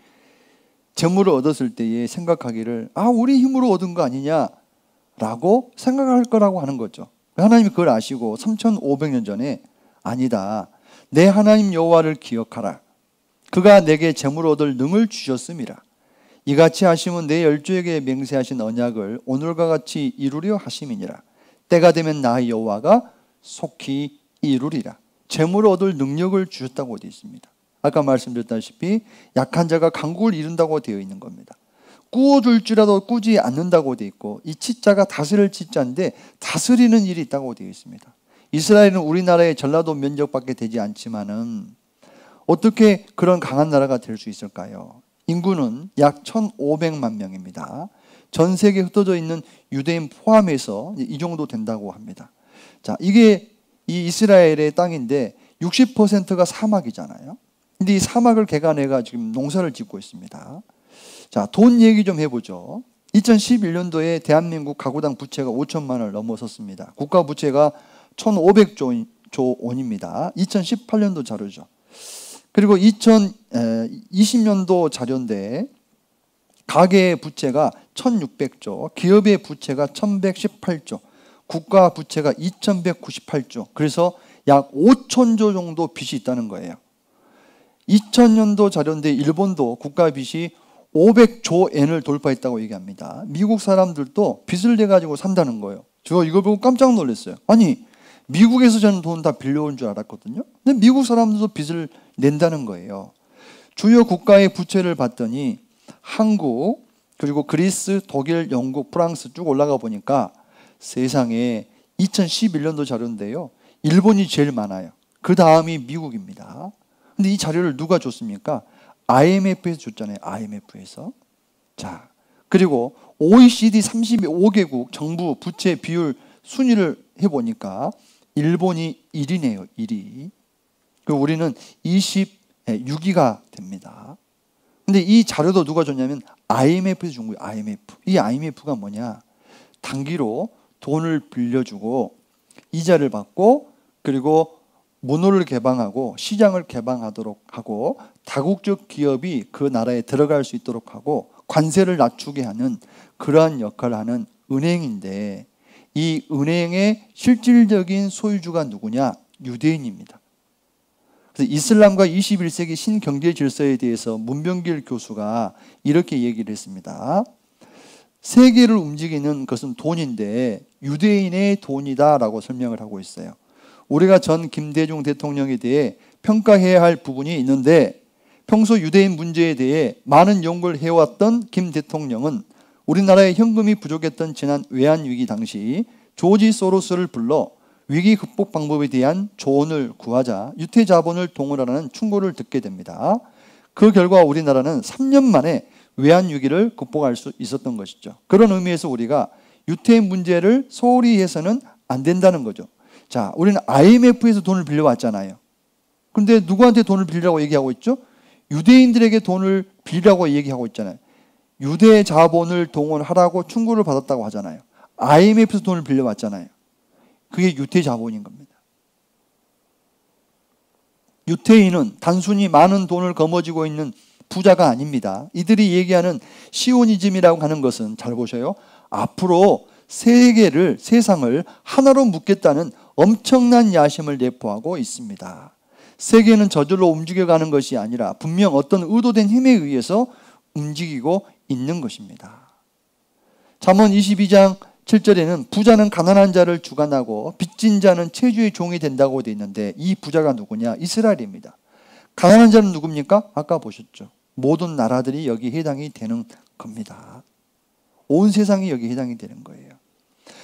재물을 얻었을 때에 생각하기를 아 우리 힘으로 얻은 거 아니냐라고 생각할 거라고 하는 거죠. 하나님이 그걸 아시고 3,500년 전에 아니다. 내 하나님 여호와를 기억하라. 그가 내게 재물 얻을 능을 주셨음이라. 이같이 하시면 내 열조에게 맹세하신 언약을 오늘과 같이 이루려 하심이니라. 때가 되면 나 여호와가 속히 이루리라. 재물 얻을 능력을 주셨다고 되어 있습니다. 아까 말씀드렸다시피 약한 자가 강국을 이룬다고 되어 있는 겁니다. 꾸어줄지라도 꾸지 않는다고 되어 있고 이 치자가 다스릴 치자인데 다스리는 일이 있다고 되어 있습니다. 이스라엘은 우리나라의 전라도 면적밖에 되지 않지만은 어떻게 그런 강한 나라가 될 수 있을까요? 인구는 약 1,500만 명입니다. 전 세계에 흩어져 있는 유대인 포함해서 이 정도 된다고 합니다. 자, 이게 이 이스라엘의 땅인데 60%가 사막이잖아요. 근데 이 사막을 개간해가 지금 농사를 짓고 있습니다. 자, 돈 얘기 좀 해보죠. 2011년도에 대한민국 가구당 부채가 5천만 원을 넘어섰습니다. 국가 부채가 1,500조 원입니다. 2018년도 자료죠. 그리고 2020년도 자료인데 가계의 부채가 1,600조, 기업의 부채가 1,118조, 국가 부채가 2,198조. 그래서 약 5천조 정도 빚이 있다는 거예요. 2000년도 자료인데 일본도 국가 빚이 500조 엔을 돌파했다고 얘기합니다. 미국 사람들도 빚을 내 가지고 산다는 거예요. 저 이걸 보고 깜짝 놀랐어요. 아니 미국에서 저는 돈 다 빌려온 줄 알았거든요. 근데 미국 사람들도 빚을 낸다는 거예요. 주요 국가의 부채를 봤더니 한국, 그리고 그리스, 독일, 영국, 프랑스 쭉 올라가 보니까 세상에 2011년도 자료인데요. 일본이 제일 많아요. 그 다음이 미국입니다. 근데 이 자료를 누가 줬습니까? IMF에서 줬잖아요. IMF에서. 자, 그리고 OECD 35개국 정부 부채 비율 순위를 해보니까 일본이 1위네요. 1위. 우리는 26위가 됩니다. 근데 이 자료도 누가 줬냐면 IMF에서 준 거예요. IMF. 이 IMF가 뭐냐? 단기로 돈을 빌려주고 이자를 받고 그리고 문호를 개방하고 시장을 개방하도록 하고 다국적 기업이 그 나라에 들어갈 수 있도록 하고 관세를 낮추게 하는 그러한 역할을 하는 은행인데 이 은행의 실질적인 소유주가 누구냐? 유대인입니다. 그래서 이슬람과 21세기 신경제 질서에 대해서 문병길 교수가 이렇게 얘기를 했습니다. 세계를 움직이는 것은 돈인데 유대인의 돈이다라고 설명을 하고 있어요. 우리가 전 김대중 대통령에 대해 평가해야 할 부분이 있는데 평소 유대인 문제에 대해 많은 연구를 해왔던 김 대통령은 우리나라의 현금이 부족했던 지난 외환위기 당시 조지 소로스를 불러 위기 극복 방법에 대한 조언을 구하자 유태 자본을 동원하라는 충고를 듣게 됩니다. 그 결과 우리나라는 3년 만에 외환 위기를 극복할 수 있었던 것이죠. 그런 의미에서 우리가 유태 문제를 소홀히 해서는 안 된다는 거죠. 자, 우리는 IMF에서 돈을 빌려왔잖아요. 근데 누구한테 돈을 빌리라고 얘기하고 있죠? 유대인들에게 돈을 빌리라고 얘기하고 있잖아요. 유대 자본을 동원하라고 충고를 받았다고 하잖아요. IMF에서 돈을 빌려왔잖아요. 그게 유태 자본인 겁니다. 유태인은 단순히 많은 돈을 거머쥐고 있는 부자가 아닙니다. 이들이 얘기하는 시오니즘이라고 하는 것은 잘 보셔요. 앞으로 세계를 세상을 하나로 묶겠다는 엄청난 야심을 내포하고 있습니다. 세계는 저절로 움직여가는 것이 아니라 분명 어떤 의도된 힘에 의해서 움직이고 있는 것입니다. 잠언 22장 7절에는 부자는 가난한 자를 주관하고 빚진 자는 체주의 종이 된다고 되어 있는데 이 부자가 누구냐? 이스라엘입니다. 가난한 자는 누굽니까? 아까 보셨죠. 모든 나라들이 여기 해당이 되는 겁니다. 온 세상이 여기 해당이 되는 거예요.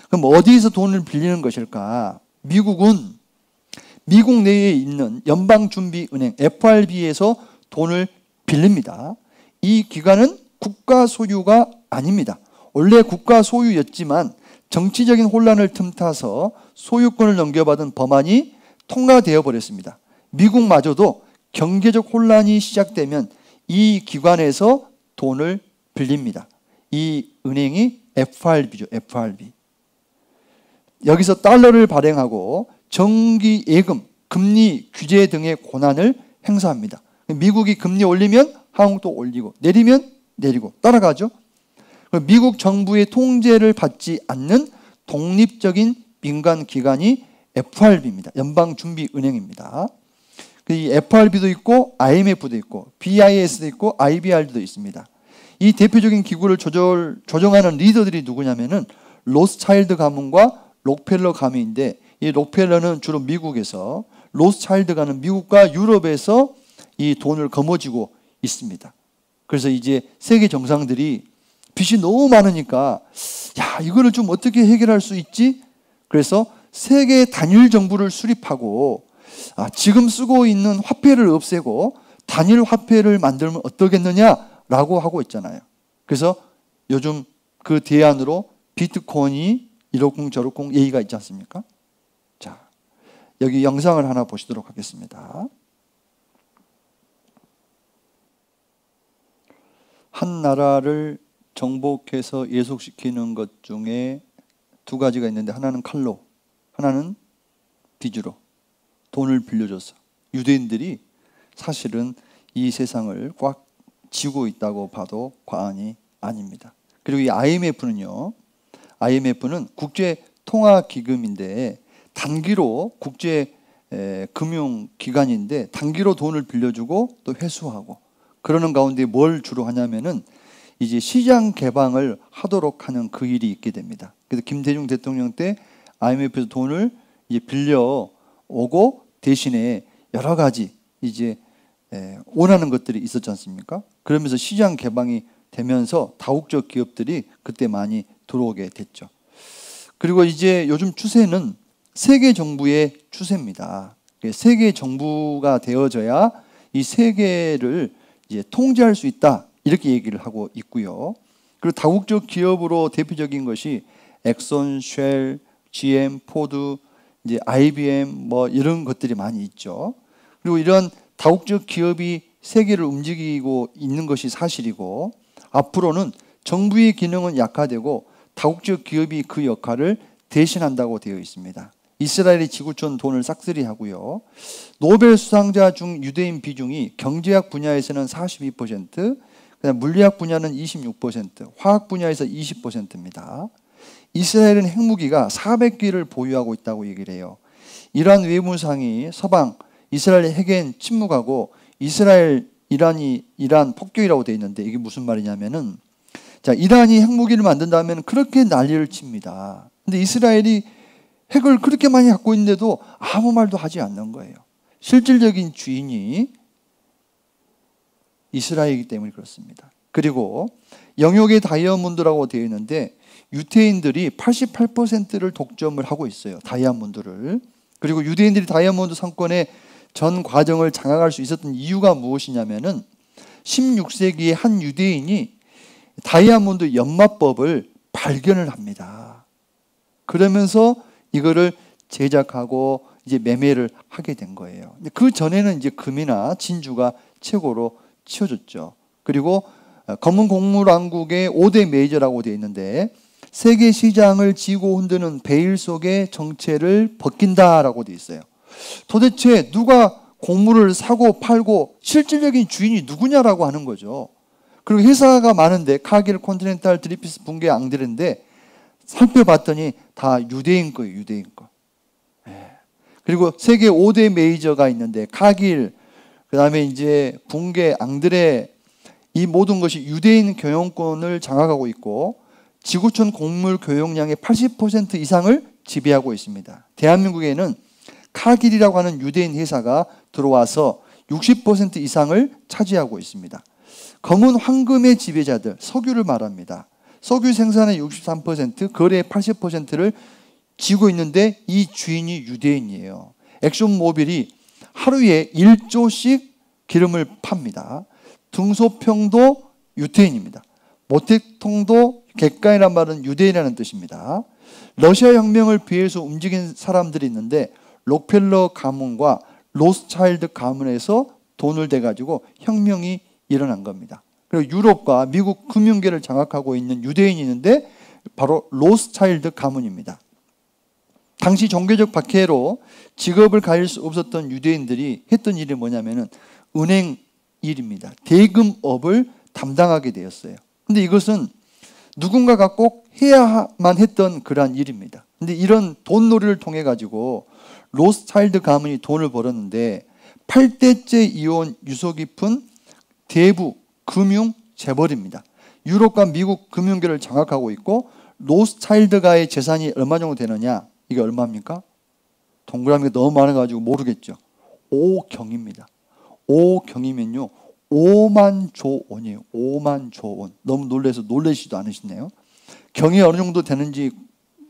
그럼 어디에서 돈을 빌리는 것일까? 미국은 미국 내에 있는 연방준비은행 FRB에서 돈을 빌립니다. 이 기관은 국가 소유가 아닙니다. 원래 국가 소유였지만 정치적인 혼란을 틈타서 소유권을 넘겨받은 법안이 통과되어 버렸습니다. 미국마저도 경제적 혼란이 시작되면 이 기관에서 돈을 빌립니다. 이 은행이 FRB죠. FRB. 여기서 달러를 발행하고 정기 예금, 금리 규제 등의 권한을 행사합니다. 미국이 금리 올리면 한국도 올리고 내리면 내리고 따라가죠. 미국 정부의 통제를 받지 않는 독립적인 민간 기관이 FRB입니다. 연방준비은행입니다. 그이 FRB도 있고 IMF도 있고 BIS도 있고 IBRD도 있습니다. 이 대표적인 기구를 조절, 조정하는 리더들이 누구냐면은 로스차일드 가문과 록펠러 가문인데 이 록펠러는 주로 미국에서 로스차일드 가는 미국과 유럽에서 이 돈을 거머쥐고 있습니다. 그래서 이제 세계 정상들이 빚이 너무 많으니까 야 이거를 좀 어떻게 해결할 수 있지? 그래서 세계 단일 정부를 수립하고 아, 지금 쓰고 있는 화폐를 없애고 단일 화폐를 만들면 어떻겠느냐라고 하고 있잖아요. 그래서 요즘 그 대안으로 비트코인이 이러쿵 저러쿵 얘기가 있지 않습니까? 자, 여기 영상을 하나 보시도록 하겠습니다. 한 나라를 정복해서 예속시키는 것 중에 두 가지가 있는데 하나는 칼로, 하나는 빚으로 돈을 빌려줘서 유대인들이 사실은 이 세상을 꽉 쥐고 있다고 봐도 과언이 아닙니다. 그리고 이 IMF는요. IMF는 국제 통화 기금인데 단기로 국제 금융 기관인데 단기로 돈을 빌려주고 또 회수하고 그러는 가운데 뭘 주로 하냐면은 이제 시장 개방을 하도록 하는 그 일이 있게 됩니다. 그래서 김대중 대통령 때 IMF에서 돈을 이제 빌려 오고 대신에 여러 가지 이제 원하는 것들이 있었지 않습니까? 그러면서 시장 개방이 되면서 다국적 기업들이 그때 많이 들어오게 됐죠. 그리고 이제 요즘 추세는 세계 정부의 추세입니다. 세계 정부가 되어져야 이 세계를 이제 통제할 수 있다 이렇게 얘기를 하고 있고요. 그리고 다국적 기업으로 대표적인 것이 엑손, 쉘, GM, 포드, 이제 IBM 뭐 이런 것들이 많이 있죠. 그리고 이런 다국적 기업이 세계를 움직이고 있는 것이 사실이고 앞으로는 정부의 기능은 약화되고 다국적 기업이 그 역할을 대신한다고 되어 있습니다. 이스라엘이 지구촌 돈을 싹쓸이 하고요. 노벨 수상자 중 유대인 비중이 경제학 분야에서는 42%, 그다음 물리학 분야는 26%, 화학 분야에서 20%입니다. 이스라엘은 핵무기가 400기를 보유하고 있다고 얘기를 해요. 이란 외무상이 서방 이스라엘 핵엔 침묵하고 이스라엘 이란이 이란 폭격이라고 되어 있는데 이게 무슨 말이냐면은 자 이란이 핵무기를 만든다면 그렇게 난리를 칩니다. 근데 이스라엘이 핵을 그렇게 많이 갖고 있는데도 아무 말도 하지 않는 거예요. 실질적인 주인이 이스라엘이기 때문에 그렇습니다. 그리고 영역의 다이아몬드라고 되어 있는데 유태인들이 88%를 독점을 하고 있어요. 다이아몬드를. 그리고 유대인들이 다이아몬드 상권의 전 과정을 장악할 수 있었던 이유가 무엇이냐면은 16세기에 한 유대인이 다이아몬드 연마법을 발견을 합니다. 그러면서 이거를 제작하고 이제 매매를 하게 된 거예요. 그 전에는 이제 금이나 진주가 최고로 치워졌죠. 그리고 검은 곡물 왕국의 5대 메이저라고 되어 있는데 세계 시장을 지고 흔드는 베일 속의 정체를 벗긴다라고 되어 있어요. 도대체 누가 곡물을 사고 팔고 실질적인 주인이 누구냐라고 하는 거죠. 그리고 회사가 많은데 카길, 콘티넨탈, 드리피스, 붕괴, 앙드레인데 살펴봤더니 다 유대인 거예요, 유대인 거. 예. 그리고 세계 5대 메이저가 있는데 카길, 그 다음에 이제 붕괴, 앙드레 이 모든 것이 유대인 경영권을 장악하고 있고 지구촌 곡물 교역량의 80% 이상을 지배하고 있습니다. 대한민국에는 카길이라고 하는 유대인 회사가 들어와서 60% 이상을 차지하고 있습니다. 검은 황금의 지배자들, 석유를 말합니다. 석유 생산의 63%, 거래의 80%를 지고 있는데 이 주인이 유대인이에요. 액션 모빌이 하루에 1조씩 기름을 팝니다. 등소평도 유태인입니다. 모택통도 객가이란 말은 유대인이라는 뜻입니다. 러시아 혁명을 위해서 움직인 사람들이 있는데 록펠러 가문과 로스차일드 가문에서 돈을 대가지고 혁명이 일어난 겁니다. 그리고 유럽과 미국 금융계를 장악하고 있는 유대인이 있는데 바로 로스차일드 가문입니다. 당시 종교적 박해로 직업을 가질 수 없었던 유대인들이 했던 일이 뭐냐면은 은행 일입니다. 대금업을 담당하게 되었어요. 근데 이것은 누군가가 꼭 해야만 했던 그러한 일입니다. 근데 이런 돈놀이를 통해 가지고 로스차일드 가문이 돈을 벌었는데 8대째 이혼 유서 깊은 대부 금융 재벌입니다. 유럽과 미국 금융계를 장악하고 있고 로스차일드가의 재산이 얼마 정도 되느냐? 이게 얼마입니까? 동그라미가 너무 많아가지고 모르겠죠. 5경입니다. 5경이면요. 5만 조 원이에요. 5만 조 원. 너무 놀래서 놀래시도 않으시네요. 경이 어느 정도 되는지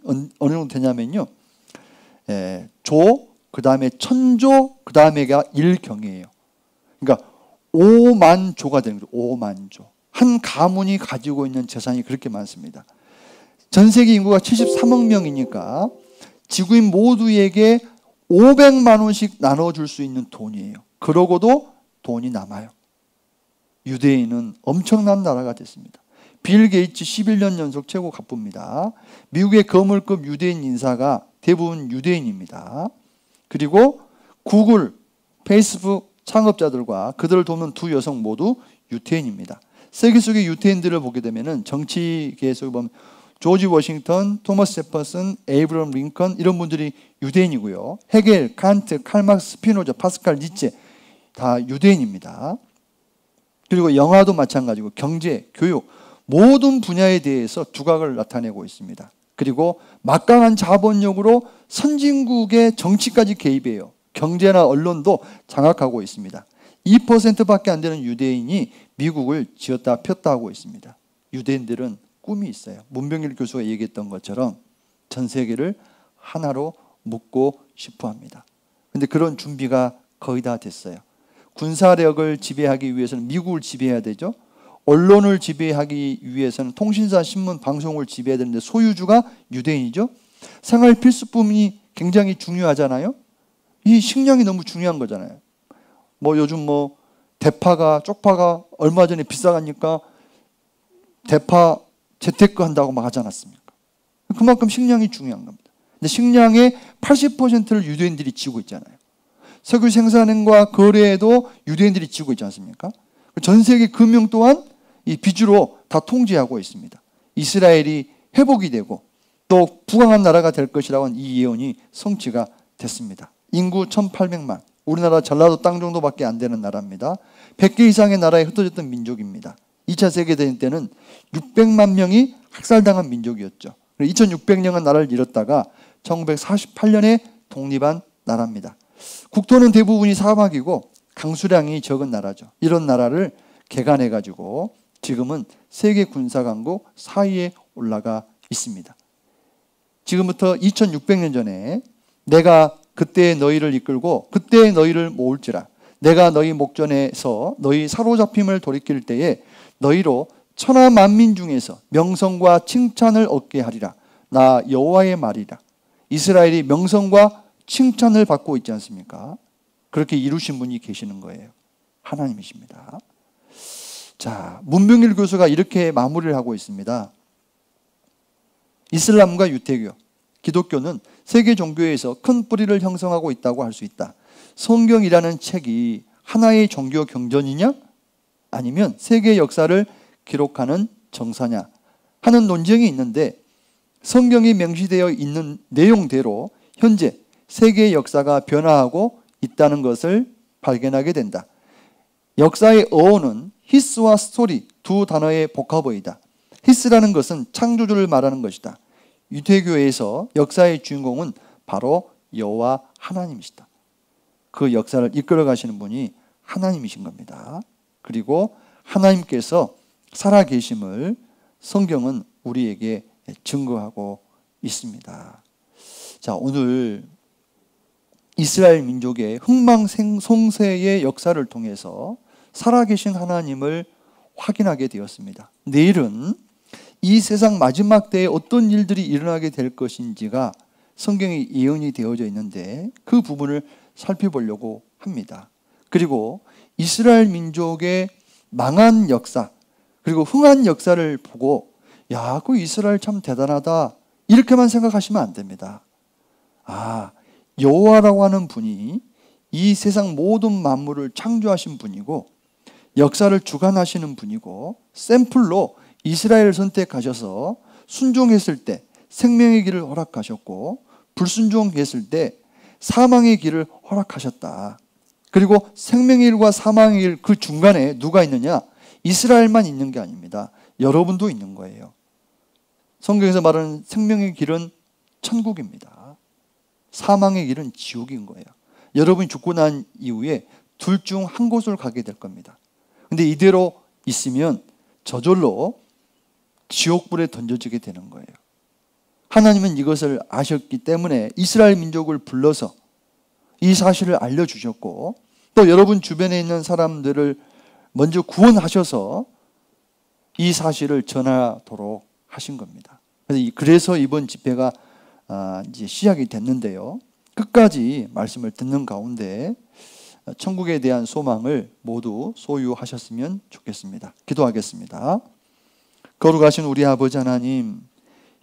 어느 정도 되냐면요. 예, 조, 그 다음에 천조, 그 다음에가 1경이에요. 그러니까 5만 조가 되는 거죠. 5만 조. 한 가문이 가지고 있는 재산이 그렇게 많습니다. 전 세계 인구가 73억 명이니까 지구인 모두에게 500만 원씩 나눠줄 수 있는 돈이에요. 그러고도 돈이 남아요. 유대인은 엄청난 나라가 됐습니다. 빌 게이츠 11년 연속 최고 갑부입니다. 미국의 거물급 유대인 인사가 대부분 유대인입니다. 그리고 구글, 페이스북 창업자들과 그들을 돕는 두 여성 모두 유태인입니다. 세계 속의 유태인들을 보게 되면 정치계 속에 보면 조지 워싱턴, 토머스 제퍼슨, 에이브럼 링컨 이런 분들이 유대인이고요. 헤겔, 칸트, 칼막스, 스피노자, 파스칼, 니체 다 유대인입니다. 그리고 영화도 마찬가지고 경제, 교육 모든 분야에 대해서 두각을 나타내고 있습니다. 그리고 막강한 자본력으로 선진국의 정치까지 개입해요. 경제나 언론도 장악하고 있습니다. 2%밖에 안 되는 유대인이 미국을 쥐었다 폈다 하고 있습니다. 유대인들은 꿈이 있어요. 문병일 교수가 얘기했던 것처럼 전 세계를 하나로 묶고 싶어 합니다. 근데 그런 준비가 거의 다 됐어요. 군사력을 지배하기 위해서는 미국을 지배해야 되죠. 언론을 지배하기 위해서는 통신사, 신문, 방송을 지배해야 되는데 소유주가 유대인이죠. 생활 필수품이 굉장히 중요하잖아요. 이 식량이 너무 중요한 거잖아요. 뭐 요즘 뭐 대파가 쪽파가 얼마 전에 비싸가니까 대파 재테크 한다고 막 하지 않았습니까? 그만큼 식량이 중요한 겁니다. 근데 식량의 80%를 유대인들이 지고 있잖아요. 석유 생산과 거래에도 유대인들이 지고 있지 않습니까? 전 세계 금융 또한 이 비주로 다 통제하고 있습니다. 이스라엘이 회복이 되고 또 부강한 나라가 될 것이라고 하는 이 예언이 성취가 됐습니다. 인구 1,800만. 우리나라 전라도 땅 정도밖에 안 되는 나라입니다. 100개 이상의 나라에 흩어졌던 민족입니다. 2차 세계대전 때는 600만 명이 학살당한 민족이었죠. 2600년간 나라를 잃었다가 1948년에 독립한 나라입니다. 국토는 대부분이 사막이고 강수량이 적은 나라죠. 이런 나라를 개간해 가지고 지금은 세계 군사 강국 사이에 올라가 있습니다. 지금부터 2600년 전에 내가 그때 너희를 이끌고 그때 너희를 모을지라 내가 너희 목전에서 너희 사로잡힘을 돌이킬 때에 너희로 천하 만민 중에서 명성과 칭찬을 얻게 하리라 나 여호와의 말이라 이스라엘이 명성과 칭찬을 받고 있지 않습니까? 그렇게 이루신 분이 계시는 거예요. 하나님이십니다. 자, 문병일 교수가 이렇게 마무리를 하고 있습니다. 이슬람과 유태교, 기독교는 세계 종교에서 큰 뿌리를 형성하고 있다고 할 수 있다. 성경이라는 책이 하나의 종교 경전이냐? 아니면 세계 역사를 기록하는 정사냐? 하는 논쟁이 있는데 성경이 명시되어 있는 내용대로 현재 세계의 역사가 변화하고 있다는 것을 발견하게 된다. 역사의 어원은 히스와 스토리 두 단어의 복합어이다. 히스라는 것은 창조주를 말하는 것이다. 유태교에서 역사의 주인공은 바로 여호와 하나님이시다. 그 역사를 이끌어 가시는 분이 하나님이신 겁니다. 그리고 하나님께서 살아 계심을 성경은 우리에게 증거하고 있습니다. 자, 오늘 이스라엘 민족의 흥망성쇠의 역사를 통해서 살아계신 하나님을 확인하게 되었습니다. 내일은 이 세상 마지막 때에 어떤 일들이 일어나게 될 것인지가 성경에 예언이 되어져 있는데 그 부분을 살펴보려고 합니다. 그리고 이스라엘 민족의 망한 역사, 그리고 흥한 역사를 보고, 야, 그 이스라엘 참 대단하다. 이렇게만 생각하시면 안 됩니다. 아, 여호와라고 하는 분이 이 세상 모든 만물을 창조하신 분이고, 역사를 주관하시는 분이고, 샘플로 이스라엘을 선택하셔서 순종했을 때 생명의 길을 허락하셨고, 불순종했을 때 사망의 길을 허락하셨다. 그리고 생명의 길과 사망의 길 그 중간에 누가 있느냐? 이스라엘만 있는 게 아닙니다. 여러분도 있는 거예요. 성경에서 말하는 생명의 길은 천국입니다. 사망의 길은 지옥인 거예요. 여러분이 죽고 난 이후에 둘 중 한 곳을 가게 될 겁니다. 근데 이대로 있으면 저절로 지옥불에 던져지게 되는 거예요. 하나님은 이것을 아셨기 때문에 이스라엘 민족을 불러서 이 사실을 알려주셨고 또 여러분 주변에 있는 사람들을 먼저 구원하셔서 이 사실을 전하도록 하신 겁니다. 그래서 이번 집회가 아, 이제 시작이 됐는데요. 끝까지 말씀을 듣는 가운데 천국에 대한 소망을 모두 소유하셨으면 좋겠습니다. 기도하겠습니다. 거룩하신 우리 아버지 하나님,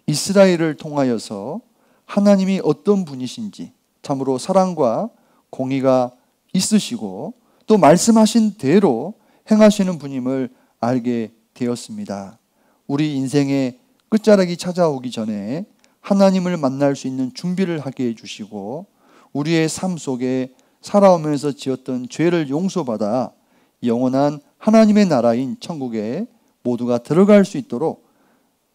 이스라엘을 통하여서 하나님이 어떤 분이신지 참으로 사랑과 공의가 있으시고 또 말씀하신 대로 행하시는 분임을 알게 되었습니다. 우리 인생의 끝자락이 찾아오기 전에 하나님을 만날 수 있는 준비를 하게 해주시고 우리의 삶 속에 살아오면서 지었던 죄를 용서받아 영원한 하나님의 나라인 천국에 모두가 들어갈 수 있도록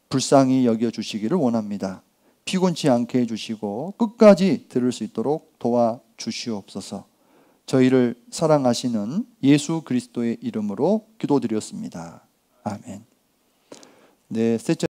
불쌍히 여겨 주시기를 원합니다. 피곤치 않게 해주시고 끝까지 들을 수 있도록 도와 주시옵소서. 저희를 사랑하시는 예수 그리스도의 이름으로 기도드렸습니다. 아멘. 네, 셋째